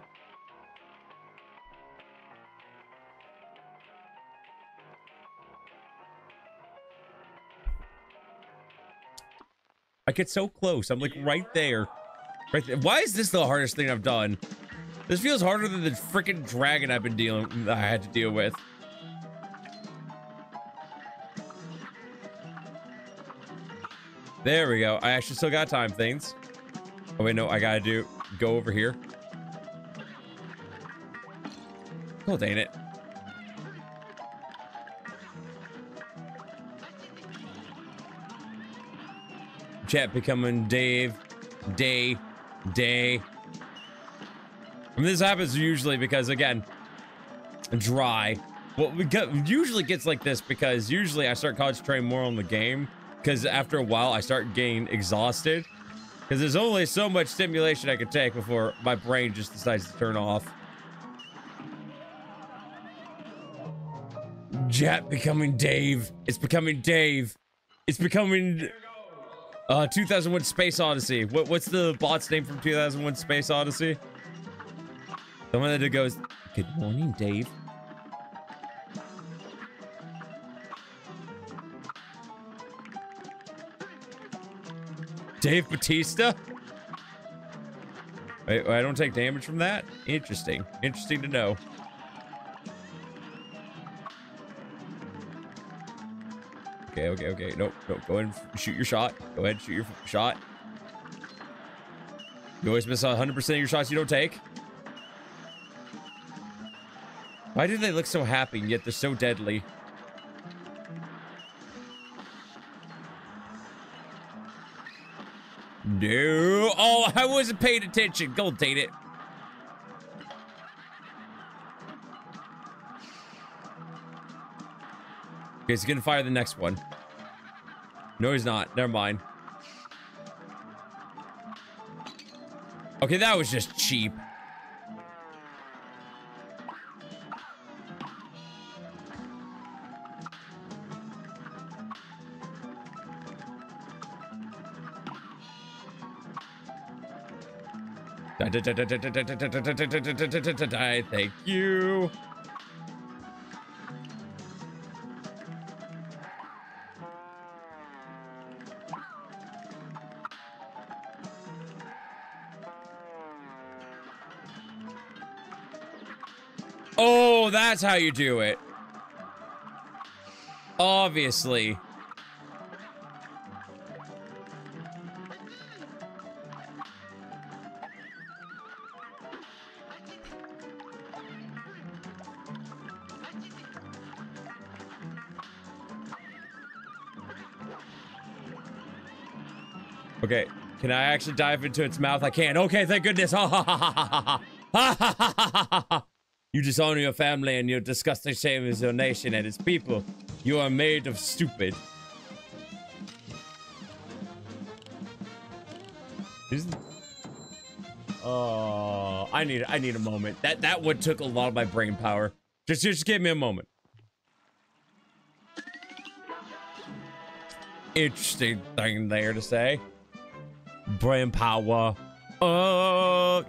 I get so close. I'm like right there. Right there. Why is this the hardest thing I've done? This feels harder than the freaking dragon I've been dealing I had to deal with. There we go. I actually still got time things. Oh wait, no, I gotta do go over here. Oh dang it. Chat becoming Dave, Day, Day. This happens usually because again, dry. Well, we get, usually gets like this because usually I start concentrating more on the game because after a while I start getting exhausted because there's only so much stimulation I can take before my brain just decides to turn off. Jet becoming Dave. It's becoming Dave. It's becoming uh 2001 Space Odyssey. What what's the bot's name from 2001 Space Odyssey? The one that goes, "Good morning, Dave." Dave Batista? I don't take damage from that? Interesting. Interesting to know. Okay, okay, okay. Nope, nope. Go ahead and shoot your shot. Go ahead and shoot your shot. You always miss 100% of your shots you don't take. Why do they look so happy and yet they're so deadly? No. Oh, I wasn't paying attention. Go date it. Okay, he's gonna fire the next one. No, he's not. Never mind. Okay, that was just cheap. Thank you. Oh, that's how you do it. Obviously. Can I actually dive into its mouth? I can't. Okay, thank goodness. Ha ha ha ha ha ha ha ha ha ha. You dishonor your family and your disgusting shame is your nation and its people. You are made of stupid. Isn't- Oh, I need I need a moment. That that one took a lot of my brain power. Just just give me a moment. Interesting thing there to say. Brain power. Oh,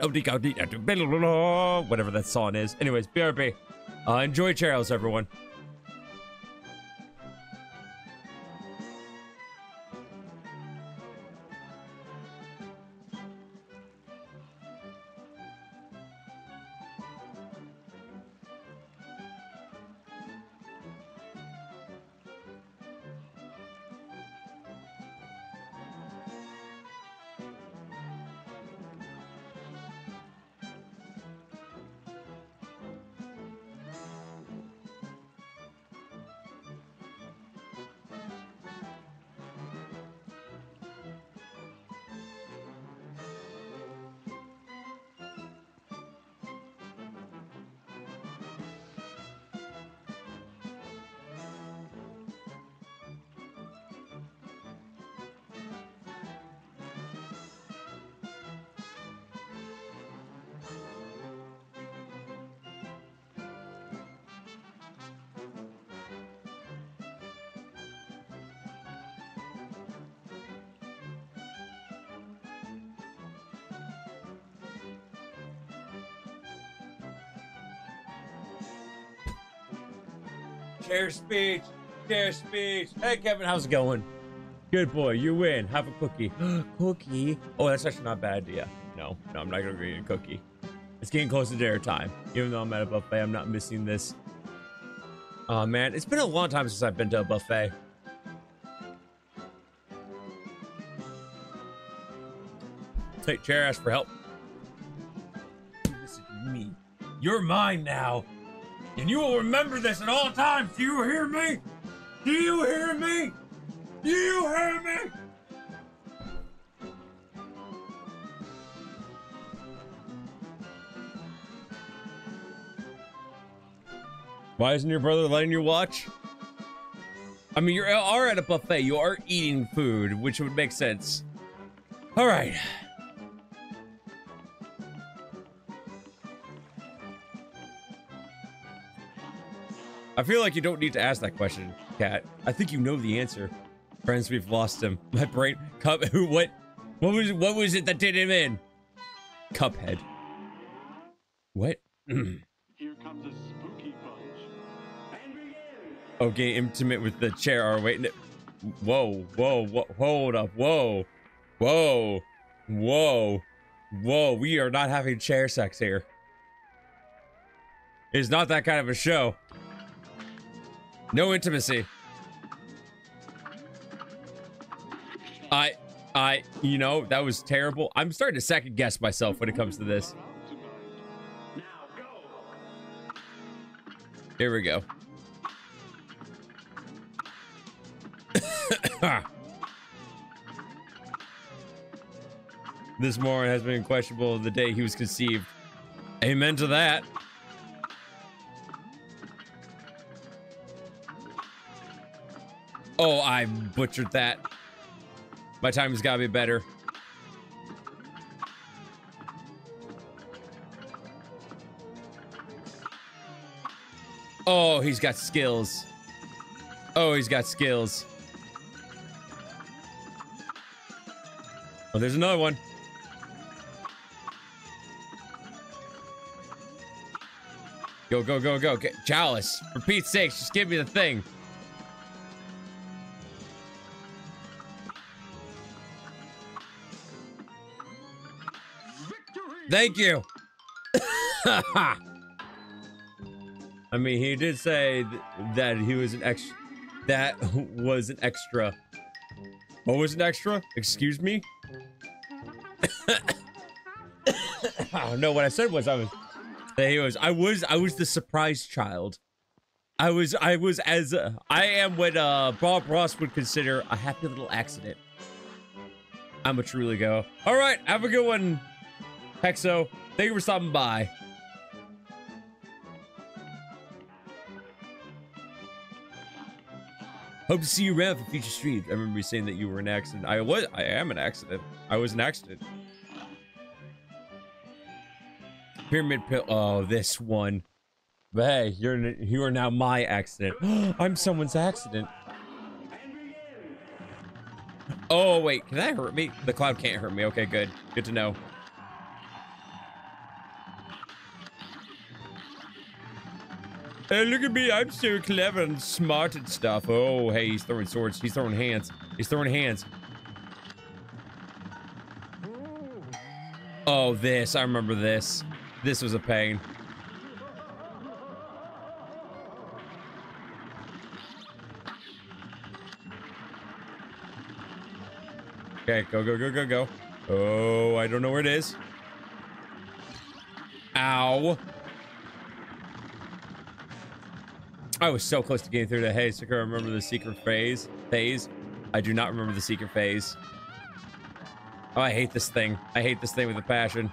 whatever that song is. Anyways, BRB. Uh, enjoy Charles, everyone. Hey, Kevin, how's it going? Good boy. You win. Have a cookie. cookie. Oh, that's actually not a bad idea. No, no, I'm not gonna eat a cookie. It's getting close to dinner time. Even though I'm at a buffet, I'm not missing this. Oh man, it's been a long time since I've been to a buffet. Take chair, ask for help. Listen to me. You're mine now. And you will remember this at all times. Do you hear me? Do you hear me? Do you hear me? Why isn't your brother letting you watch? I mean, you are at a buffet. You are eating food, which would make sense. All right. I feel like you don't need to ask that question, Kat. I think you know the answer. Friends, we've lost him. My brain. Cup. Who? What? What was? What was it that did him in? Cuphead. What? Here comes a spooky begin! okay, intimate with the chair. Are waiting. Whoa, whoa, whoa! Hold up! Whoa, whoa, whoa, whoa! We are not having chair sex here. It's not that kind of a show. No intimacy. I, I, you know, that was terrible. I'm starting to second guess myself when it comes to this. Here we go. this moron has been questionable the day he was conceived. Amen to that. Oh, I butchered that. My time has got to be better. Oh, he's got skills. Oh, he's got skills. Oh, there's another one. Go, go, go, go. Get Chalice. For Pete's sake, just give me the thing. Thank you. I mean, he did say th- that he was an ex. That was an extra. What was an extra? Excuse me. oh, no, what I said was I was. That he was. I was. I was the surprise child. I was. I was as. Uh, I am what uh, Bob Ross would consider a happy little accident. I'm a truly go. All right, have a good one, Hexo. Thank you for stopping by. Hope to see you around for future streams. I remember you saying that you were an accident. I was. I am an accident. I was an accident. Pyramid Peril. Oh, this one. But hey, you're you are now my accident. I'm someone's accident. Oh wait, can that hurt me? The cloud can't hurt me. Okay, good. Good to know. Hey, look at me. I'm so clever and smart and stuff. Oh, hey, he's throwing swords. He's throwing hands. He's throwing hands. Oh, this. I remember this. This was a pain. Okay, go, go, go, go, go. Oh, I don't know where it is. Ow. I was so close to getting through to Hey, so can I remember the secret phase? Phase? I do not remember the secret phase. Oh, I hate this thing. I hate this thing with a passion.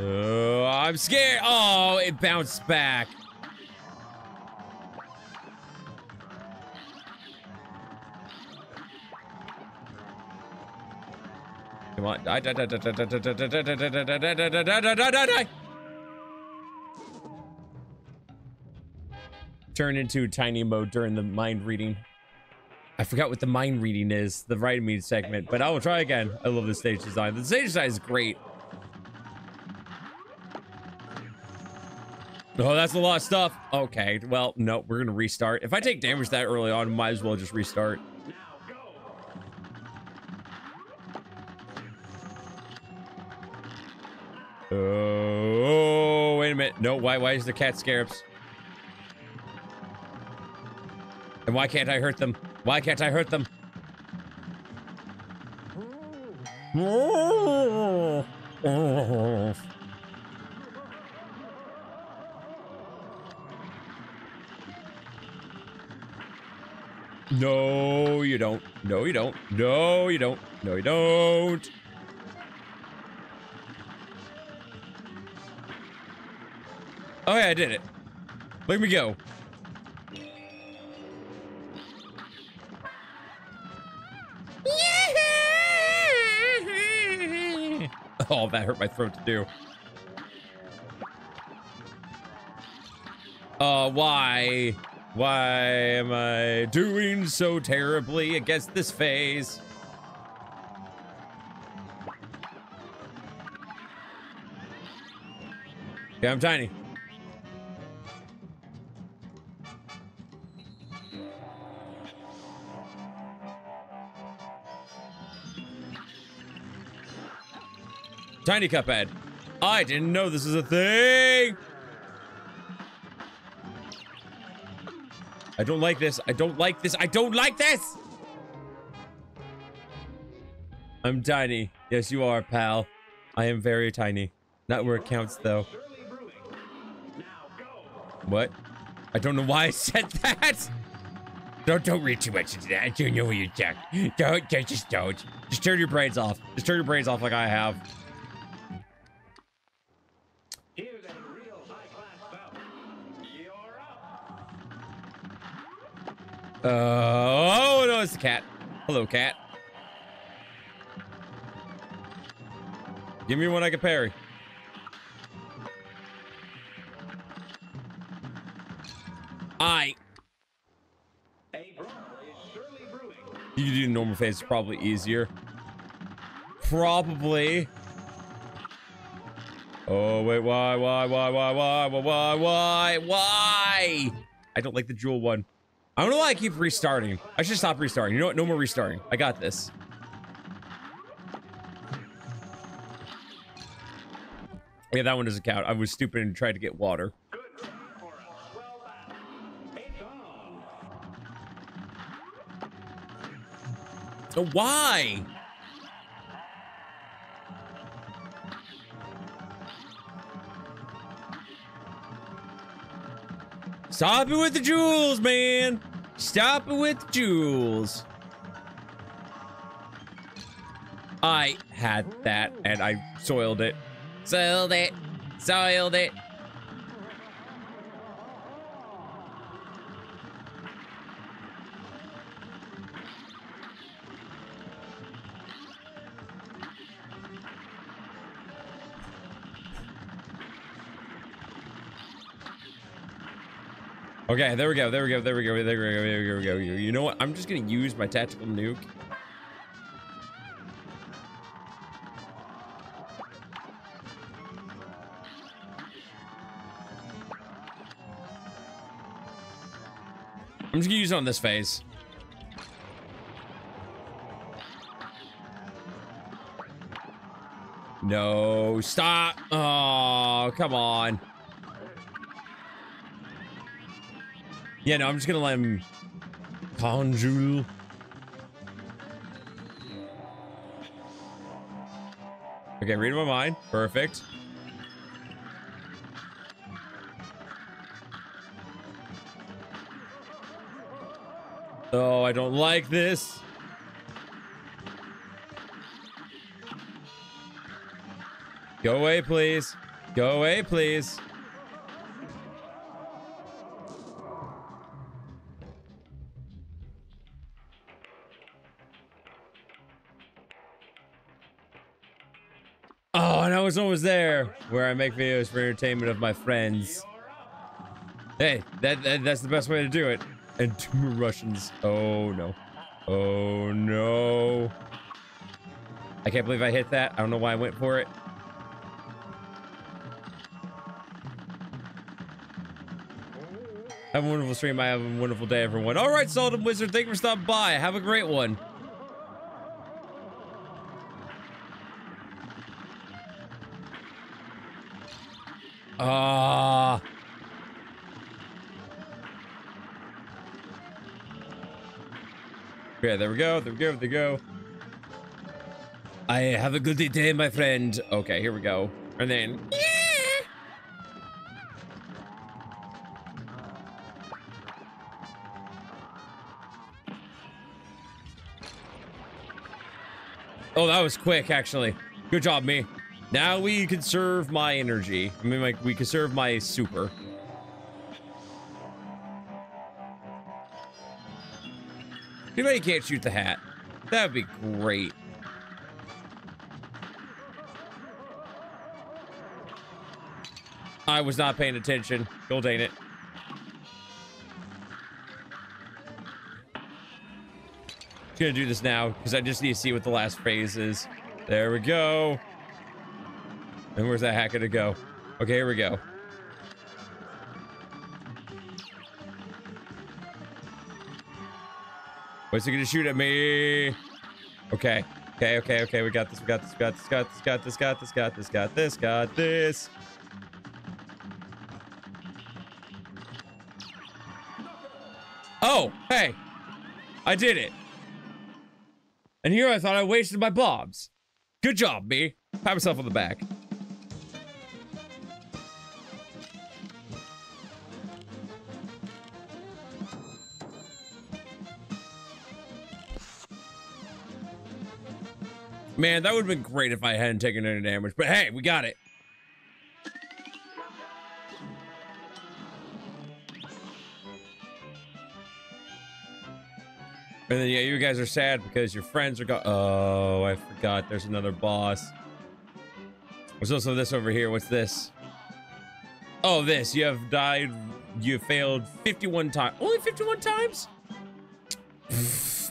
Oh, I'm scared. Oh, it bounced back. Come on. Die, die, die, die, die, die, die, die, die, die, die, die, die, die, die, die, Turn into tiny mode during the mind reading. I forgot what the mind reading is, the writing mean segment, but I will try again. I love the stage design. The stage design is great. Oh, that's a lot of stuff. Okay, well, no, we're gonna restart. If I take damage that early on, might as well just restart. Oh, wait a minute. No, why why is the cat scarabs? And why can't I hurt them? Why can't I hurt them? No, you don't. No, you don't. No, you don't. No, you don't. Oh, yeah, I did it. At me go. Oh, that hurt my throat to do. Uh, why? Why am I doing so terribly against this phase? Yeah, I'm tiny. Tiny Cuphead. I didn't know this is a thing. I don't like this. I don't like this. I don't like this. I'm tiny. Yes, you are, pal. I am very tiny. Not where it counts, though. What? I don't know why I said that. Don't don't read too much into that. I know what you're don't just don't. Just turn your brains off. Just turn your brains off like I have. Uh, oh no, it's the cat. Hello, cat. Give me one I can parry. I. You can do normal phase, it's probably easier. Probably. Oh wait, why, why, why, why, why, why, why, why? I don't like the jewel one. I don't know why I keep restarting. I should stop restarting. You know what? No more restarting. I got this. Yeah, that one doesn't count. I was stupid and tried to get water. So why? Stop it with the jewels, man. Stop with jewels. I had that and I soiled it. Soiled it. Soiled it. Okay, there we go, there we go, there we go, there we go, there we go, there we go. You know what? I'm just gonna use my tactical nuke. I'm just gonna use it on this phase. No, stop. Oh, come on. Yeah, no, I'm just gonna let him conjure. Okay, read my mind. Perfect. Oh, I don't like this. Go away, please. Go away, please. Was almost there where I make videos for entertainment of my friends. Hey, that, that that's the best way to do it. And two Russians. Oh no. Oh no. I can't believe I hit that. I don't know why I went for it. Have a wonderful stream. I have a wonderful day, everyone. All right, Sultan Wizard, thank you for stopping by. Have a great one. Okay, there we go. There we go. There we go. I have a good day, my friend. Okay, here we go. And then. Oh, that was quick, actually. Good job, me. Now we conserve my energy. I mean, like, we conserve my super. Too bad you can't shoot the hat. That would be great. I was not paying attention. Go dang it. Gonna do this now because I just need to see what the last phase is. There we go. And where's that hat gonna go? Okay, here we go. What's he gonna shoot at me? Okay. Okay, okay, okay. We got this. We got this. We got this. Got this. Got this. Got this. Got this. Got this. Got this. Oh, hey. I did it. And here I thought I wasted my bombs. Good job, me. Pat myself on the back. Man, that would have been great if I hadn't taken any damage. But hey, we got it. And then yeah, you guys are sad because your friends are gone. Oh, I forgot. There's another boss. There's also this over here. What's this? Oh, this. You have died. You failed 51 times. Only 51 times?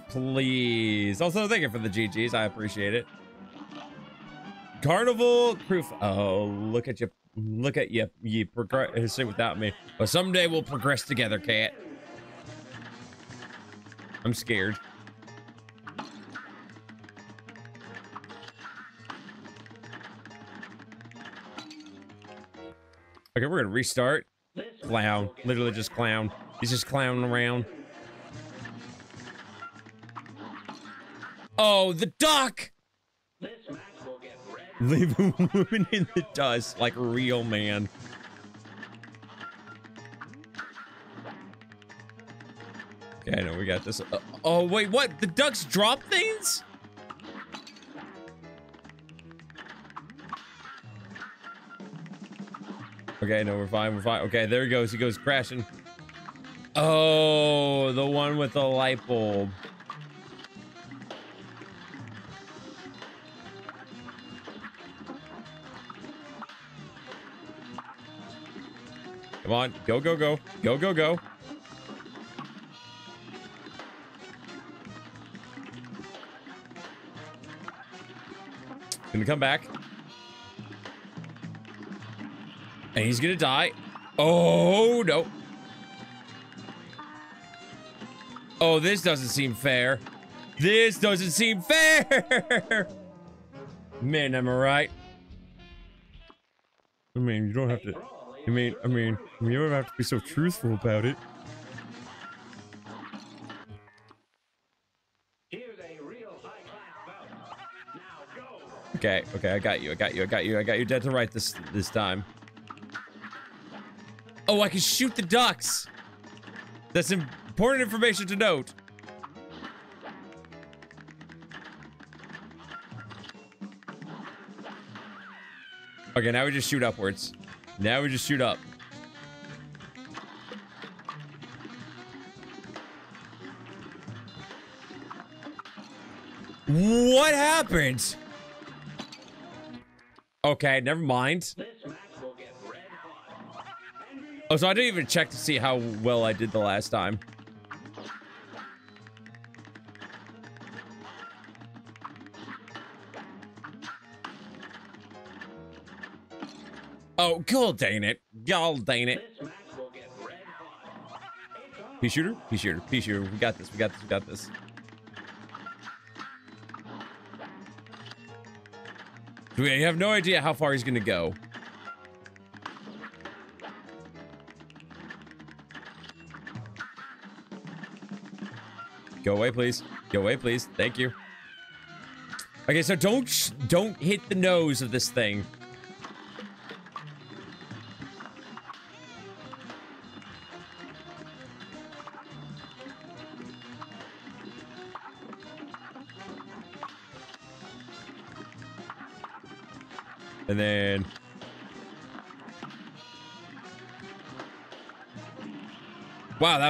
Please. Also, thank you for the GGs. I appreciate it. Carnival proof. Oh, look at you. Look at you. You progress without me. But someday we'll progress together, cat. I'm scared. Okay, we're gonna restart. Clown. Literally just clown. He's just clowning around. Oh, the duck! Leave a woman in the dust like a real man. Okay, I know we got this. Uh, oh, wait, what? The ducks drop things? Okay, no, we're fine, we're fine. Okay, there he goes. He goes crashing. Oh, the one with the light bulb. Come on, go, go, go. Go, go, go. Gonna come back. And he's gonna die. Oh, no. Oh, this doesn't seem fair. This doesn't seem fair. Man, am I right? I mean, you don't have to. I mean, I mean, you don't have to be so truthful about it. Okay, okay, I got you, I got you, I got you, I got you dead to right this this time. Oh, I can shoot the ducks. That's important information to note. Okay, now we just shoot upwards. Now we just shoot up. What happened? Okay, never mind. Oh, so I didn't even check to see how well I did the last time. God dang it. God dang it. Pea shooter? Pea shooter. Pea shooter. We got this. We got this. We got this. We have no idea how far he's going to go. Go away, please. Go away, please. Thank you. Okay, so don't don't hit the nose of this thing.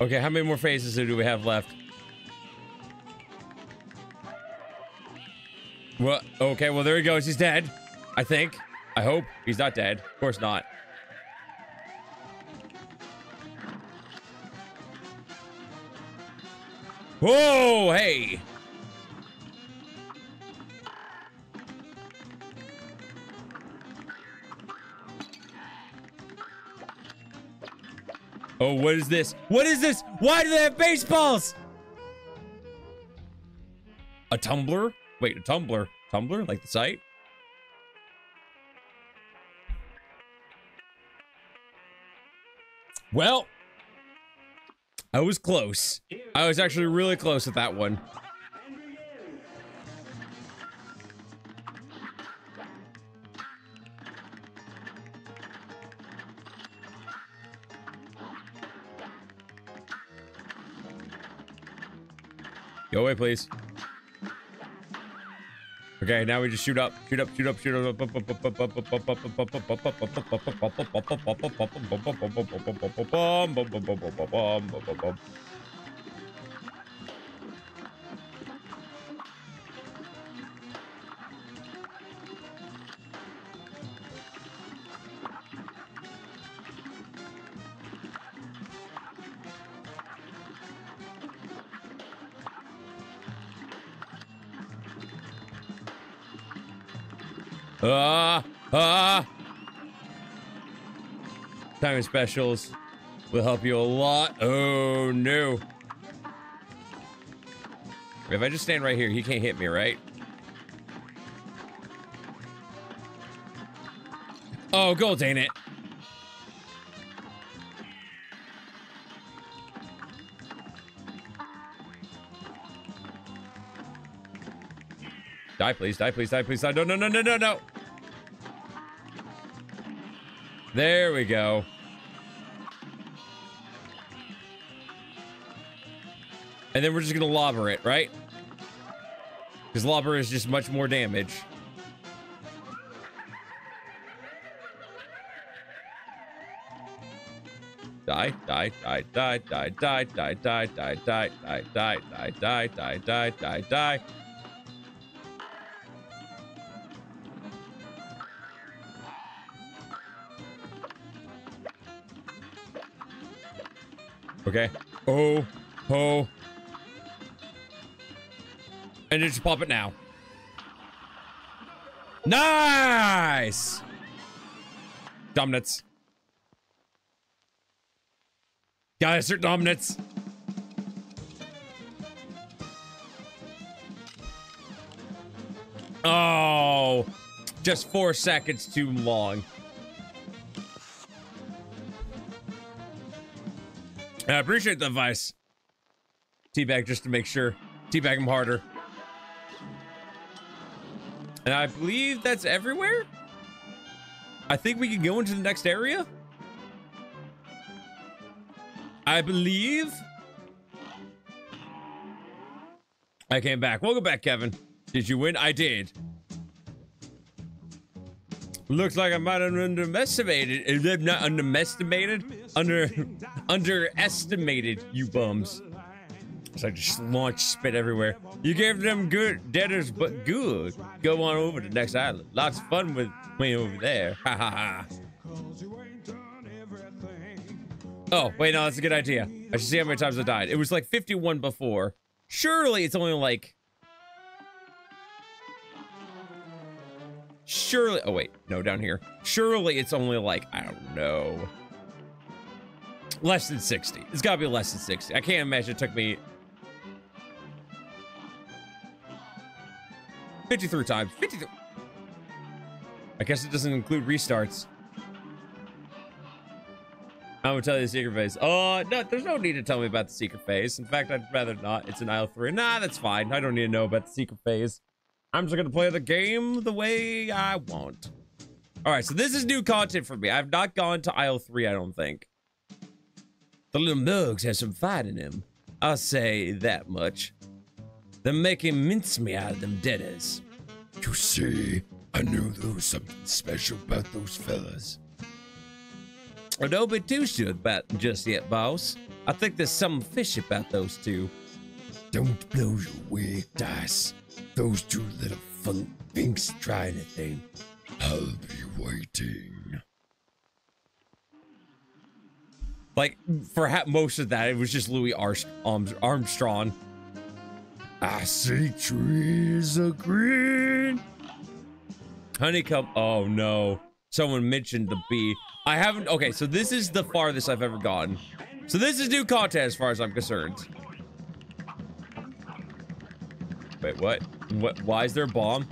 Okay, how many more phases do we have left? Well, okay, well, there he goes. He's dead. I think. I hope. He's not dead. Of course not. Whoa, hey. Oh, what is this? What is this? Why do they have baseballs? A tumbler? Wait, a tumbler? Tumbler? Like the site? Well, I was close. I was actually really close with that one. Away, please. Okay, now we just shoot up, shoot up, shoot up, shoot up. Specials will help you a lot. Oh no. If I just stand right here, he can't hit me, right? Oh, gold, ain't it? Die, please, die, please, die, please, die. No, no, no, no, no, no. There we go. And then we're just gonna lobber it, right? Because lobber is just much more damage. Die, die, die, die, die, die, die, die, die, die, die, die, die, die, die, die, die, die. Okay. Oh, oh. And just pop it now. Nice! Dominance. Gotta assert dominance. Oh, just four seconds too long. I appreciate the advice. Teabag just to make sure. Teabag him harder. And I believe that's everywhere. I think we can go into the next area. I believe. I came back. Welcome back, Kevin. Did you win? I did. Looks like I might have underestimated. That not underestimated? Under underestimated you bums. So I just launched spit everywhere. You gave them good debtors, but good. Go on over to the next island. Lots of fun with me over there. Oh, wait, no, that's a good idea. I should see how many times I died. It was like 51 before. Surely it's only like... Surely... Oh, wait. No, down here. Surely it's only like, I don't know. Less than 60. It's gotta be less than 60. I can't imagine it took me... 53 times. 53... I guess it doesn't include restarts. I'm gonna tell you the secret phase. Oh, no, there's no need to tell me about the secret phase. In fact, I'd rather not. It's an isle three. Nah, that's fine. I don't need to know about the secret phase. I'm just gonna play the game the way I want. All right, so this is new content for me. I've not gone to isle three, I don't think. The little mugs has some fight in him. I'll say that much. They're making mincemeat out of them deaders. You see, I knew there was something special about those fellas. Oh, don't be too sure about just yet, boss. I think there's some fish about those two. Don't blow your wig, Dice. Those two little funk finks try anything. I'll be waiting. Like, for most of that, it was just Louis Arms- Arms- Armstrong. I see trees of green. Honeycomb. Oh no. Someone mentioned the bee. I haven't. Okay, so this is the farthest I've ever gone. So this is new content as far as I'm concerned. Wait, what? What? Why is there a bomb?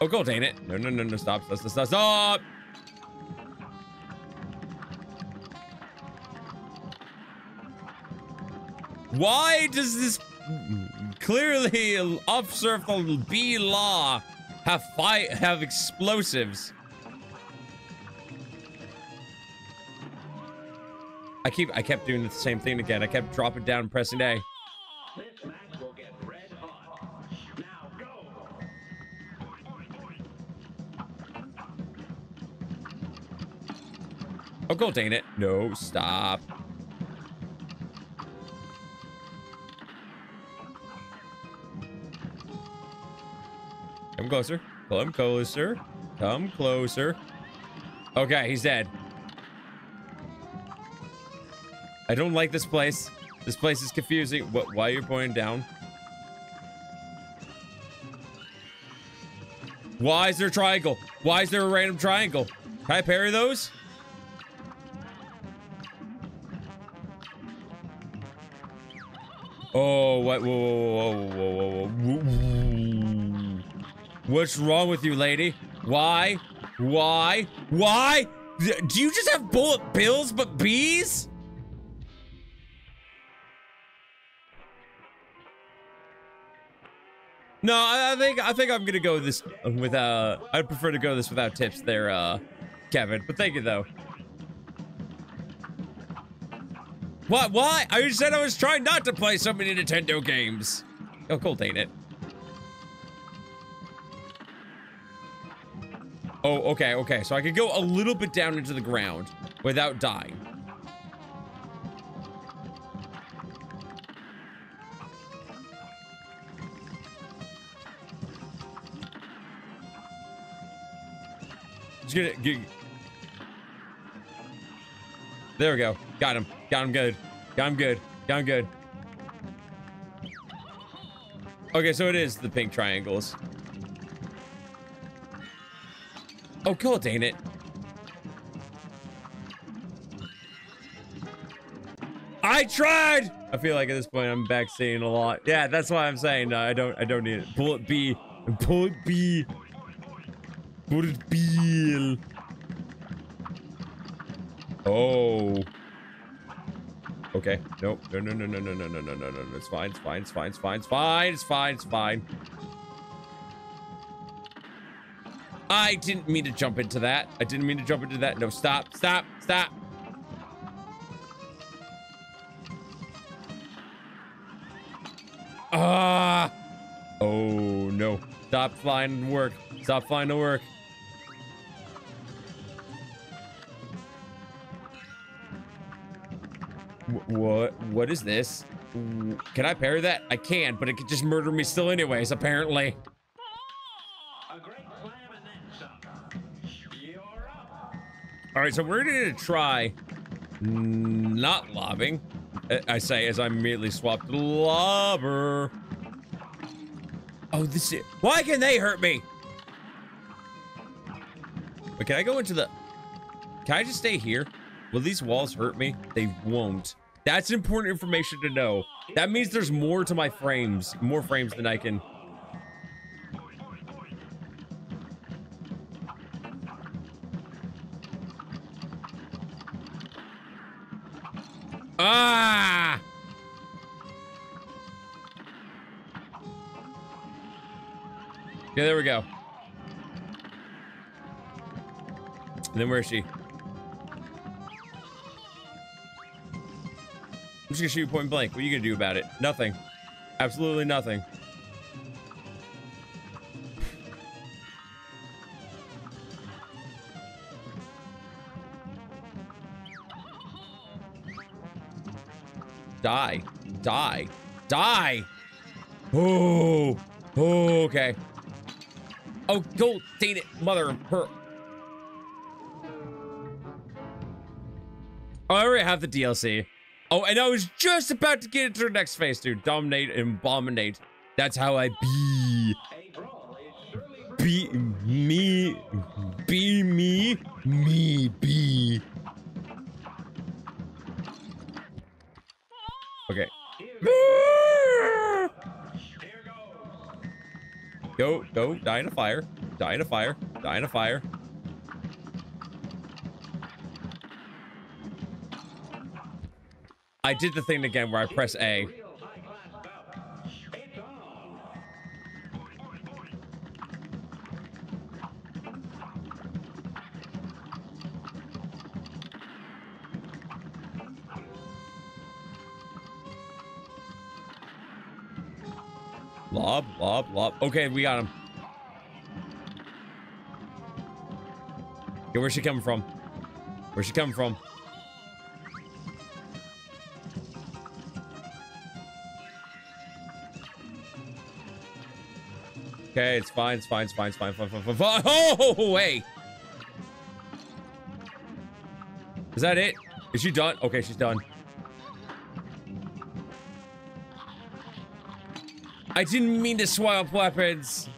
Oh, gold, ain't it? No, no, no, no, stop, stop, stop, stop, Why does this clearly officer of the B law have fight have explosives? I keep I kept doing the same thing again. I kept dropping down and pressing A. Oh, go dang it. No, stop. Come closer. Come closer. Come closer. Okay, he's dead. I don't like this place. This place is confusing. What? Why are you pointing down? Why is there a triangle? Why is there a random triangle? Can I parry those? Oh, what? Whoa, whoa, whoa, whoa, whoa, whoa, whoa. What's wrong with you, lady? Why? Why? Why? Do you just have bullet bills but bees? No, I, think I think I'm gonna go this without. uh. I'd prefer to go this without tips there, uh, Kevin. But thank you though. What? Why? I said I was trying not to play so many Nintendo games. Oh, cool, ain't it? Oh, okay, okay. So I could go a little bit down into the ground without dying. Just gonna get. There we go. Got him. Got him good. Got him good. Got him good. Okay, so it is the pink triangles. Oh, cool, dang it. I tried! I feel like at this point I'm backseating a lot. Yeah, that's why I'm saying uh, I don't I don't need it. Bullet B. Bullet B. Bullet B. Oh. Okay. Nope. No, no, no, no, no, no, no, no, no, no. It's fine. It's fine. It's fine. It's fine. It's fine. It's fine. It's fine. I didn't mean to jump into that. I didn't mean to jump into that. No, stop. Stop. Stop. Ah. Oh, no. Stop flying to work. Stop flying to work. What? What is this? Can I parry that? I can, but it could just murder me still anyways, apparently. Right, so we're gonna try not lobbing. I- I say as I immediately swap lobber. Oh, this is. Why can they hurt me? But can I go into the? Can I just stay here? Will these walls hurt me? They won't. That's important information to know. That means there's more to my frames, more frames than I can. Yeah, there we go. And then where is she? I'm just gonna shoot you point blank. What are you gonna do about it? Nothing. Absolutely nothing. Die. Die. Die! Oh! oh okay. Oh, go date it, mother of her. Oh, I already have the DLC. Oh, and I was just about to get into the next phase, dude. Dominate and abominate. That's how I be. Be me. die in a fire, die in a fire, die in a fire. I did the thing again where I press A. Lob, lob, lob. Okay, we got him. Okay, where's she coming from? Where's she coming from? Okay, it's fine, it's fine, it's fine, it's fine, fine, fine, fine, fine. Oh, wait. Is that it? Is she done? Okay, she's done. I didn't mean to swap weapons.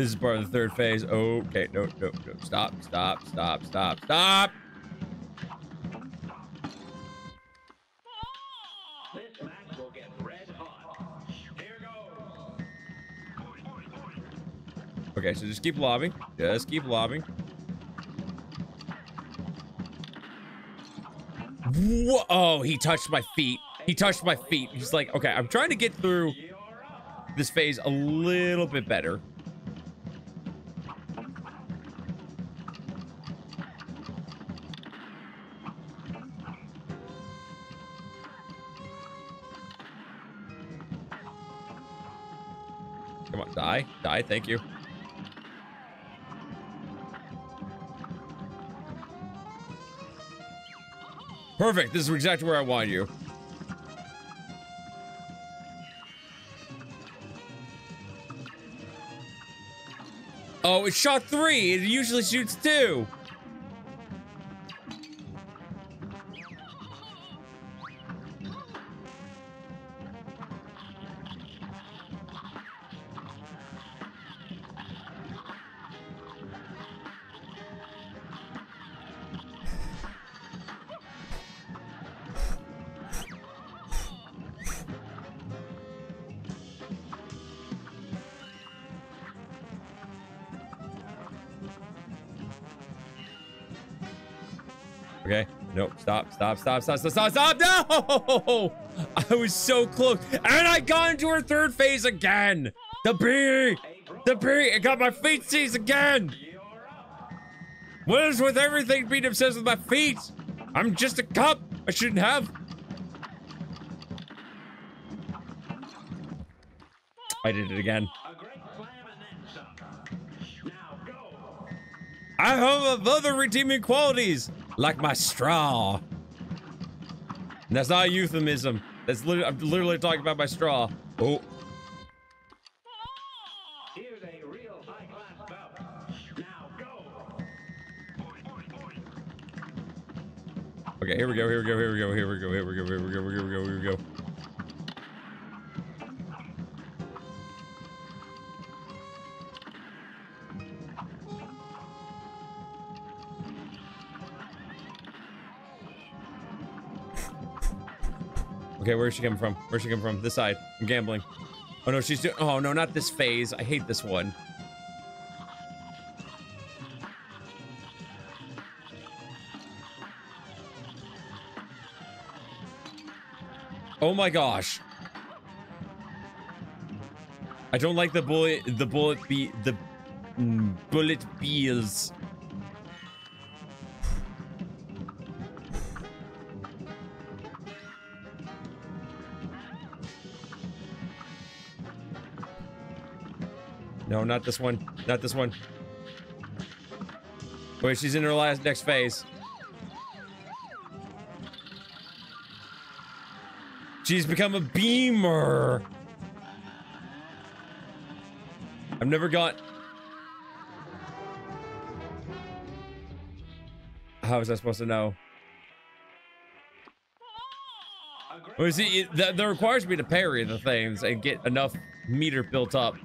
This is part of the third phase. Okay, no, no, no. Stop, stop, stop, stop, stop. This match will get red hot. Here goes. Okay, so just keep lobbing. Just keep lobbing. Whoa! Oh, he touched my feet. He touched my feet. He's like, okay, I'm trying to get through this phase a little bit better. Die, thank you. Perfect, this is exactly where I want you. Oh, it shot three. It usually shoots two. Stop. Stop. Stop. Stop. Stop. Stop. No! I was so close, and I got into her third phase again. The bee. The bee. It got my feet seized again. What is with everything being obsessed with my feet? I'm just a cup. I shouldn't have. I did it again. I have other redeeming qualities, like my straw. And that's not a euphemism. That's literally, I'm literally talking about my straw. Oh, where's she coming from? Where's she coming from? This side. I'm gambling. Oh no, she's doing. Oh no, not this phase. I hate this one. Oh my gosh. I don't like the bullet. The bullet be the mm, bullet beels. No, not this one. Not this one. Wait, she's in her last next phase. She's become a beamer. I've never got. How was I supposed to know? Well, see, that requires me to parry the things and get enough meter built up.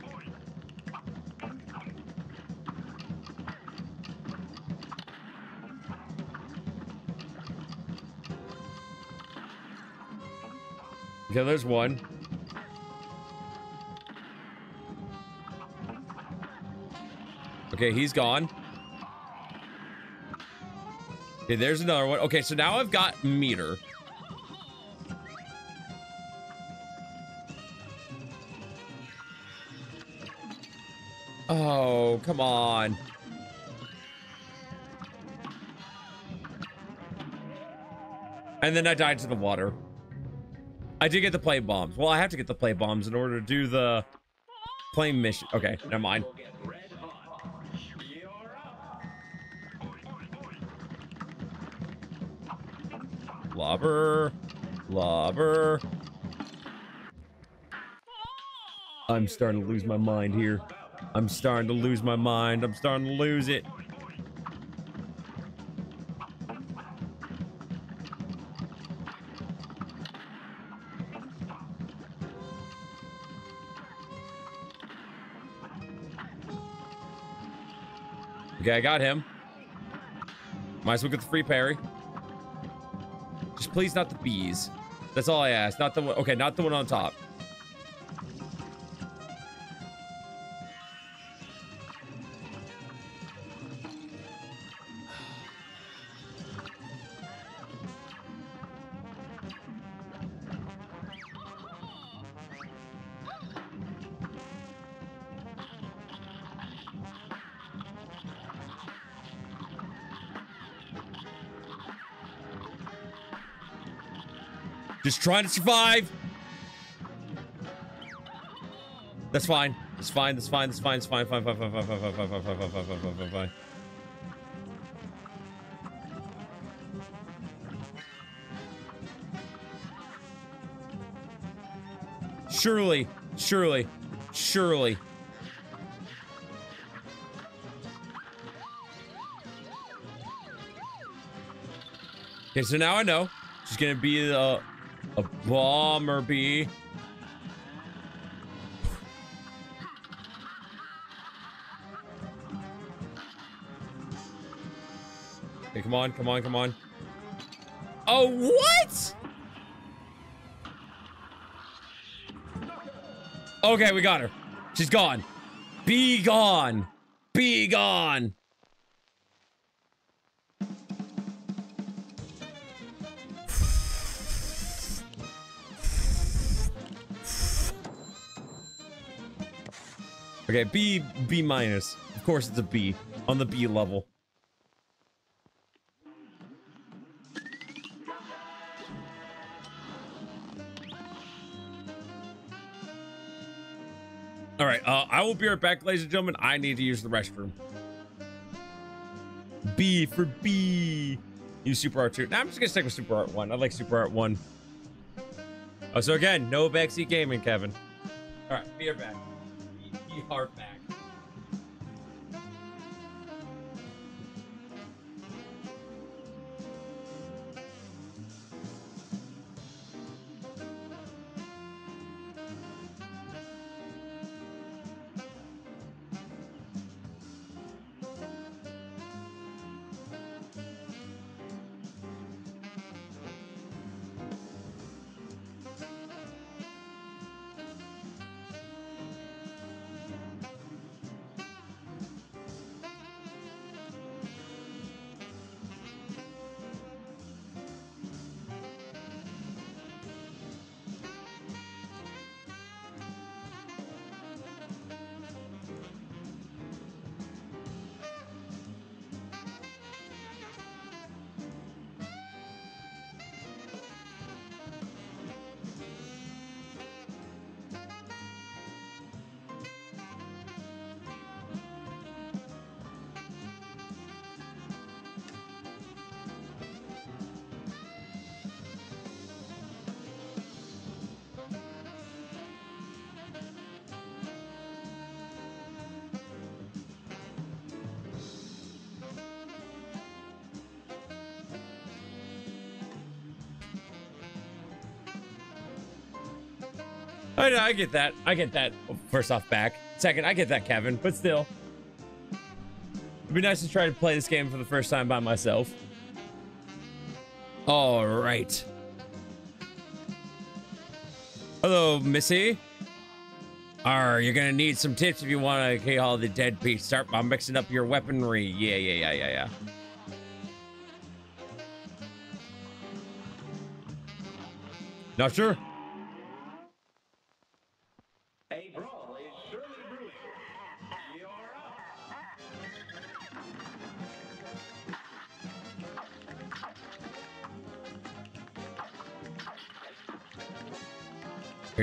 Okay, there's one. Okay, he's gone. Okay, there's another one. Okay, so now I've got meter. Oh, come on. And then I died to the water. I did get the play bombs. Well, I have to get the play bombs in order to do the plane mission. Okay, never mind. Lobber. Lobber. I'm starting to lose my mind here. I'm starting to lose my mind. I'm starting to lose it. Okay, I got him. Might as well get the free parry. Just please not the bees. That's all I ask. Not the one. Okay, not the one on top. Trying to survive. That's fine. It's fine. That's fine. That's fine. It's fine. Fine. Fine. Fine. Fine. Fine. Fine. Fine. Fine. Fine. Fine. Fine. Fine. Fine. Fine. Surely, surely, surely. Okay, so now I know. She's gonna be a bomber bee. Okay, come on, come on, come on. Oh, what? Okay, we got her. She's gone. Be gone. Be gone. Okay, B B minus. Of course it's a B on the B level. All right, uh, I will be right back, ladies and gentlemen. I need to use the restroom. B for B. Use Super Art 2. Now I'm just gonna stick with Super Art 1. I like Super Art 1. Oh, so again, no backseat gaming, Kevin. All right, be right back. ER I, I get that. I get that. First off, back. Second, I get that, Kevin. But still, it'd be nice to try to play this game for the first time by myself. All right. Hello, Missy. Arr, you're gonna need some tips if you want to kill the dead beast. Start by mixing up your weaponry. Yeah, yeah, yeah, yeah, yeah. Not sure?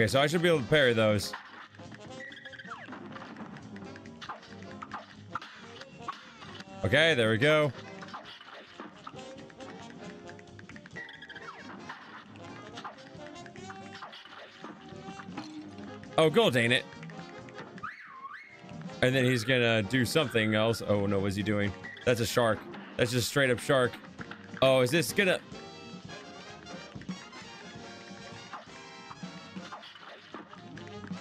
Okay, so I should be able to parry those. Okay, there we go. Oh, gold, ain't it? And then he's gonna do something else. Oh no, what's he doing? That's a shark. That's just straight up shark. Oh, is this gonna...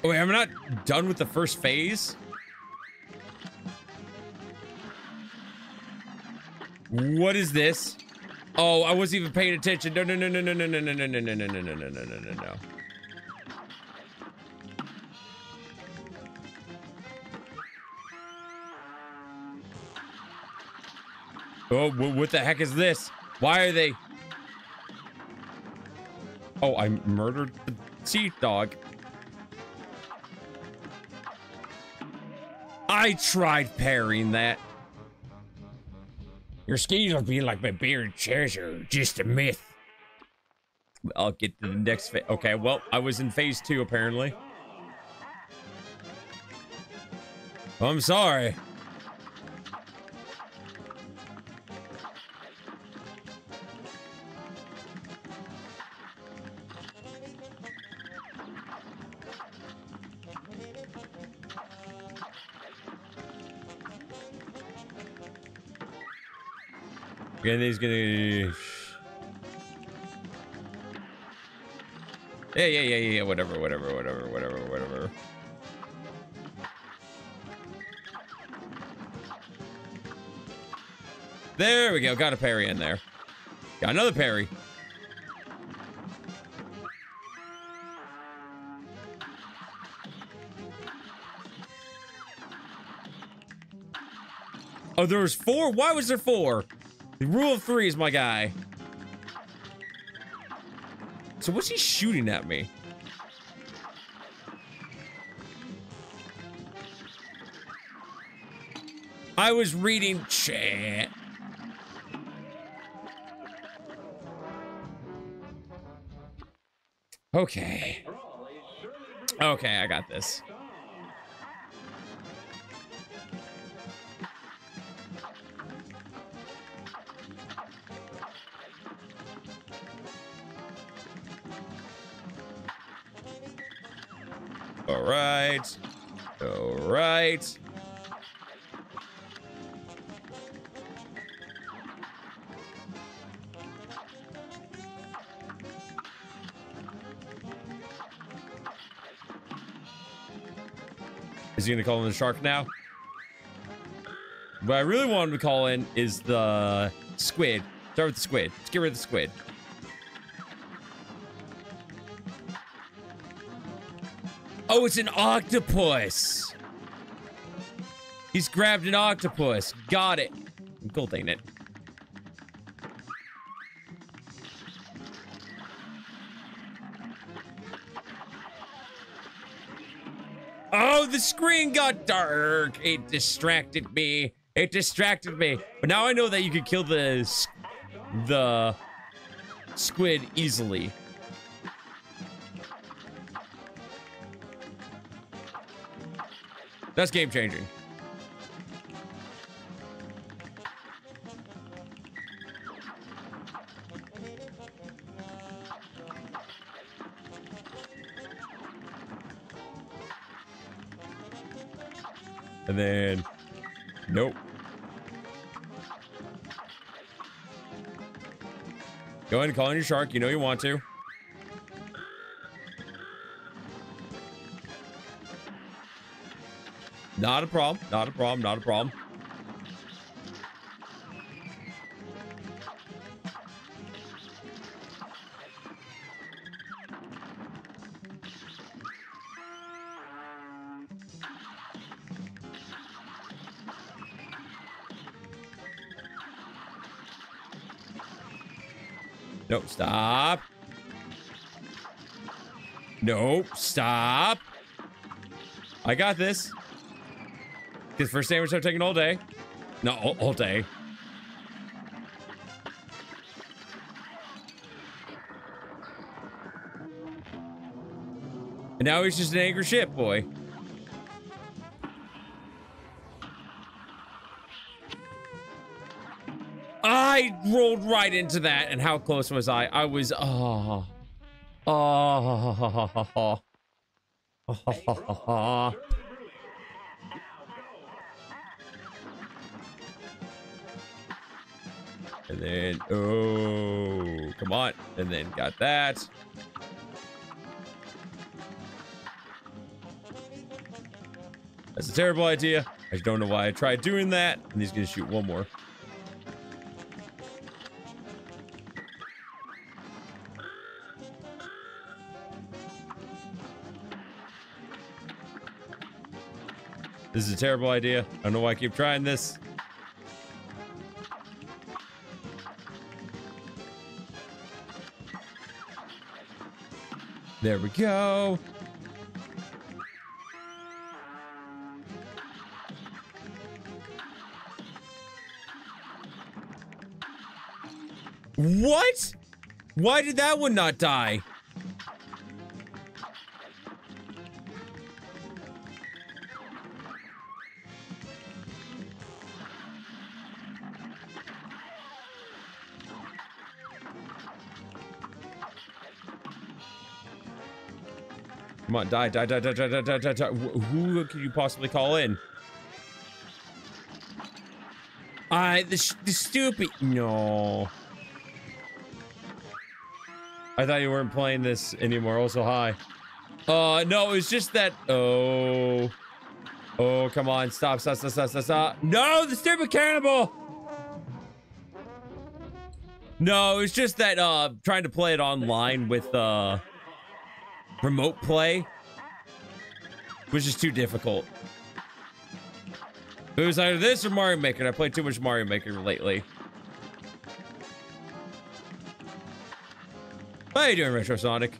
Oh, wait, I'm not done with the first phase? What is this? Oh, I wasn't even paying attention. No, no, no, no, no, no, no, no, no, no, no, no, no, no, no, no, no, no. Oh, wh- what the heck is this? Why are they? Oh, I murdered the sea dog. I tried parrying that. Your schemes of being like my buried treasure, just a myth. I'll get to the next phase. Okay, well, I was in phase two apparently. I'm sorry. And he's gonna. Yeah, yeah, yeah, yeah, whatever, whatever, whatever, whatever, whatever. There we go. Got a parry in there. Got another parry. Oh, there was four? Why was there four? The rule of three is my guy. So what's he shooting at me? I was reading chat. Okay. Okay, I got this. He gonna call in the shark now? What I really want him to call in is the squid. Start with the squid. Let's get rid of the squid. Oh, it's an octopus. He's grabbed an octopus. Got it. Gold ain't it? Screen got dark. It distracted me. It distracted me. But now I know that you can kill the the squid easily. That's game changing. Go ahead and call in your shark. You know you want to. Not a problem. Not a problem. Not a problem. Stop. Nope. Stop. I got this. Because first sandwich I'm taking all day. No, all, all day. And now he's just an angry shit boy. Rolled right into that, and how close was I? I was oh, oh, oh. And then, oh, come on. And then got that. That's a terrible idea. I don't know why I tried doing that. And he's gonna shoot one more. This is a terrible idea. I don't know why I keep trying this. There we go. What? Why did that one not die? On, die, die, die, die, die, die, die, die, die. Who could you possibly call in? I the, the stupid no. I thought you weren't playing this anymore. Also, hi. Uh, no, it's just that. Oh, oh, come on, stop, stop, stop, stop, stop, stop. No, the stupid cannibal. No, it's just that uh, trying to play it online with uh, remote play which is too difficult. It was either this or Mario Maker. I played too much Mario Maker lately. How you doing, Retro Sonic?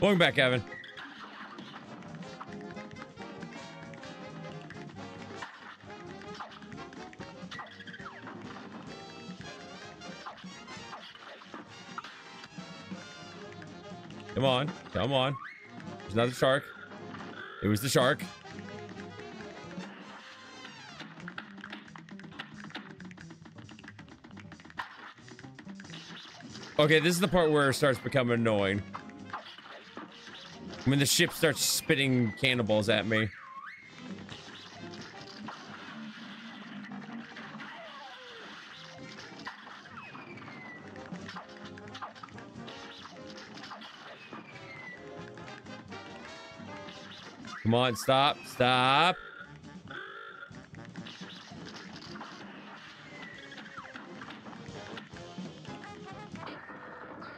Welcome back, Evan. Come on. There's not the shark. It was the shark. Okay, this is the part where it starts becoming annoying. When the ship starts spitting cannonballs at me. Come on, stop, stop.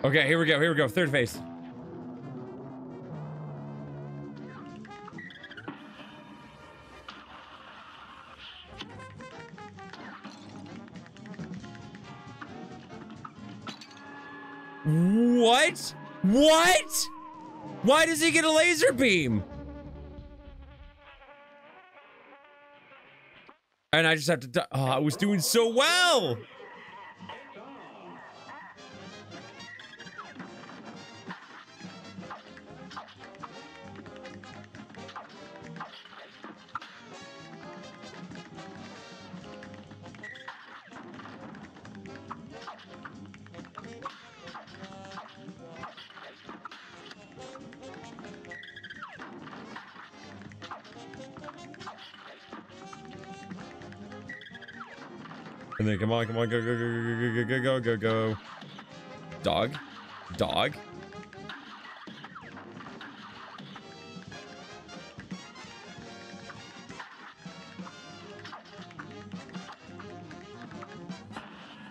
Okay, here we go, here we go. Third phase. What? What? Why does he get a laser beam? And I just have to. Oh, I was doing so well. And come on, come on, go, go, go, go, go, go, go, go, go, go. Dog, dog.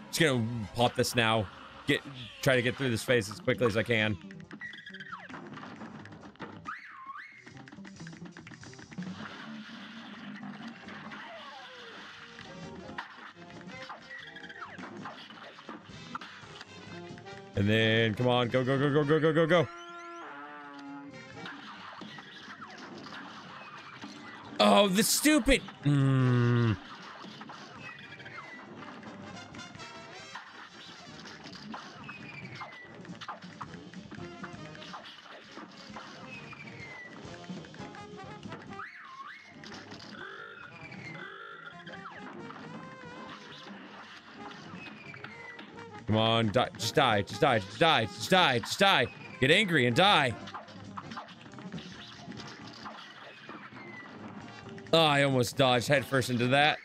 Just gonna pop this now. Get try to get through this phase as quickly as I can. On, go, go, go, go, go, go, go, go. Oh, the stupid. Mm. Die, just die, just die, just die, just die, just die. Get angry and die. Oh, I almost dodged headfirst into that.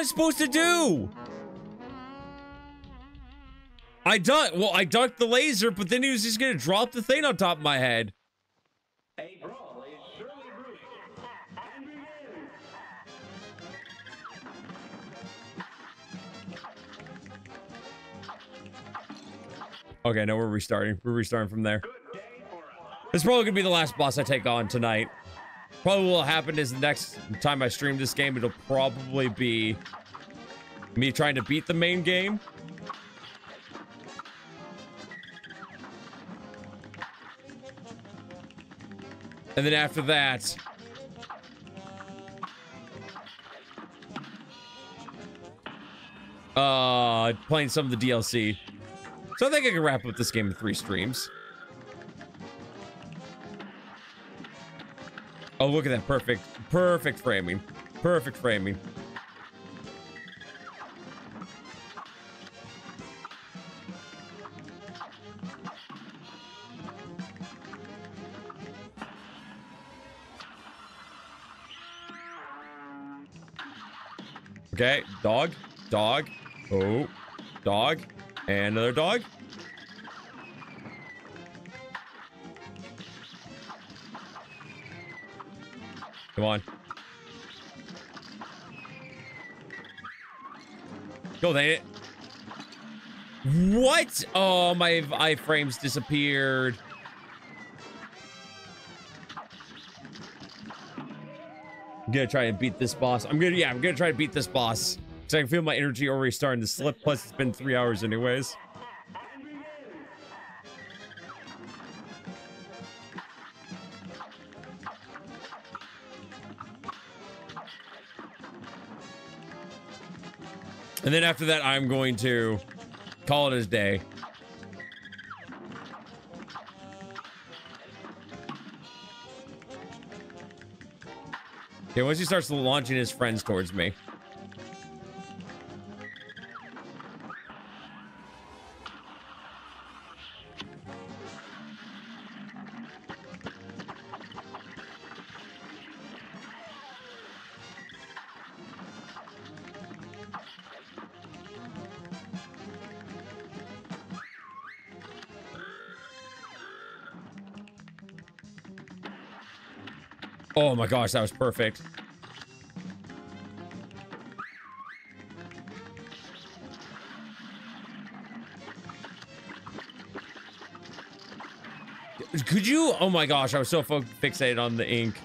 I supposed to do? I ducked. Well, I ducked the laser, but then he was just gonna drop the thing on top of my head. A brawl is surely brewing. And begin. Okay, no, we're restarting. We're restarting from there. Good day for us. This is probably gonna be the last boss I take on tonight. Probably what will happen is the next time I stream this game, it'll probably be me trying to beat the main game. And then after that, uh, playing some of the DLC. So I think I can wrap up this game in three streams. Oh, look at that. Perfect. Perfect framing. Perfect framing. Okay, dog, dog, oh, dog, and another dog. Come on. Go, it. What? Oh, my iframes disappeared. I'm gonna try and beat this boss. I'm gonna, yeah, I'm gonna try to beat this boss. Cause I can feel my energy already starting to slip. Plus, it's been three hours anyways. And then after that, I'm going to call it his day. Okay, once he starts launching his friends towards me. My gosh, that was perfect. Could you? Oh my gosh, I was so fixated on the ink.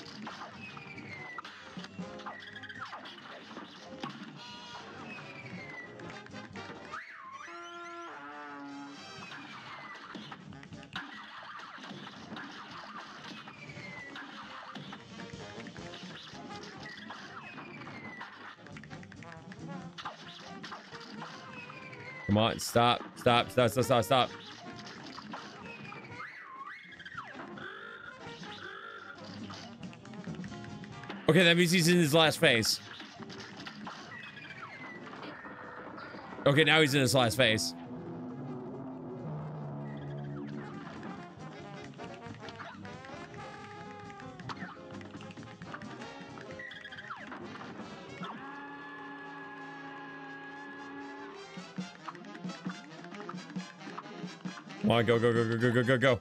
Stop, stop, stop, stop, stop, stop. Okay, that means he's in his last phase. Okay, now he's in his last phase. on, go, go, go, go, go, go, go, go.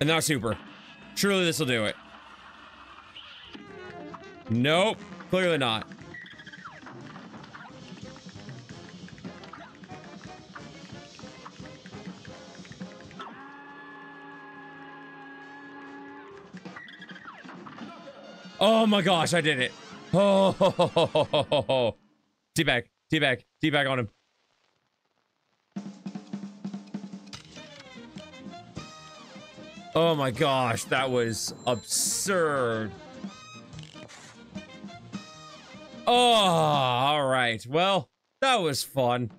And now super. Surely this will do it. Nope. Clearly not. Oh my gosh, I did it. Oh, teabag, teabag, teabag on him. Oh my gosh, that was absurd. Oh, all right. Well, that was fun.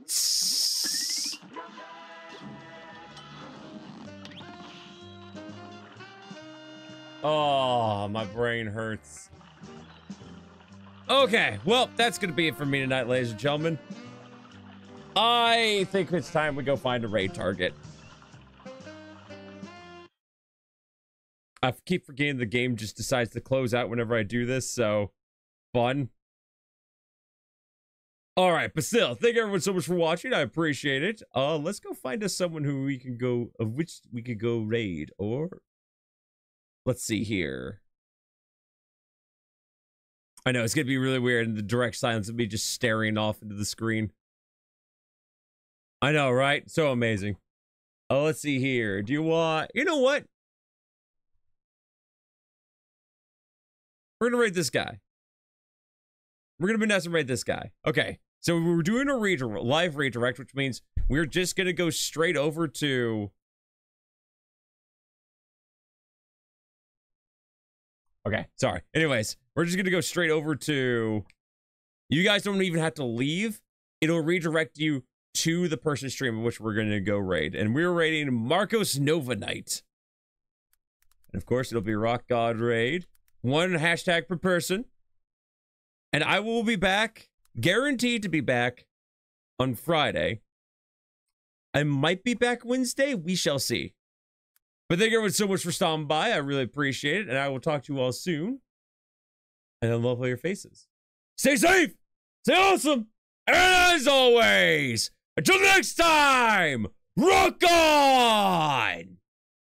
Oh, my brain hurts. Okay, well, that's gonna be it for me tonight, ladies and gentlemen. I think it's time we go find a raid target. I keep forgetting the game just decides to close out whenever I do this, so fun. All right, but still, thank everyone so much for watching. I appreciate it. Uh, let's go find us someone who we can go, of which we could go raid, or let's see here. I know it's gonna be really weird in the direct silence of me just staring off into the screen. I know, right? So amazing. Oh, let's see here. Do you want? You know what? We're gonna rate this guy. We're gonna be Vanessa rate this guy. Okay. So we're doing a redirect, live redirect, which means we're just gonna go straight over to. Okay, sorry. Anyways, we're just gonna go straight over to. You guys don't even have to leave. It'll redirect you to the person stream, which we're gonna go raid, and we're raiding Marcos Nova Knight. And of course, it'll be Rock God raid. One hashtag per person. And I will be back, guaranteed to be back on Friday. I might be back Wednesday. We shall see. But thank you everyone so much for stopping by. I really appreciate it. And I will talk to you all soon. And I love all your faces. Stay safe. Stay awesome. And as always, until next time, rock on!